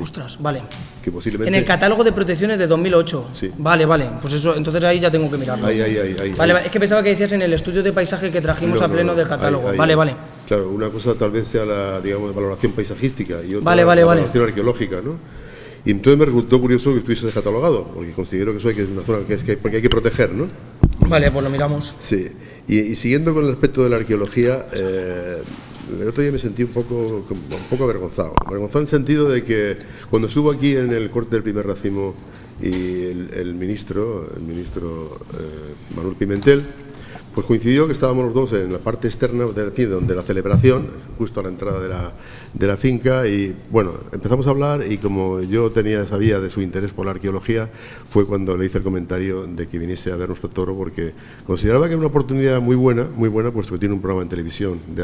Ostras, vale. Que posiblemente... En el catálogo de protecciones de 2008. Sí. Vale, vale. Pues eso, entonces ahí ya tengo que mirarlo. Ahí, ahí, ahí, vale, es que pensaba que decías en el estudio de paisaje que trajimos a pleno del catálogo. vale, vale. Claro, una cosa tal vez sea la, digamos, valoración paisajística y otra vale, vale, la valoración arqueológica, ¿no? Y entonces me resultó curioso que estuviese descatalogado, porque considero que eso hay que es una zona que, es que, porque hay que proteger, ¿no? Vale, pues lo miramos. Sí. Y, siguiendo con el aspecto de la arqueología, eh, el otro día me sentí un poco, un poco avergonzado. Avergonzado en el sentido de que cuando estuvo aquí en el corte del primer racimo y el, ministro, el ministro eh, Manuel Pimentel, pues coincidió que estábamos los dos en la parte externa de, donde la celebración, justo a la entrada de la, de la, finca, y bueno, empezamos a hablar y como yo tenía, sabía de su interés por la arqueología, fue cuando le hice el comentario de que viniese a ver nuestro toro, porque consideraba que era una oportunidad muy buena, muy buena, puesto que tiene un programa en televisión de,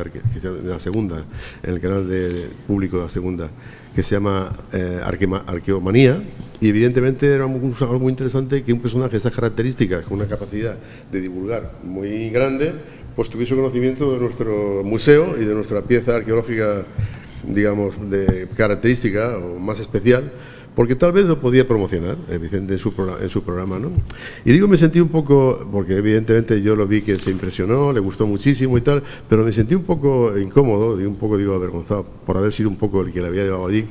de la segunda, en el canal de, público de la segunda, que se llama eh, Arqueomanía, y evidentemente era algo muy interesante que un personaje de esas características, con una capacidad de divulgar muy grande, pues tuviese conocimiento de nuestro museo y de nuestra pieza arqueológica, digamos, de característica o más especial, porque tal vez lo podía promocionar eh, Vicente en su, en su programa. ¿no? Y digo, me sentí un poco, porque evidentemente yo lo vi que se impresionó, le gustó muchísimo y tal, pero me sentí un poco incómodo, un poco digo avergonzado por haber sido un poco el que le había llevado allí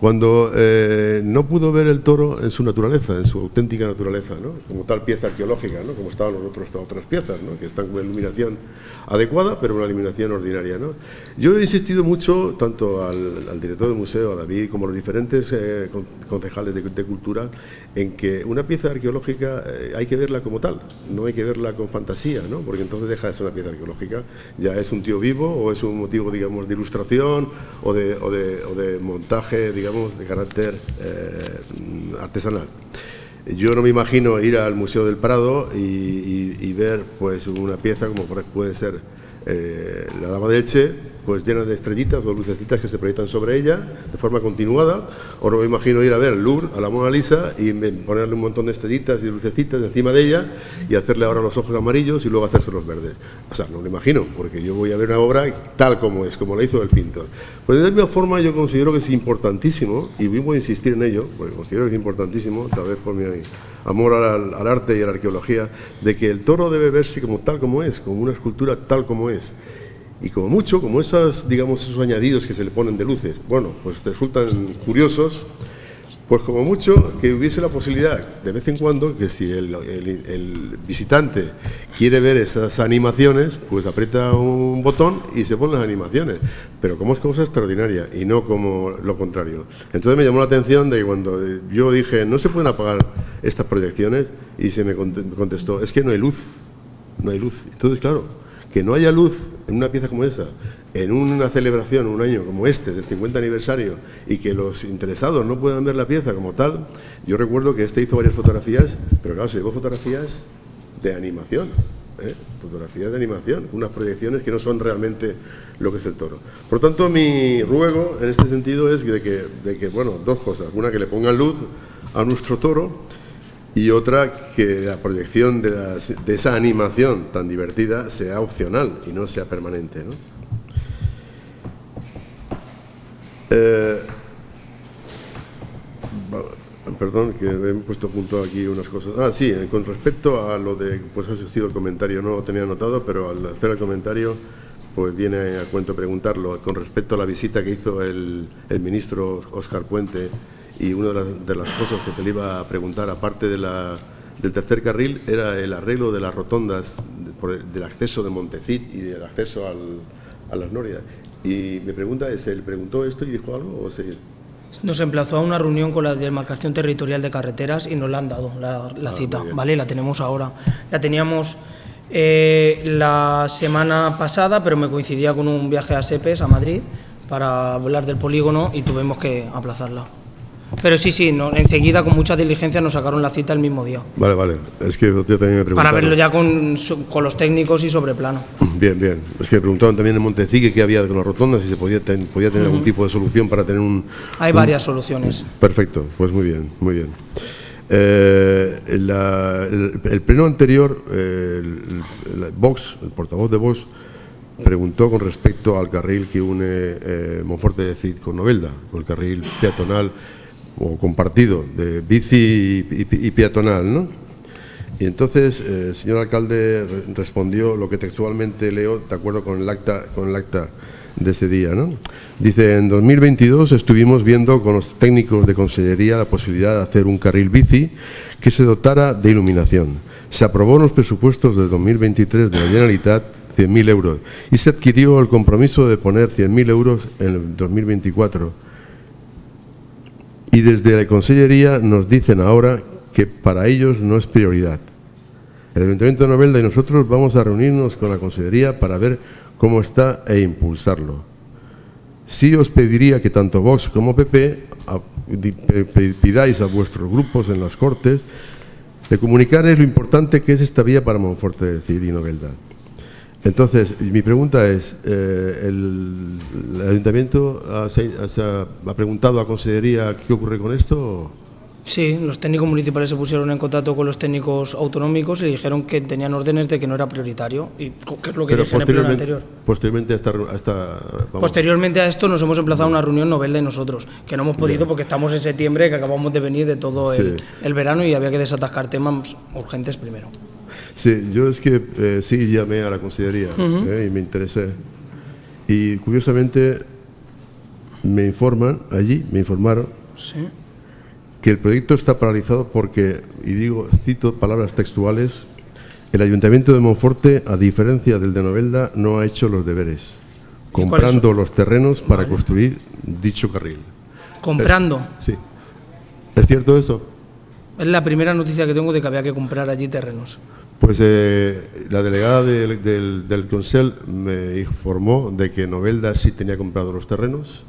cuando eh, no pudo ver el toro en su naturaleza, en su auténtica naturaleza, como tal pieza arqueológica, como estaban los otros, otras piezas, ¿no? que están con iluminación adecuada, pero una iluminación ordinaria. Yo he insistido mucho, tanto al, director del museo, a David, como a los diferentes eh, concejales de, cultura, en que una pieza arqueológica eh, hay que verla como tal, no hay que verla con fantasía, ¿no? porque entonces deja de ser una pieza arqueológica, ya es un tío vivo o es un motivo, digamos, de ilustración o de, montaje, digamos, de carácter eh, artesanal. Yo no me imagino ir al Museo del Prado y, ver pues una pieza como puede ser eh, la Dama de Eche pues llena de estrellitas o lucecitas que se proyectan sobre ella de forma continuada, o no me imagino ir a ver el Louvre, a la Mona Lisa, y ponerle un montón de estrellitas y lucecitas encima de ella y hacerle ahora los ojos amarillos y luego hacerse los verdes. O sea, no me imagino, porque yo voy a ver una obra tal como es, como la hizo el pintor. Pues de la misma forma yo considero que es importantísimo, y voy a insistir en ello, porque considero que es importantísimo, tal vez por mi amor al arte y a la arqueología, de que el toro debe verse como tal como es, como una escultura tal como es. Y como mucho, como esas, digamos, esos añadidos que se le ponen de luces, bueno, pues resultan curiosos, pues como mucho que hubiese la posibilidad, de vez en cuando, que si el, visitante quiere ver esas animaciones, pues aprieta un botón y se ponen las animaciones. Pero como es cosa extraordinaria y no como lo contrario. Entonces me llamó la atención de cuando yo dije, no se pueden apagar estas proyecciones, y se me contestó, es que no hay luz, no hay luz. Entonces, claro, que no haya luz en una pieza como esa, en una celebración, un año como este, del 50 aniversario, y que los interesados no puedan ver la pieza como tal, yo recuerdo que este hizo varias fotografías, pero claro, se llevó fotografías de animación, ¿eh? fotografías de animación, unas proyecciones que no son realmente lo que es el toro. Por tanto, mi ruego en este sentido es de que, de que bueno, dos cosas. Una, que le pongan luz a nuestro toro y otra, que la proyección de, las- de esa animación tan divertida sea opcional y no sea permanente. ¿no? Eh, perdón, que he puesto punto aquí unas cosas. Ah, sí, eh, con respecto a lo de, pues ha sido el comentario, no lo tenía anotado, pero al hacer el comentario, pues viene a cuento preguntarlo. Con respecto a la visita que hizo el, el ministro Óscar Puente y una de las, de las cosas que se le iba a preguntar, aparte de la, del tercer carril, era el arreglo de las rotondas de- del acceso de Montecit y del acceso al- a las Norias. Y me pregunta, ¿es él preguntó esto y dijo algo o se...? Nos emplazó a una reunión con la demarcación territorial de carreteras y nos la han dado la, la Ah, cita. ¿vale? La tenemos ahora. La teníamos eh, la semana pasada, pero me coincidía con un viaje a Sepes, a Madrid, para hablar del polígono y tuvimos que aplazarla. Pero sí, sí, no, enseguida con mucha diligencia nos sacaron la cita el mismo día. Vale, vale. Es que yo también me preguntaron. Para verlo ya con, con los técnicos y sobre plano. Bien, bien. Es que me preguntaban también en Montecique qué había con las rotondas, si se podía, ten- podía tener algún tipo de solución para tener un... Hay un- varias soluciones. Perfecto, pues muy bien, muy bien. Eh, la- el, el pleno anterior, eh, el, el Vox, el portavoz de Vox, preguntó con respecto al carril que une eh, Monforte de Cid con Novelda, con el carril peatonal o compartido de bici y, y- y peatonal, ¿no? Y entonces eh, el señor alcalde re- respondió lo que textualmente leo, de acuerdo con el acta, con el acta de ese día. ¿no? Dice, en 2022 estuvimos viendo con los técnicos de consellería la posibilidad de hacer un carril bici que se dotara de iluminación. Se aprobó en los presupuestos de 2023 de la Generalitat 100.000 euros y se adquirió el compromiso de poner 100.000 euros en el 2024 y desde la Consellería nos dicen ahora que para ellos no es prioridad. El Ayuntamiento de Novelda y nosotros vamos a reunirnos con la Consellería para ver cómo está e impulsarlo. Sí os pediría que tanto Vox como PP pidáis a vuestros grupos en las Cortes de comunicarles lo importante que es esta vía para Monforte de Cid y Novelda. Entonces, mi pregunta es, eh, el, el Ayuntamiento ha, se- se ha- ha preguntado a Consellería qué ocurre con esto? Sí, los técnicos municipales se pusieron en contacto con los técnicos autonómicos y dijeron que tenían órdenes de que no era prioritario, y que es lo que Pero dije en el pleno anterior. posteriormente a esta, a esta- Posteriormente a esto nos hemos emplazado a una reunión Novelda y nosotros, que no hemos podido porque estamos en septiembre, que acabamos de venir de todo el, Sí. el verano y había que desatascar temas urgentes primero. Sí, yo es que eh, sí llamé a la Consellería Ujú. eh, y me interesé. Y curiosamente me informan allí, me informaron Sí. que el proyecto está paralizado porque, y digo, cito palabras textuales, el Ayuntamiento de Monforte, a diferencia del de Novelda, no ha hecho los deberes, comprando los terrenos para construir dicho carril. Comprando. Sí. ¿Es cierto eso? Es la primera noticia que tengo de que había que comprar allí terrenos. Pues eh, la delegada del, del, Consell me informó de que Novelda sí tenía comprado los terrenos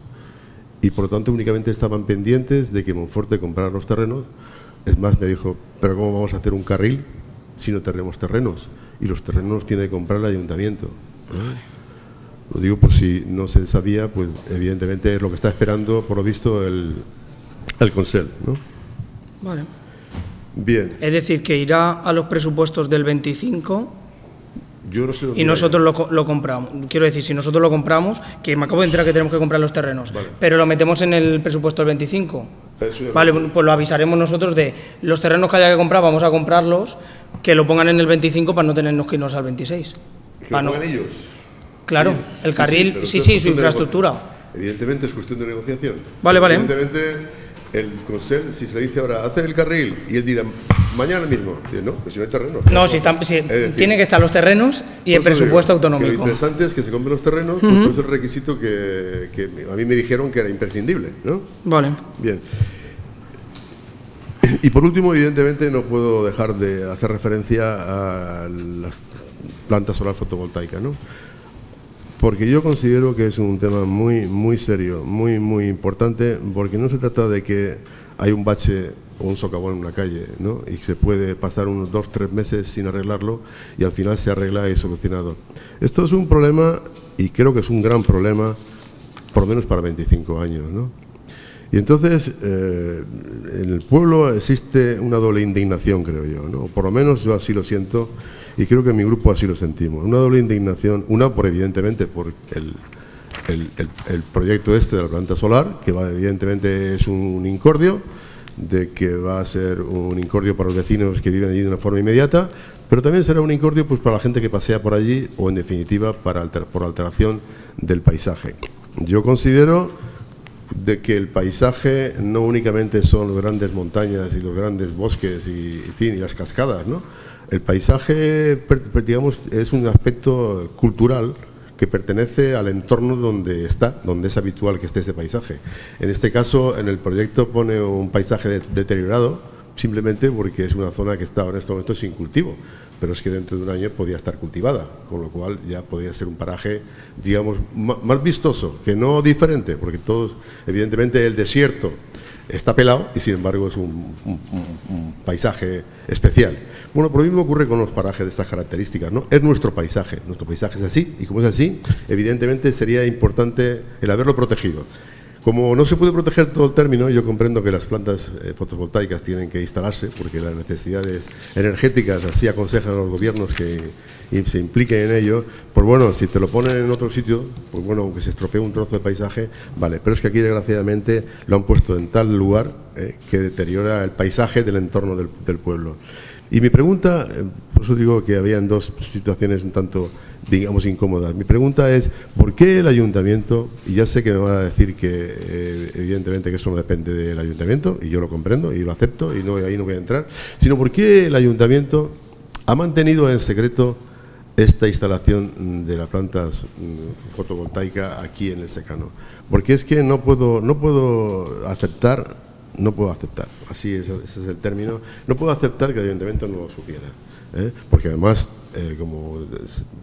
y por lo tanto únicamente estaban pendientes de que Monforte comprara los terrenos. Es más, me dijo, pero ¿cómo vamos a hacer un carril si no tenemos terrenos? Y los terrenos tiene que comprar el ayuntamiento. Lo digo por si no se sabía, pues evidentemente es lo que está esperando, por lo visto, el, el Consell. ¿no? Vale. Bien, Es decir, que irá a los presupuestos del 25 yo no sé dónde y nosotros lo, co- lo compramos. Quiero decir, si nosotros lo compramos, que me acabo de enterar que tenemos que comprar los terrenos, Vale. pero lo metemos en el presupuesto del 25. Eso ya Vale, pues lo avisaremos nosotros de los terrenos que haya que comprar, vamos a comprarlos, que lo pongan en el 25 para no tenernos que irnos al 26. Que lo no- pongan ellos. Claro, Ellos. el carril, sí, es sí, su infraestructura. Evidentemente es cuestión de negociación. Vale, vale. Evidentemente el Consell, si se le dice ahora, hace el carril, y él dirá, mañana mismo, dice, no, pues si no hay terreno. No, si están, si- decir, tienen que estar los terrenos y el Por eso digo presupuesto que Lo autonómico. interesante es que se compren los terrenos, pues es el requisito que, que a mí me dijeron que era imprescindible, ¿no? Vale. Bien. Y por último, evidentemente, no puedo dejar de hacer referencia a las plantas solar fotovoltaicas, ¿no? Porque yo considero que es un tema muy, muy serio, muy, muy importante, porque no se trata de que hay un bache o un socavón en una calle, ¿no? Y se puede pasar unos dos, tres meses sin arreglarlo y al final se arregla y solucionado. Esto es un problema, y creo que es un gran problema, por lo menos para 25 años, ¿no? Y entonces, eh, en el pueblo existe una doble indignación, creo yo, ¿no? Por lo menos yo así lo siento y creo que en mi grupo así lo sentimos. Una doble indignación, una por evidentemente por el, el, proyecto este de la planta solar, que va, evidentemente es un incordio, de que va a ser un incordio para los vecinos que viven allí de una forma inmediata, pero también será un incordio pues, para la gente que pasea por allí o en definitiva para por alteración del paisaje. Yo considero de que el paisaje no únicamente son las grandes montañas y los grandes bosques y, fin, y las cascadas, ¿no? El paisaje, digamos, es un aspecto cultural que pertenece al entorno donde está, donde es habitual que esté ese paisaje. En este caso, en el proyecto pone un paisaje deteriorado, simplemente porque es una zona que está en este momento sin cultivo, pero es que dentro de un año podía estar cultivada, con lo cual ya podría ser un paraje, digamos, más vistoso, que no diferente, porque todos, evidentemente el desierto está pelado y sin embargo es un, paisaje especial. Bueno, por lo mismo ocurre con los parajes de estas características, ¿no? Es nuestro paisaje, nuestro paisaje es así y como es así, evidentemente sería importante el haberlo protegido. Como no se puede proteger todo el término, yo comprendo que las plantas eh, fotovoltaicas tienen que instalarse porque las necesidades energéticas así aconsejan a los gobiernos que se impliquen en ello. Pues bueno, si te lo ponen en otro sitio, pues bueno, aunque se estropee un trozo de paisaje, vale. Pero es que aquí desgraciadamente lo han puesto en tal lugar eh, que deteriora el paisaje del entorno del, pueblo. Y mi pregunta, eh, por eso digo que habían dos situaciones un tanto digamos, incómodas. Mi pregunta es, ¿por qué el ayuntamiento, y ya sé que me van a decir que eh, evidentemente que eso no depende del ayuntamiento, y yo lo comprendo y lo acepto, y no, ahí no voy a entrar, sino por qué el ayuntamiento ha mantenido en secreto esta instalación de la planta mm, fotovoltaica aquí en el secano? Porque es que no puedo, no puedo aceptar, no puedo aceptar, así es, ese es el término, no puedo aceptar que el no lo supiera. ¿eh? porque además eh, como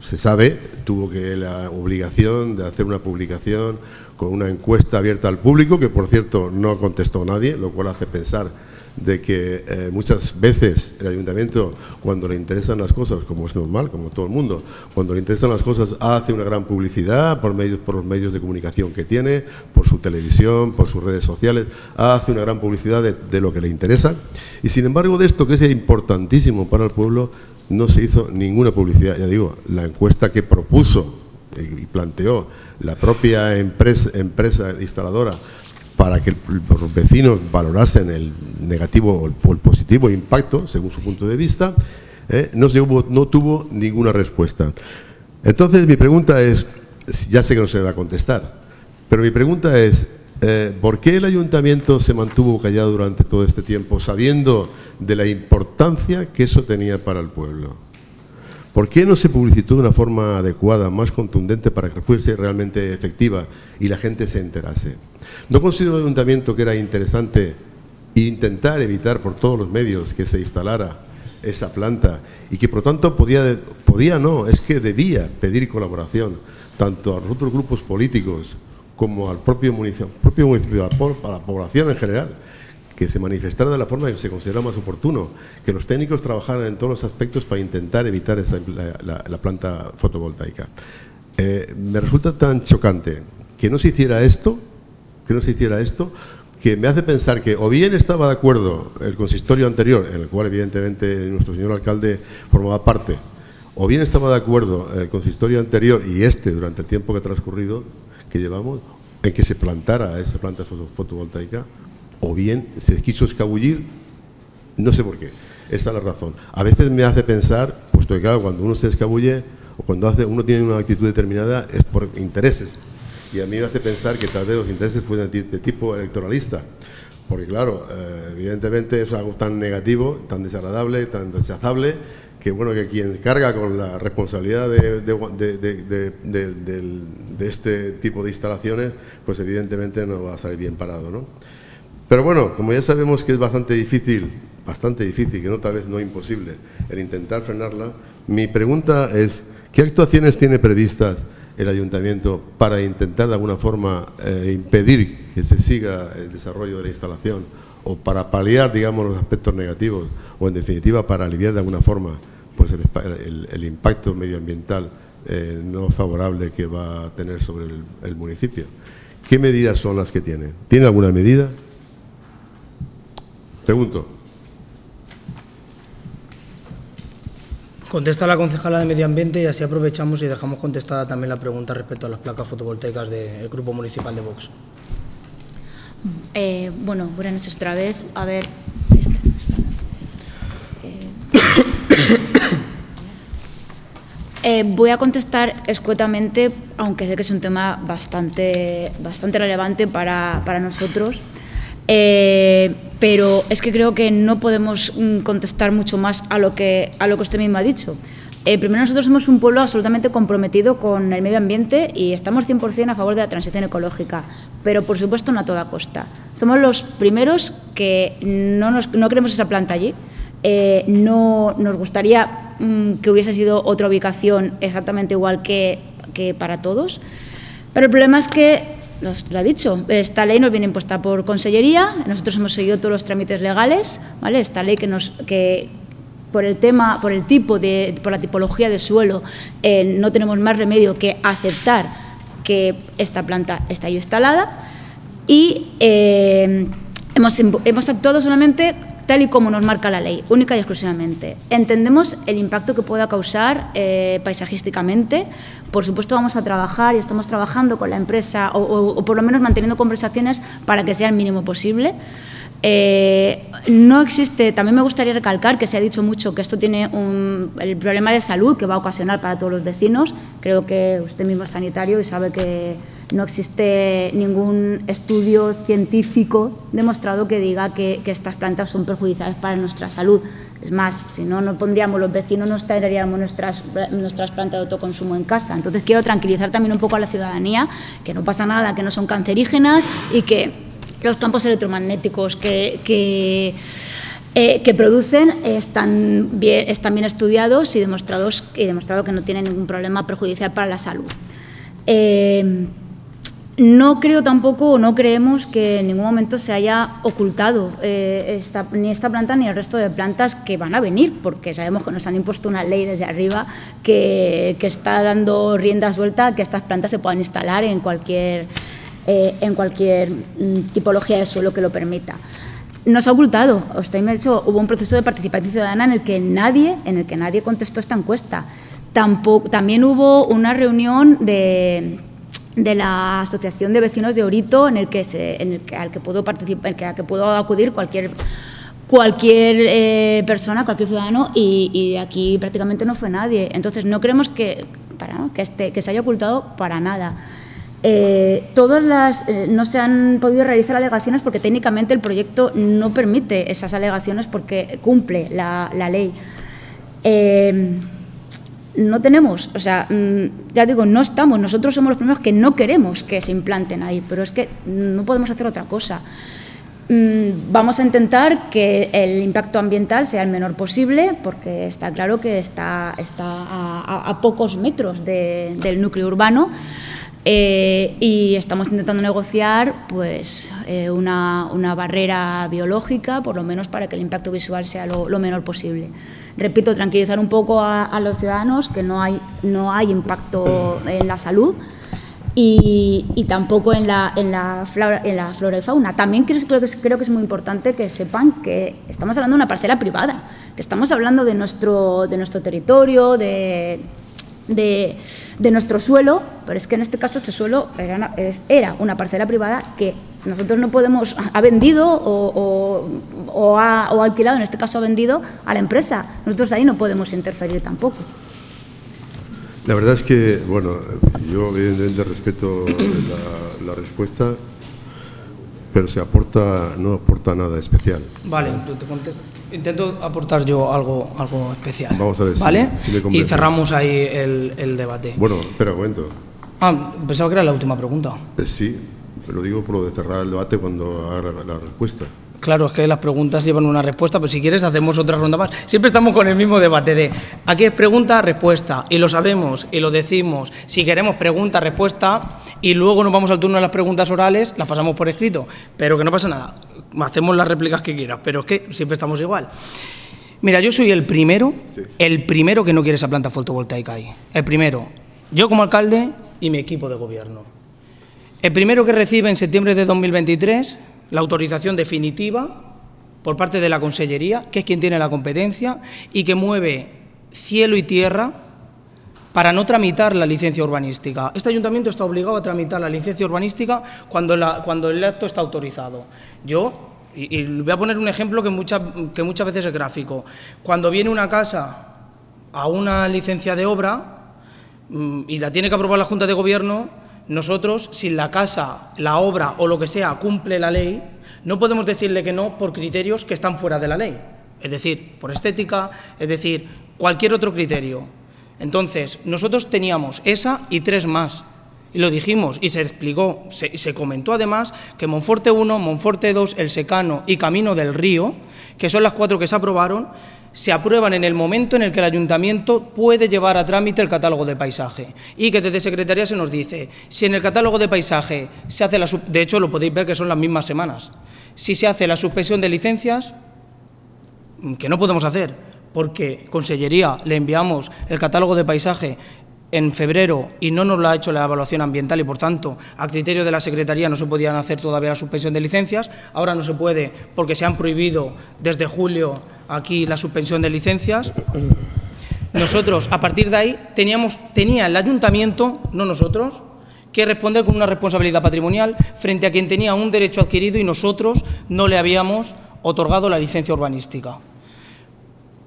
se sabe, tuvo que la obligación de hacer una publicación con una encuesta abierta al público, que por cierto no contestó nadie, lo cual hace pensar de que eh, muchas veces el ayuntamiento, cuando le interesan las cosas, como es normal, como todo el mundo, cuando le interesan las cosas, hace una gran publicidad por, medios, por los medios de comunicación que tiene, por su televisión, por sus redes sociales, hace una gran publicidad de, lo que le interesa. Y sin embargo, de esto que es importantísimo para el pueblo, no se hizo ninguna publicidad. Ya digo, la encuesta que propuso y planteó la propia empresa instaladora para que los vecinos valorasen el negativo o el positivo impacto, según su punto de vista, eh, no, no tuvo ninguna respuesta. Entonces mi pregunta es, ya sé que no se va a contestar, pero mi pregunta es, eh, ¿por qué el ayuntamiento se mantuvo callado durante todo este tiempo sabiendo de la importancia que eso tenía para el pueblo. ¿Por qué no se publicitó de una forma adecuada, más contundente, para que fuese realmente efectiva y la gente se enterase? ¿No consideró el ayuntamiento que era interesante intentar evitar por todos los medios que se instalara esa planta y que por tanto podía, no, es que debía pedir colaboración tanto a los otros grupos políticos como al propio municipio, propio municipio a la población en general? que se manifestara de la forma que se considera más oportuno, que los técnicos trabajaran en todos los aspectos para intentar evitar la, planta fotovoltaica. Eh, me resulta tan chocante que no se hiciera esto, que no se hiciera esto, que me hace pensar que o bien estaba de acuerdo el consistorio anterior, en el cual evidentemente nuestro señor alcalde formaba parte, o bien estaba de acuerdo el consistorio anterior y este durante el tiempo que ha transcurrido, que llevamos, en que se plantara esa planta fotovoltaica, o bien se quiso escabullir, no sé por qué, esa es la razón. A veces me hace pensar, puesto que claro, cuando uno se escabulle o cuando hace, uno tiene una actitud determinada es por intereses. Y a mí me hace pensar que tal vez los intereses fueran de, tipo electoralista. Porque claro, eh, evidentemente es algo tan negativo, tan desagradable, tan rechazable, que bueno, que quien carga con la responsabilidad de, de, este tipo de instalaciones, pues evidentemente no va a salir bien parado, ¿no? Pero bueno, como ya sabemos que es bastante difícil, bastante difícil, que no tal vez no imposible, el intentar frenarla, mi pregunta es, ¿qué actuaciones tiene previstas el ayuntamiento para intentar de alguna forma eh, impedir que se siga el desarrollo de la instalación o para paliar, digamos, los aspectos negativos o en definitiva para aliviar de alguna forma pues el, impacto medioambiental eh, no favorable que va a tener sobre el, municipio. ¿Qué medidas son las que tiene? ¿Tiene alguna medida? Pregunto. Contesta la concejala de Medio Ambiente y así aprovechamos y dejamos contestada también la pregunta respecto a las placas fotovoltaicas del Grupo Municipal de Vox. Eh, bueno, buenas noches otra vez. A ver, este. eh, eh, voy a contestar escuetamente, aunque sé que es un tema bastante, bastante relevante para, para nosotros. Eh, pero es que creo que no podemos mm, contestar mucho más a lo que, a lo que usted mismo ha dicho. Eh, primero, nosotros somos un pueblo absolutamente comprometido con el medio ambiente y estamos 100% a favor de la transición ecológica, pero por supuesto no a toda costa. Somos los primeros que no, nos, no queremos esa planta allí. Eh, no nos gustaría mm, que hubiese sido otra ubicación exactamente igual que, que para todos, pero el problema es que lo ha dicho, esta ley nos viene impuesta por Consellería, nosotros hemos seguido todos los trámites legales, ¿vale? Esta ley que nos que por el tema, por el tipo de, por la tipología de suelo, eh, no tenemos más remedio que aceptar que esta planta está ahí instalada y eh, hemos, hemos actuado solamente tal y como nos marca la ley, única y exclusivamente. Entendemos el impacto que pueda causar eh, paisajísticamente. Por supuesto, vamos a trabajar y estamos trabajando con la empresa, o, por lo menos manteniendo conversaciones para que sea el mínimo posible. Eh, no existe, también me gustaría recalcar que se ha dicho mucho que esto tiene un, el problema de salud que va a ocasionar para todos los vecinos. Creo que usted mismo es sanitario y sabe que no existe ningún estudio científico demostrado que diga que, estas plantas son perjudiciales para nuestra salud. Es más, si no, no pondríamos los vecinos, no traeríamos nuestras, nuestras plantas de autoconsumo en casa. Entonces quiero tranquilizar también un poco a la ciudadanía, que no pasa nada, que no son cancerígenas y que los campos electromagnéticos que, que, eh, producen están bien, están bien estudiados y demostrados y demostrado que no tienen ningún problema perjudicial para la salud. Eh, no creo tampoco, o no creemos que en ningún momento se haya ocultado eh, ni esta planta ni el resto de plantas que van a venir, porque sabemos que nos han impuesto una ley desde arriba que, está dando rienda suelta a que estas plantas se puedan instalar en cualquier, eh, en cualquier mm, tipología de suelo que lo permita. Nos ha ocultado, me ha dicho, hubo un proceso de participación ciudadana en el que nadie, en el que nadie contestó esta encuesta. Tampoco, también hubo una reunión de de la Asociación de Vecinos de Orito, en el que, se, en el que al que pudo participar, que, pudo acudir cualquier cualquier eh, persona, cualquier ciudadano, y, aquí prácticamente no fue nadie. Entonces no creemos que, para, que, este, que se haya ocultado para nada. Eh, todas las eh, no se han podido realizar alegaciones porque técnicamente el proyecto no permite esas alegaciones porque cumple la, la ley no tenemos, o sea, mm, ya digo, no estamos, nosotros somos los primeros que no queremos que se implanten ahí, pero es que no podemos hacer otra cosa. Mm, vamos a intentar que el impacto ambiental sea el menor posible, porque está claro que está, está a, pocos metros del núcleo urbano. Eh, y estamos intentando negociar pues, eh, una, barrera biológica, por lo menos para que el impacto visual sea lo menor posible repito, tranquilizar un poco a, los ciudadanos que no hay, no hay impacto en la salud. Y, tampoco en la, en, la flora, en la flora y fauna. También creo, creo, que es, creo que es muy importante que sepan que estamos hablando de una parcela privada, que estamos hablando de nuestro, de nuestro territorio, de, de, nuestro suelo, pero es que en este caso este suelo era era una parcela privada que nosotros no podemos, ha vendido o, ha, alquilado, en este caso ha vendido a la empresa. Nosotros ahí no podemos interferir tampoco. La verdad es que, bueno, yo evidentemente respeto la, respuesta, pero se aporta, no aporta nada especial. Vale, te intento aportar yo algo, algo especial. Vamos a ver ¿vale? y cerramos ahí el, debate. Bueno, espera un momento. Ah, pensaba que era la última pregunta. Eh, sí, lo digo por lo de cerrar el debate cuando haga la respuesta. Claro, es que las preguntas llevan una respuesta, pero si quieres hacemos otra ronda más. Siempre estamos con el mismo debate de aquí es pregunta, respuesta, y lo sabemos y lo decimos. Si queremos pregunta, respuesta, y luego nos vamos al turno de las preguntas orales, las pasamos por escrito, pero que no pasa nada. Hacemos las réplicas que quieras, pero es que siempre estamos igual. Mira, yo soy el primero, el primero que no quiere esa planta fotovoltaica ahí. El primero. Yo como alcalde y mi equipo de gobierno. El primero que recibe en septiembre de 2023 la autorización definitiva por parte de la Consellería, que es quien tiene la competencia y que mueve cielo y tierra para no tramitar la licencia urbanística. Este ayuntamiento está obligado a tramitar la licencia urbanística cuando, el acto está autorizado. Yo, y, voy a poner un ejemplo que, que muchas veces es gráfico, cuando viene una casa a una licencia de obra mm, y la tiene que aprobar la Junta de Gobierno, nosotros, si la casa, la obra o lo que sea cumple la ley, no podemos decirle que no por criterios que están fuera de la ley. Es decir, por estética, es decir, cualquier otro criterio. Entonces, nosotros teníamos esa y tres más. Y lo dijimos y se explicó, se, se comentó además que Monforte 1, Monforte 2, El Secano y Camino del Río, que son las cuatro que se aprobaron, se aprueban en el momento en el que el ayuntamiento puede llevar a trámite el catálogo de paisaje. Y que desde Secretaría se nos dice, si en el catálogo de paisaje se hace la... De hecho, lo podéis ver que son las mismas semanas. Si se hace la suspensión de licencias, que no podemos hacer, porque Consellería le enviamos el catálogo de paisaje en febrero y no nos lo ha hecho la evaluación ambiental y, por tanto, a criterio de la Secretaría no se podían hacer todavía la suspensión de licencias. Ahora no se puede porque se han prohibido desde julio aquí la suspensión de licencias. Nosotros, a partir de ahí, teníamos, tenía el ayuntamiento, no nosotros, que responder con una responsabilidad patrimonial frente a quien tenía un derecho adquirido y nosotros no le habíamos otorgado la licencia urbanística.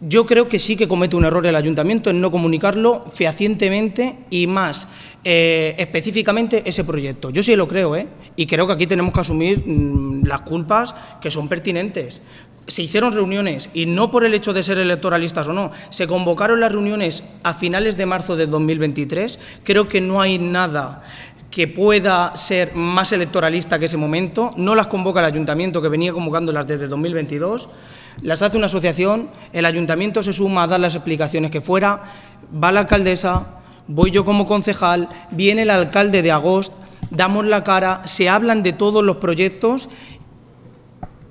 Yo creo que sí que comete un error el ayuntamiento en no comunicarlo fehacientemente y más eh, específicamente ese proyecto. Yo sí lo creo, ¿eh? y creo que aquí tenemos que asumir mm, las culpas que son pertinentes se hicieron reuniones y no por el hecho de ser electoralistas o no, se convocaron las reuniones a finales de marzo de 2023. Creo que no hay nada que pueda ser más electoralista que ese momento. No las convoca el ayuntamiento, que venía convocándolas desde 2022. Las hace una asociación, el ayuntamiento se suma a dar las explicaciones que fuera, va la alcaldesa, voy yo como concejal, viene el alcalde de agosto, damos la cara, se hablan de todos los proyectos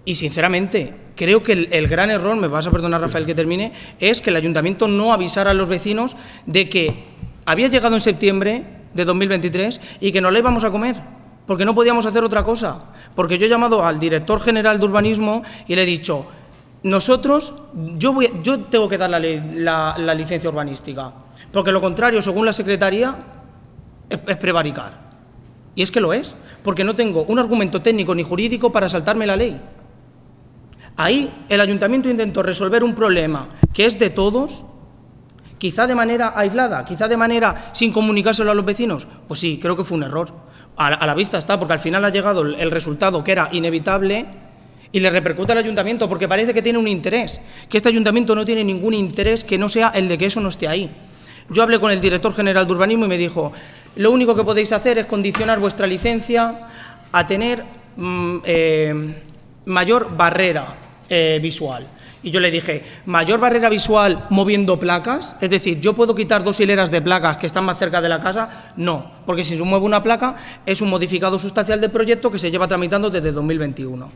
y, sinceramente, creo que el, gran error, me vas a perdonar Rafael que termine, es que el ayuntamiento no avisara a los vecinos de que había llegado en septiembre de 2023 y que no le íbamos a comer, porque no podíamos hacer otra cosa. Porque yo he llamado al director general de urbanismo y le he dicho, nosotros, yo, voy, yo tengo que dar la, licencia urbanística, porque lo contrario, según la Secretaría, es prevaricar. Y es que lo es, porque no tengo un argumento técnico ni jurídico para saltarme la ley. Ahí el ayuntamiento intentó resolver un problema que es de todos, quizá de manera aislada, quizá de manera sin comunicárselo a los vecinos. Pues sí, creo que fue un error. A la, vista está, porque al final ha llegado el, resultado que era inevitable y le repercute al ayuntamiento porque parece que tiene un interés, que este ayuntamiento no tiene ningún interés que no sea el de que eso no esté ahí. Yo hablé con el director general de urbanismo y me dijo, lo único que podéis hacer es condicionar vuestra licencia a tener mm, eh, mayor barrera eh, visual. Y yo le dije, mayor barrera visual moviendo placas, es decir, yo puedo quitar dos hileras de placas que están más cerca de la casa, no, porque si se mueve una placa es un modificado sustancial del proyecto que se lleva tramitando desde 2021.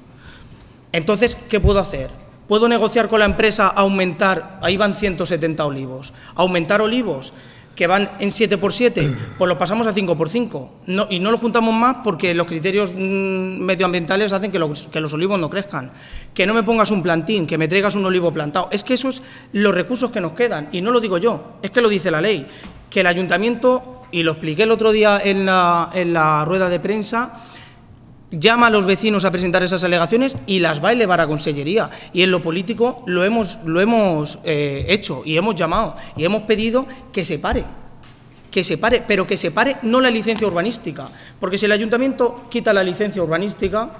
Entonces, ¿qué puedo hacer? Puedo negociar con la empresa aumentar, ahí van 170 olivos, aumentar olivos que van en 7 por 7, pues lo pasamos a 5 por 5. No, y no lo juntamos más porque los criterios mm, medioambientales hacen que los, que los olivos no crezcan. Que no me pongas un plantín, que me traigas un olivo plantado. Es que esos son los recursos que nos quedan. Y no lo digo yo, es que lo dice la ley. Que el ayuntamiento, y lo expliqué el otro día en la, en la rueda de prensa, llama a los vecinos a presentar esas alegaciones y las va a elevar a Consellería. Y en lo político lo hemos, lo hemos eh, hecho y hemos llamado y hemos pedido que se pare. Que se pare, pero que se pare no la licencia urbanística. Porque si el ayuntamiento quita la licencia urbanística,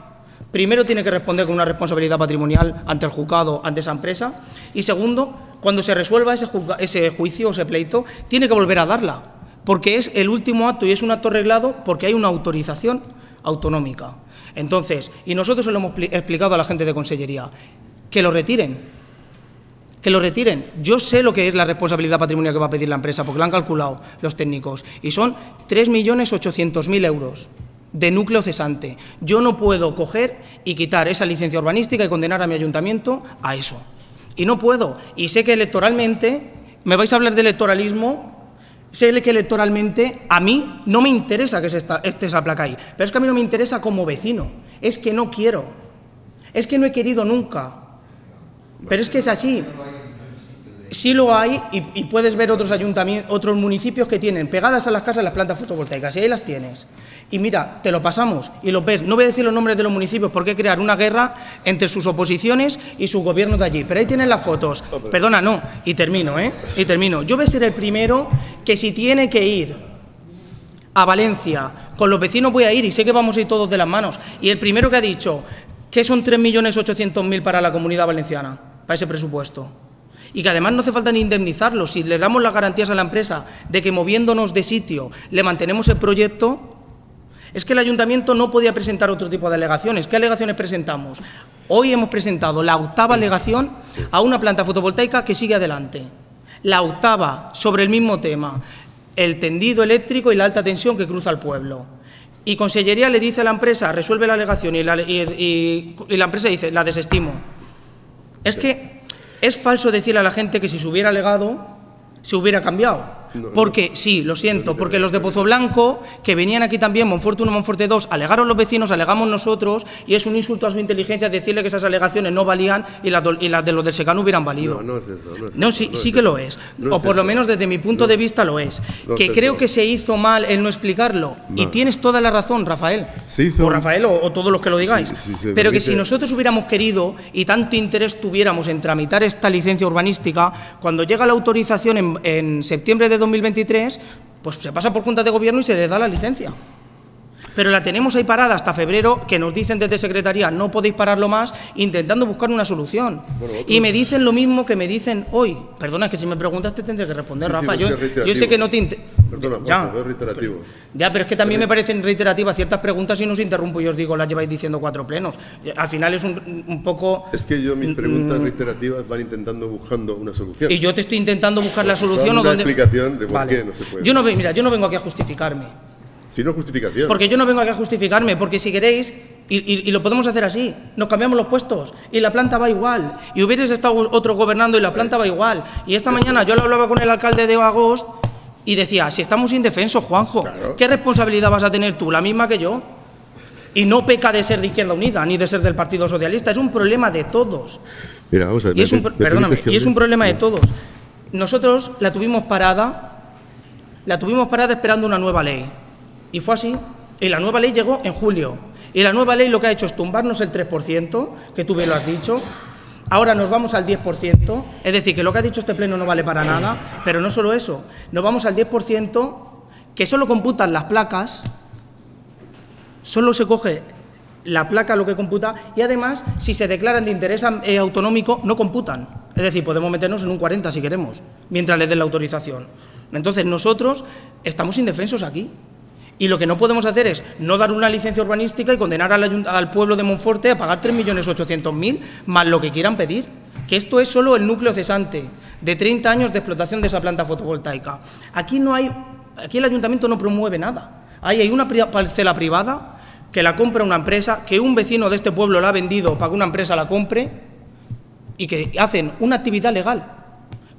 primero tiene que responder con una responsabilidad patrimonial ante el juzgado, ante esa empresa. Y segundo, cuando se resuelva ese, ese juicio o ese pleito, tiene que volver a darla. Porque es el último acto y es un acto arreglado porque hay una autorización autonómica. Entonces, y nosotros se lo hemos explicado a la gente de Consellería, que lo retiren. Que lo retiren. Yo sé lo que es la responsabilidad patrimonial que va a pedir la empresa, porque lo han calculado los técnicos, y son 3.800.000 euros de núcleo cesante. Yo no puedo coger y quitar esa licencia urbanística y condenar a mi ayuntamiento a eso. Y no puedo. Y sé que electoralmente, me vais a hablar de electoralismo, sé que electoralmente a mí no me interesa que esté esa placa ahí, pero es que a mí no me interesa como vecino, es que no quiero, es que no he querido nunca. Pero es que es así. Sí lo hay y, puedes ver otros ayuntamientos, otros municipios que tienen pegadas a las casas las plantas fotovoltaicas y ahí las tienes y mira, te lo pasamos y lo ves. No voy a decir los nombres de los municipios porque crear una guerra entre sus oposiciones y sus gobiernos de allí. Pero ahí tienen las fotos. Perdona, no. Y termino, ¿eh? Y termino. Yo voy a ser el primero que si tiene que ir a Valencia con los vecinos voy a ir y sé que vamos a ir todos de las manos. Y el primero que ha dicho que son 3.800.000 para la comunidad valenciana, para ese presupuesto y que además no hace falta ni indemnizarlo. Si le damos las garantías a la empresa de que moviéndonos de sitio le mantenemos el proyecto, es que el ayuntamiento no podía presentar otro tipo de alegaciones. ¿Qué alegaciones presentamos? Hoy hemos presentado la octava alegación a una planta fotovoltaica que sigue adelante. La octava sobre el mismo tema, el tendido eléctrico y la alta tensión que cruza el pueblo. Y Consellería le dice a la empresa, resuelve la alegación y la, y la empresa dice, la desestimo. Es que es falso decirle a la gente que si se hubiera alegado, se hubiera cambiado. Porque, sí, lo siento, porque los de Pozo Blanco, que venían aquí también, Monforte 1, Monforte 2, alegaron los vecinos, alegamos nosotros, y es un insulto a su inteligencia decirle que esas alegaciones no valían y las, de los del Secano hubieran valido. No, no es eso. No, sí, sí que lo es. o por lo menos desde mi punto de vista lo es. que creo que se hizo mal el no explicarlo. Y tienes toda la razón, Rafael. O Rafael o, todos los que lo digáis. Pero que si nosotros hubiéramos querido y tanto interés tuviéramos en tramitar esta licencia urbanística, cuando llega la autorización en, en septiembre de 2023, pues se pasa por Junta de Gobierno y se le da la licencia. Pero la tenemos ahí parada hasta febrero, que nos dicen desde Secretaría, no podéis pararlo más, intentando buscar una solución. y me dicen lo mismo que me dicen hoy. Perdona, es que si me preguntas te tendré que responder, Rafa. yo, sé que no te... Perdona, ya, reiterativo. Ya, pero es que también me parecen reiterativas ciertas preguntas y no os interrumpo y os digo, las lleváis diciendo cuatro plenos. Al final es un, un poco... Es que yo mis preguntas reiterativas van intentando buscando una solución. Y yo te estoy intentando buscar la solución. o donde... explicación de por qué no se puede. Yo no, mira, yo no vengo aquí a justificarme. Si no justificación. Porque yo no vengo aquí a justificarme, porque si queréis, y, lo podemos hacer así, nos cambiamos los puestos y la planta va igual. Y hubierais estado otro gobernando y la planta va igual. Y esta mañana yo lo hablaba con el alcalde de Agost y decía, si estamos indefensos, Juanjo, ¿qué responsabilidad vas a tener tú? La misma que yo. Y no peca de ser de Izquierda Unida ni de ser del Partido Socialista, es un problema de todos. Mira, vamos a ver. Y es un, perdóname, y es un problema de todos. Nosotros la tuvimos parada, la tuvimos parada esperando una nueva ley. Y fue así. Y la nueva ley llegó en julio. Y la nueva ley lo que ha hecho es tumbarnos el 3%, que tú bien lo has dicho. Ahora nos vamos al 10%, es decir, que lo que ha dicho este pleno no vale para nada, pero no solo eso, nos vamos al 10% que solo computan las placas, solo se coge la placa lo que computa y además si se declaran de interés eh, autonómico no computan. Es decir, podemos meternos en un 40 si queremos, mientras les den la autorización. Entonces nosotros estamos indefensos aquí. Y lo que no podemos hacer es no dar una licencia urbanística y condenar al, pueblo de Monforte a pagar 3.800.000 más lo que quieran pedir. Que esto es solo el núcleo cesante de 30 años de explotación de esa planta fotovoltaica. Aquí no hay, aquí el ayuntamiento no promueve nada. Ahí hay una parcela privada que la compra una empresa, que un vecino de este pueblo la ha vendido para que una empresa la compre y que hacen una actividad legal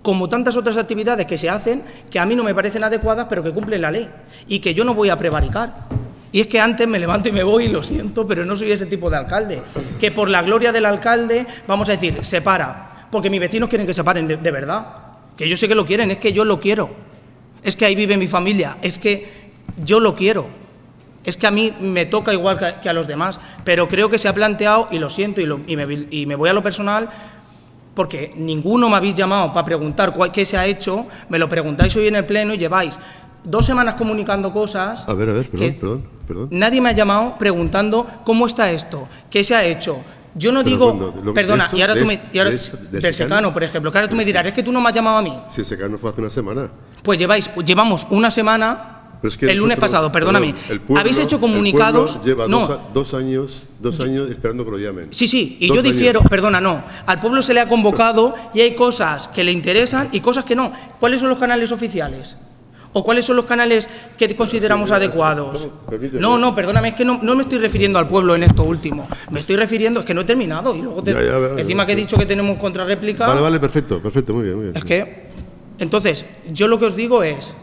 como tantas otras actividades que se hacen que a mí no me parecen adecuadas, pero que cumplen la ley y que yo no voy a prevaricar. Y es que antes me levanto y me voy, y lo siento, pero no soy ese tipo de alcalde. Que por la gloria del alcalde, vamos a decir, se para, porque mis vecinos quieren que se paren de, verdad. Que yo sé que lo quieren, es que yo lo quiero. Es que ahí vive mi familia, es que yo lo quiero. Es que a mí me toca igual que, a los demás, pero creo que se ha planteado, y lo siento, y, y me voy a lo personal, porque ninguno me habéis llamado para preguntar qué se ha hecho, me lo preguntáis hoy en el Pleno y lleváis dos semanas comunicando cosas. A ver, a ver, perdón, perdón, Nadie me ha llamado preguntando cómo está esto, qué se ha hecho. Yo no digo, perdona, y ahora tú me, del secano, por ejemplo, que ahora tú me dirás, es que tú no me has llamado a mí. Si el secano fue hace una semana. Pues lleváis, llevamos una semana el lunes pasado, perdóname. Habéis hecho comunicados. lleva no. dos, años, dos años esperando que lo llamen. Sí, sí, y yo difiero, perdona, no. Al pueblo se le ha convocado y hay cosas que le interesan y cosas que no. ¿Cuáles son los canales oficiales? ¿O cuáles son los canales que consideramos adecuados? No, no, perdóname, es que no, me estoy refiriendo al pueblo en esto último. Me estoy refiriendo, es que no he terminado. Y luego encima que he dicho que tenemos contrarréplica. Vale, vale, perfecto, perfecto, muy bien, muy bien. Es que, entonces, yo lo que os digo es,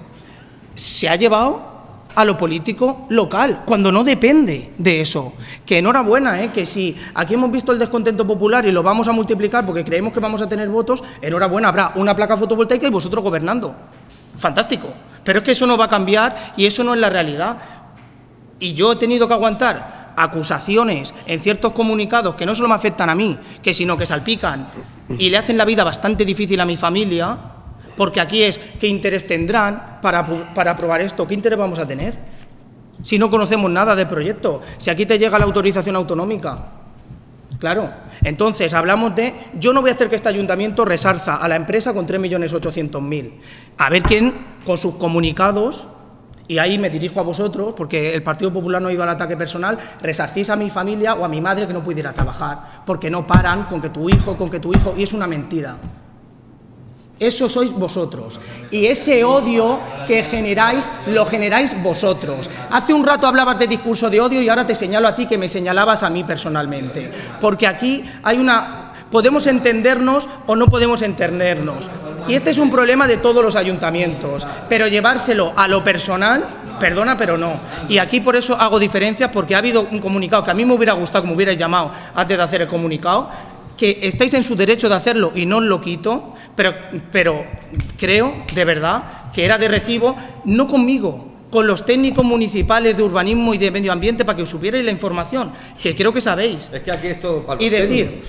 se ha llevado a lo político local, cuando no depende de eso. Que enhorabuena, ¿eh? que si aquí hemos visto el descontento popular y lo vamos a multiplicar porque creemos que vamos a tener votos, enhorabuena, habrá una placa fotovoltaica y vosotros gobernando. Fantástico. Pero es que eso no va a cambiar y eso no es la realidad. Y yo he tenido que aguantar acusaciones en ciertos comunicados que no solo me afectan a mí, que sino que salpican y le hacen la vida bastante difícil a mi familia, porque aquí es qué interés tendrán para, para aprobar esto, qué interés vamos a tener. Si no conocemos nada del proyecto, si aquí te llega la autorización autonómica. Claro, entonces hablamos de, yo no voy a hacer que este ayuntamiento resarza a la empresa con 3.800.000. A ver quién, con sus comunicados, y ahí me dirijo a vosotros, porque el Partido Popular no ha ido al ataque personal, resarcís a mi familia o a mi madre que no pudiera trabajar, porque no paran con que tu hijo, con que tu hijo, y es una mentira. Eso sois vosotros. Y ese odio que generáis, lo generáis vosotros. Hace un rato hablabas de discurso de odio y ahora te señalo a ti que me señalabas a mí personalmente. Porque aquí hay una... Podemos entendernos o no podemos entendernos. Y este es un problema de todos los ayuntamientos. Pero llevárselo a lo personal, perdona, pero no. Y aquí por eso hago diferencias, porque ha habido un comunicado que a mí me hubiera gustado que me hubierais llamado antes de hacer el comunicado, que estáis en su derecho de hacerlo y no os lo quito, pero, pero creo, de verdad, que era de recibo, no conmigo, con los técnicos municipales de urbanismo y de medio ambiente para que os supierais la información, que creo que sabéis. Es que aquí es todo para los Y decir,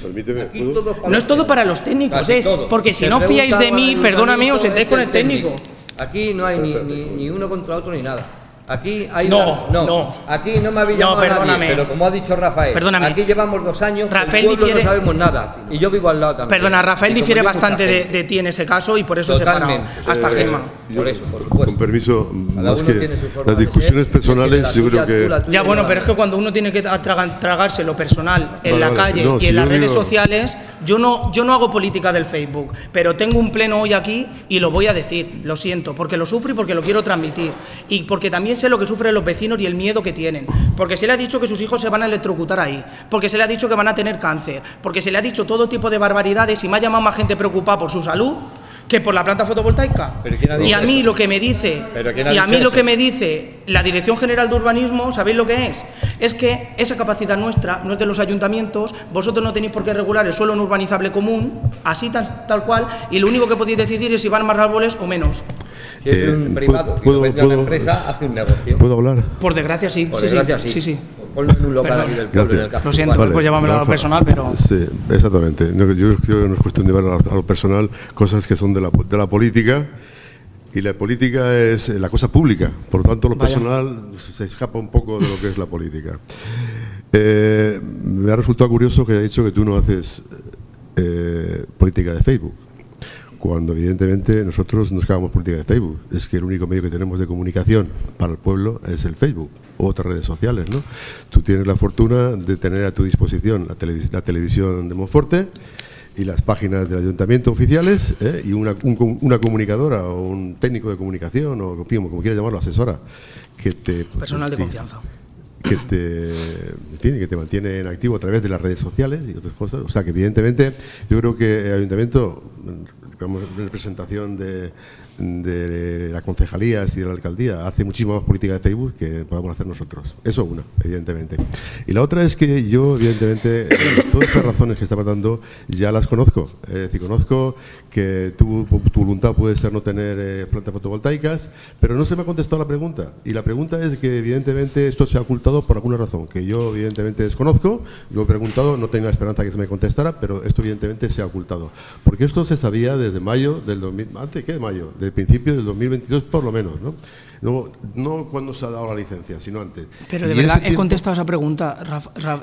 no es todo para los técnicos, es porque si no fiáis de mí, perdóname, os sentáis con el técnico. Aquí no hay ni, ni, ni uno contra otro ni nada. Aquí hay no, no, Aquí no me había llamado no, nadie, pero como ha dicho Rafael, perdóname. aquí llevamos dos años, Rafael difiere, no sabemos nada. Y yo vivo al lado también. Perdona, Rafael difiere bastante de, ti en ese caso y por eso se para hasta eh, Gema. Por eso, por supuesto. Con permiso, más que las discusiones personales, yo creo que. Ya, bueno, pero es que cuando uno tiene que tragarse lo personal en la calle y en las redes sociales, yo no, yo no hago política del Facebook, pero tengo un pleno hoy aquí y lo voy a decir, lo siento, porque lo sufro y porque lo quiero transmitir. Y porque también sé lo que sufren los vecinos y el miedo que tienen, porque se le ha dicho que sus hijos se van a electrocutar ahí, porque se le ha dicho que van a tener cáncer, porque se le ha dicho todo tipo de barbaridades y me ha llamado más gente preocupada por su salud que por la planta fotovoltaica. Y a mí lo que me dice, y a mí lo que me dice la Dirección General de Urbanismo, ¿sabéis lo que es? Es que esa capacidad nuestra no es de los ayuntamientos, vosotros no tenéis por qué regular el suelo no urbanizable común, así tal, tal cual, y lo único que podéis decidir es si van más árboles o menos. Si es un eh, privado que ¿puedo, vende a una empresa, hace un negocio. ¿Puedo hablar? Por desgracia sí. Por sí, desgracia sí. sí. sí. Ponlo en un local aquí del pueblo, en el Lo siento, vale, pues llámamelo a lo personal, pero... Sí, exactamente. Yo creo que no es cuestión de llevar a lo personal cosas que son de la, de la política y la política es la cosa pública, por lo tanto lo personal se escapa un poco de lo que es la política. Eh, me ha resultado curioso que haya dicho que tú no haces eh, política de Facebook cuando evidentemente nosotros no hagamos política de Facebook. Es que el único medio que tenemos de comunicación para el pueblo es el Facebook o otras redes sociales. ¿no? Tú tienes la fortuna de tener a tu disposición la, televisión de Monforte y las páginas del ayuntamiento oficiales ¿eh? y una, comunicadora o un técnico de comunicación o como, quieras llamarlo, asesora. Que te, Personal de confianza que te, que te mantiene en activo a través de las redes sociales y otras cosas. O sea que evidentemente yo creo que el ayuntamiento representación de, de las concejalías y de la alcaldía hace muchísima más política de Facebook que podemos hacer nosotros. Eso una, evidentemente. Y la otra es que yo, evidentemente, todas estas razones que está dando ya las conozco. Es decir, conozco que tu, voluntad puede ser no tener eh, plantas fotovoltaicas, pero no se me ha contestado la pregunta. Y la pregunta es que, evidentemente, esto se ha ocultado por alguna razón, que yo, evidentemente, desconozco. Lo he preguntado, no tengo la esperanza que se me contestara, pero esto, evidentemente, se ha ocultado. Porque esto se sabía desde mayo del 2000, antes, ¿qué de mayo? De principios del 2022 por lo menos, ¿no? No, no cuando se ha dado la licencia, sino antes. Pero de verdad he contestado esa pregunta,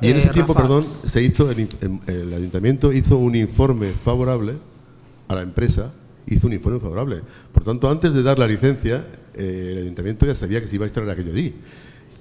Y en ese eh, tiempo, perdón, se hizo el, ayuntamiento hizo un informe favorable a la empresa hizo un informe favorable. Por tanto, antes de dar la licencia, eh, el ayuntamiento ya sabía que se iba a instalar aquello allí.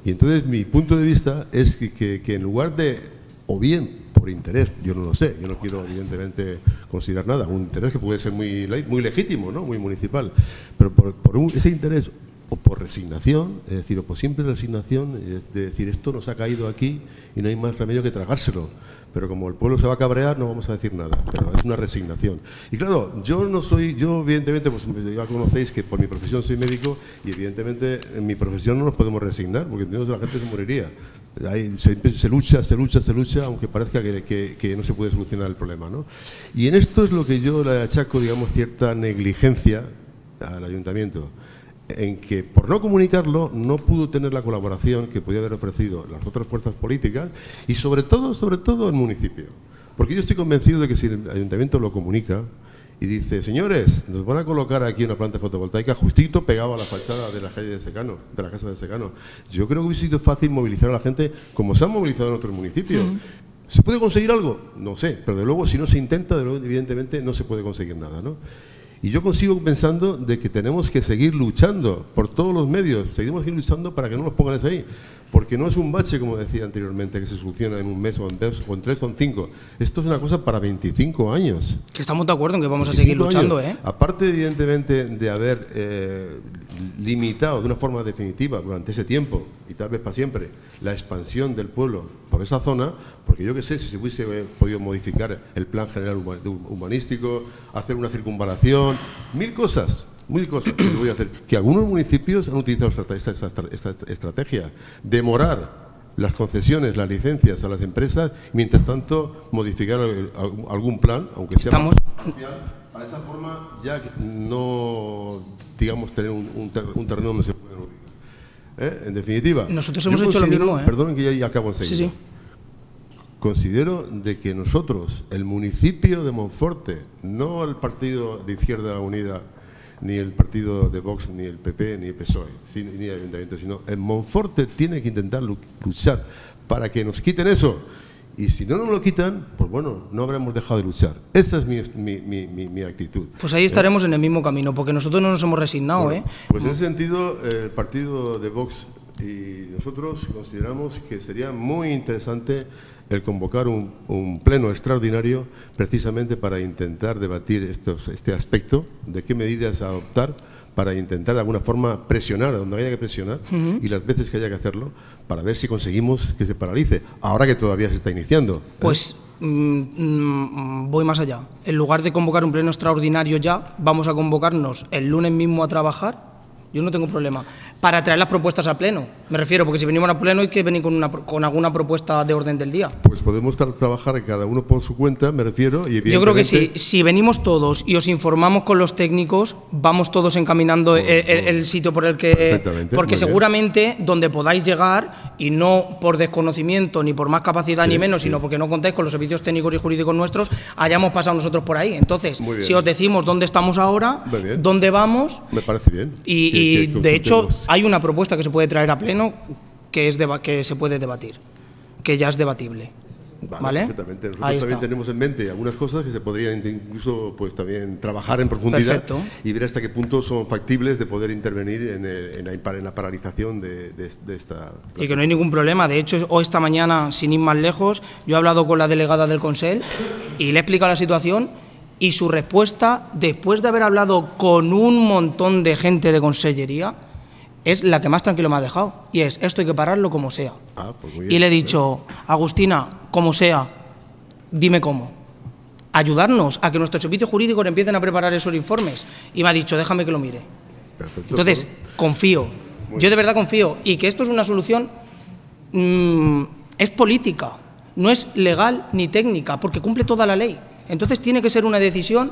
Y entonces mi punto de vista es que, en lugar de, o bien por interés, yo no lo sé, yo no quiero evidentemente considerar nada, un interés que puede ser muy, muy legítimo, ¿no? muy municipal, pero por, ese interés o por resignación, es decir, o por simple resignación, de decir esto nos ha caído aquí y no hay más remedio que tragárselo pero como el pueblo se va a cabrear no vamos a decir nada, pero es una resignación. Y claro, yo no soy, yo evidentemente, pues ya conocéis que por mi profesión soy médico y evidentemente en mi profesión no nos podemos resignar, porque entonces la gente se moriría. Se, lucha, se lucha, se lucha, aunque parezca que, que, no se puede solucionar el problema. ¿no? Y en esto es lo que yo le achaco, digamos, cierta negligencia al ayuntamiento en que por no comunicarlo no pudo tener la colaboración que podía haber ofrecido las otras fuerzas políticas y sobre todo, sobre todo el municipio. Porque yo estoy convencido de que si el ayuntamiento lo comunica y dice, señores, nos van a colocar aquí una planta fotovoltaica justito pegado a la fachada de la calle de Secano, de la casa de Secano, yo creo que hubiese sido fácil movilizar a la gente como se han movilizado en otros municipios. ¿Se puede conseguir algo? No sé, pero de luego si no se intenta, evidentemente no se puede conseguir nada, ¿no? Y yo consigo pensando de que tenemos que seguir luchando por todos los medios, seguimos luchando para que no nos pongan eso ahí. Porque no es un bache, como decía anteriormente, que se soluciona en un mes o en, tres o en tres o en cinco. Esto es una cosa para 25 años. Que estamos de acuerdo en que vamos a seguir luchando, ¿eh? Aparte, evidentemente, de haber eh, limitado de una forma definitiva durante ese tiempo, y tal vez para siempre, la expansión del pueblo por esa zona, porque yo que sé, si se hubiese eh, podido modificar el plan general humanístico, hacer una circunvalación, mil cosas, mil cosas que voy a hacer, que algunos municipios han utilizado esta, esta, estrategia, demorar las concesiones, las licencias a las empresas, mientras tanto modificar algún plan, aunque sea Estamos... para esa forma ya no, digamos, tener un, terreno donde se pueden ubicar. ¿Eh? En definitiva, nosotros hemos hecho lo mismo. ¿eh? Perdonen que ya, acabo enseguida. Sí, sí. Considero de que nosotros, el municipio de Monforte, no el partido de Izquierda Unida ni el partido de Vox, ni el PP, ni el PSOE, ni el Ayuntamiento, sino en Monforte tiene que intentar luchar para que nos quiten eso. Y si no nos lo quitan, pues bueno, no habremos dejado de luchar. Esa es mi, mi, actitud. Pues ahí estaremos en el mismo camino, porque nosotros no nos hemos resignado. ¿eh? Pues en ese sentido, el partido de Vox y nosotros consideramos que sería muy interesante el convocar un, pleno extraordinario precisamente para intentar debatir estos, este aspecto de qué medidas adoptar para intentar de alguna forma presionar a donde haya que presionar y las veces que haya que hacerlo para ver si conseguimos que se paralice, ahora que todavía se está iniciando. ¿eh? Pues mm, mm, voy más allá. En lugar de convocar un pleno extraordinario ya, vamos a convocarnos el lunes mismo a trabajar yo no tengo problema. Para traer las propuestas a pleno, me refiero, porque si venimos a pleno hay que venir con, una, con alguna propuesta de orden del día. Pues podemos trabajar cada uno por su cuenta, me refiero. Y Yo creo que sí, si venimos todos y os informamos con los técnicos, vamos todos encaminando el, sitio por el que... Porque seguramente donde podáis llegar, y no por desconocimiento, ni por más capacidad, ni menos, sino porque no contáis con los servicios técnicos y jurídicos nuestros, hayamos pasado nosotros por ahí. Entonces, si os decimos dónde estamos ahora, dónde vamos... Me parece bien. Y, y de hecho hay una propuesta que se puede traer a pleno que, es que se puede debatir, que ya es debatible. Vale, Perfectamente. Nosotros también tenemos en mente algunas cosas que se podrían incluso pues también trabajar en profundidad y ver hasta qué punto son factibles de poder intervenir en, en, la, paralización de, esta... Y que no hay ningún problema. De hecho, hoy esta mañana, sin ir más lejos, yo he hablado con la delegada del Consell y le he explicado la situación y su respuesta, después de haber hablado con un montón de gente de consellería, es la que más tranquilo me ha dejado. Y es, esto hay que pararlo como sea. Ah, pues y le he dicho, Agustina, como sea, dime cómo. Ayudarnos a que nuestros servicios jurídicos empiecen a preparar esos informes. Y me ha dicho, déjame que lo mire. Entonces, confío. Yo de verdad confío. Y que esto es una solución, mm, es política, no es legal ni técnica, porque cumple toda la ley. Entonces tiene que ser una decisión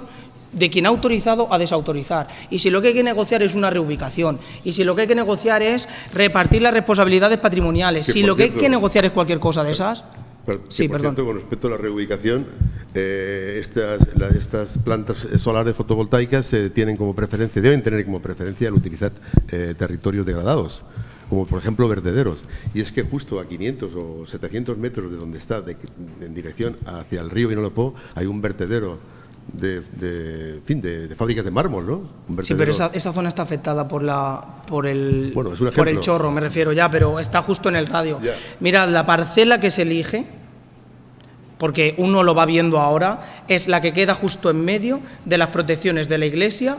de quien ha autorizado a desautorizar. Y si lo que hay que negociar es una reubicación, y si lo que hay que negociar es repartir las responsabilidades patrimoniales, si lo que hay que negociar es cualquier cosa de esas... sí, perdón. con respecto a la reubicación, eh, estas, estas, plantas solares fotovoltaicas se tienen como preferencia, deben tener como preferencia el utilizar eh, territorios degradados como por ejemplo vertederos. Y es que justo a 500 o 700 metros de donde está, en dirección hacia el río Vinalopó, hay un vertedero de, fin, de, de fábricas de mármol, ¿no? Sí, pero esa, esa zona está afectada por, la, por, el, Bueno, es un por el chorro, me refiero ya, pero está justo en el radio. Mirad, la parcela que se elige, porque uno lo va viendo ahora, es la que queda justo en medio de las protecciones de la iglesia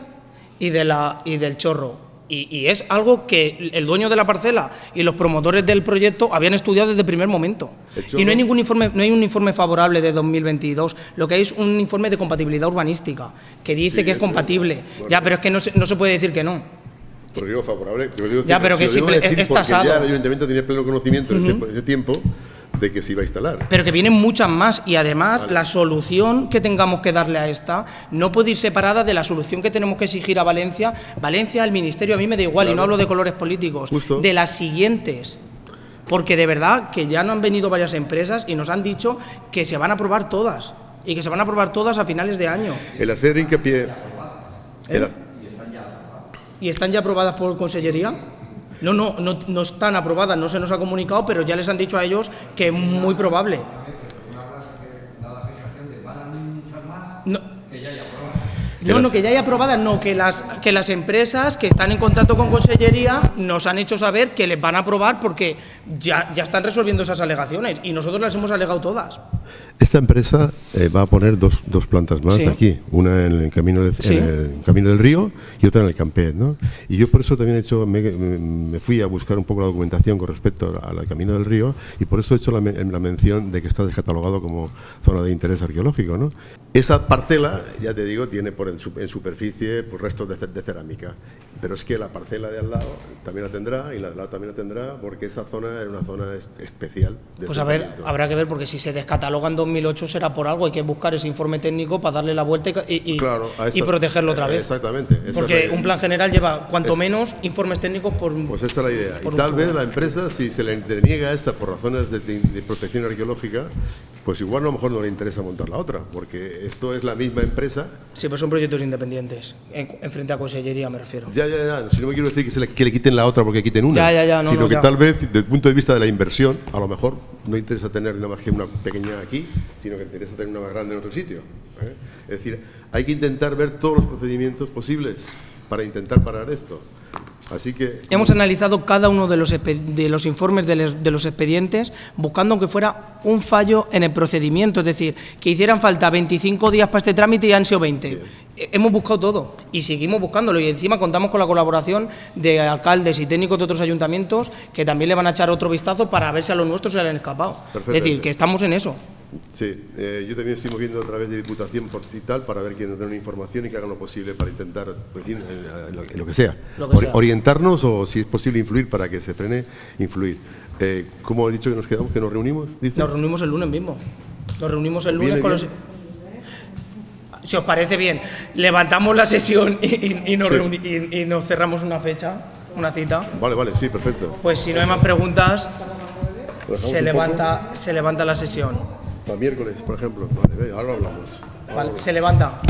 y, de la, y del chorro. Y, y es algo que el dueño de la parcela y los promotores del proyecto habían estudiado desde el primer momento. Y no hay ningún informe, no hay un informe favorable de 2022. Lo que hay es un informe de compatibilidad urbanística que dice Sí, que es compatible. bueno. Ya, pero es que no se, no se puede decir que no. Porque digo favorable. pero digo Ya, que- pero que simple- decir es porque tasado. ya el ayuntamiento tenía pleno conocimiento en, ese, en ese tiempo de que se iba a instalar. Pero que vienen muchas más y además Vale. la solución que tengamos que darle a esta no puede ir separada de la solución que tenemos que exigir a Valencia. Valencia, al Ministerio, a mí me da igual y no hablo de colores políticos, Justo. de las siguientes. Porque de verdad que ya no han venido varias empresas y nos han dicho que se van a aprobar todas y que se van a aprobar todas a finales de año. El hacer hincapié. el ha- ¿Y están ya aprobadas por Consellería? No, no, no, están aprobadas, no se nos ha comunicado, pero ya les han dicho a ellos que es muy probable. No, no, no, que ya hay aprobadas, no, que las, que las empresas que están en contacto con Consellería nos han hecho saber que les van a aprobar porque ya, ya están resolviendo esas alegaciones y nosotros las hemos alegado todas. Esta empresa eh, va a poner dos, dos plantas más Sí. aquí, una en el, camino del, Sí. en el Camino del Río y otra en el Campet. ¿no? Y yo por eso también he hecho, me, me fui a buscar un poco la documentación con respecto al Camino del Río y por eso he hecho la, men- la mención de que está descatalogado como zona de interés arqueológico. ¿no? Esa parcela, ya te digo, tiene por en, su- en superficie pues, restos de, ce- de cerámica, pero es que la parcela de al lado también la tendrá y la de al lado también la tendrá porque esa zona era una zona es- especial. de Pues a ver, habrá que ver porque si se descataloga en 2008 será por algo, hay que buscar ese informe técnico para darle la vuelta y, y- Claro, a y esta- protegerlo otra vez. Exactamente. Porque un plan general lleva cuanto Es- menos informes técnicos por... Pues esa es la idea. Y tal vez la empresa, si se le deniega esta por razones de, de- protección arqueológica, pues igual a lo mejor no le interesa montar la otra, porque esto es la misma empresa. Sí, pero son proyectos independientes, en, en frente a Consellería me refiero. Ya, ya, ya. Si no me quiero decir que, se le, que le quiten la otra porque quiten una, Ya, ya, ya, no, sino no, que tal vez, desde el punto de vista de la inversión, a lo mejor no interesa tener nada más que una pequeña aquí, sino que interesa tener una más grande en otro sitio. ¿eh? Es decir, hay que intentar ver todos los procedimientos posibles para intentar parar esto. Así que Hemos analizado cada uno de los, de los informes de los, de los expedientes buscando aunque fuera un fallo en el procedimiento, es decir, que hicieran falta 25 días para este trámite y han sido 20. Eh, Hemos buscado todo y seguimos buscándolo y encima contamos con la colaboración de alcaldes y técnicos de otros ayuntamientos que también le van a echar otro vistazo para ver si a los nuestros se le han escapado. Es decir, que estamos en eso. Sí, eh, yo también estoy moviendo a través de Diputación por y tal para ver quién nos una información y que hagan lo posible para intentar, pues, en, en- en lo, que sea, Lo que orientarnos o si es posible influir para que se frene, influir. Eh, ¿Cómo he dicho que nos quedamos, que nos reunimos? Dice? Nos reunimos el lunes mismo. Nos reunimos el lunes con los... bien. Si os parece bien, levantamos la sesión y, y- y nos, Sí. reuni- y- y nos cerramos una fecha, una cita. Vale, vale, sí, perfecto. Pues si no hay más preguntas, se levanta, se levanta la sesión. Para miércoles, por ejemplo. Vale, venga, ahora hablamos. Vale, se levanta.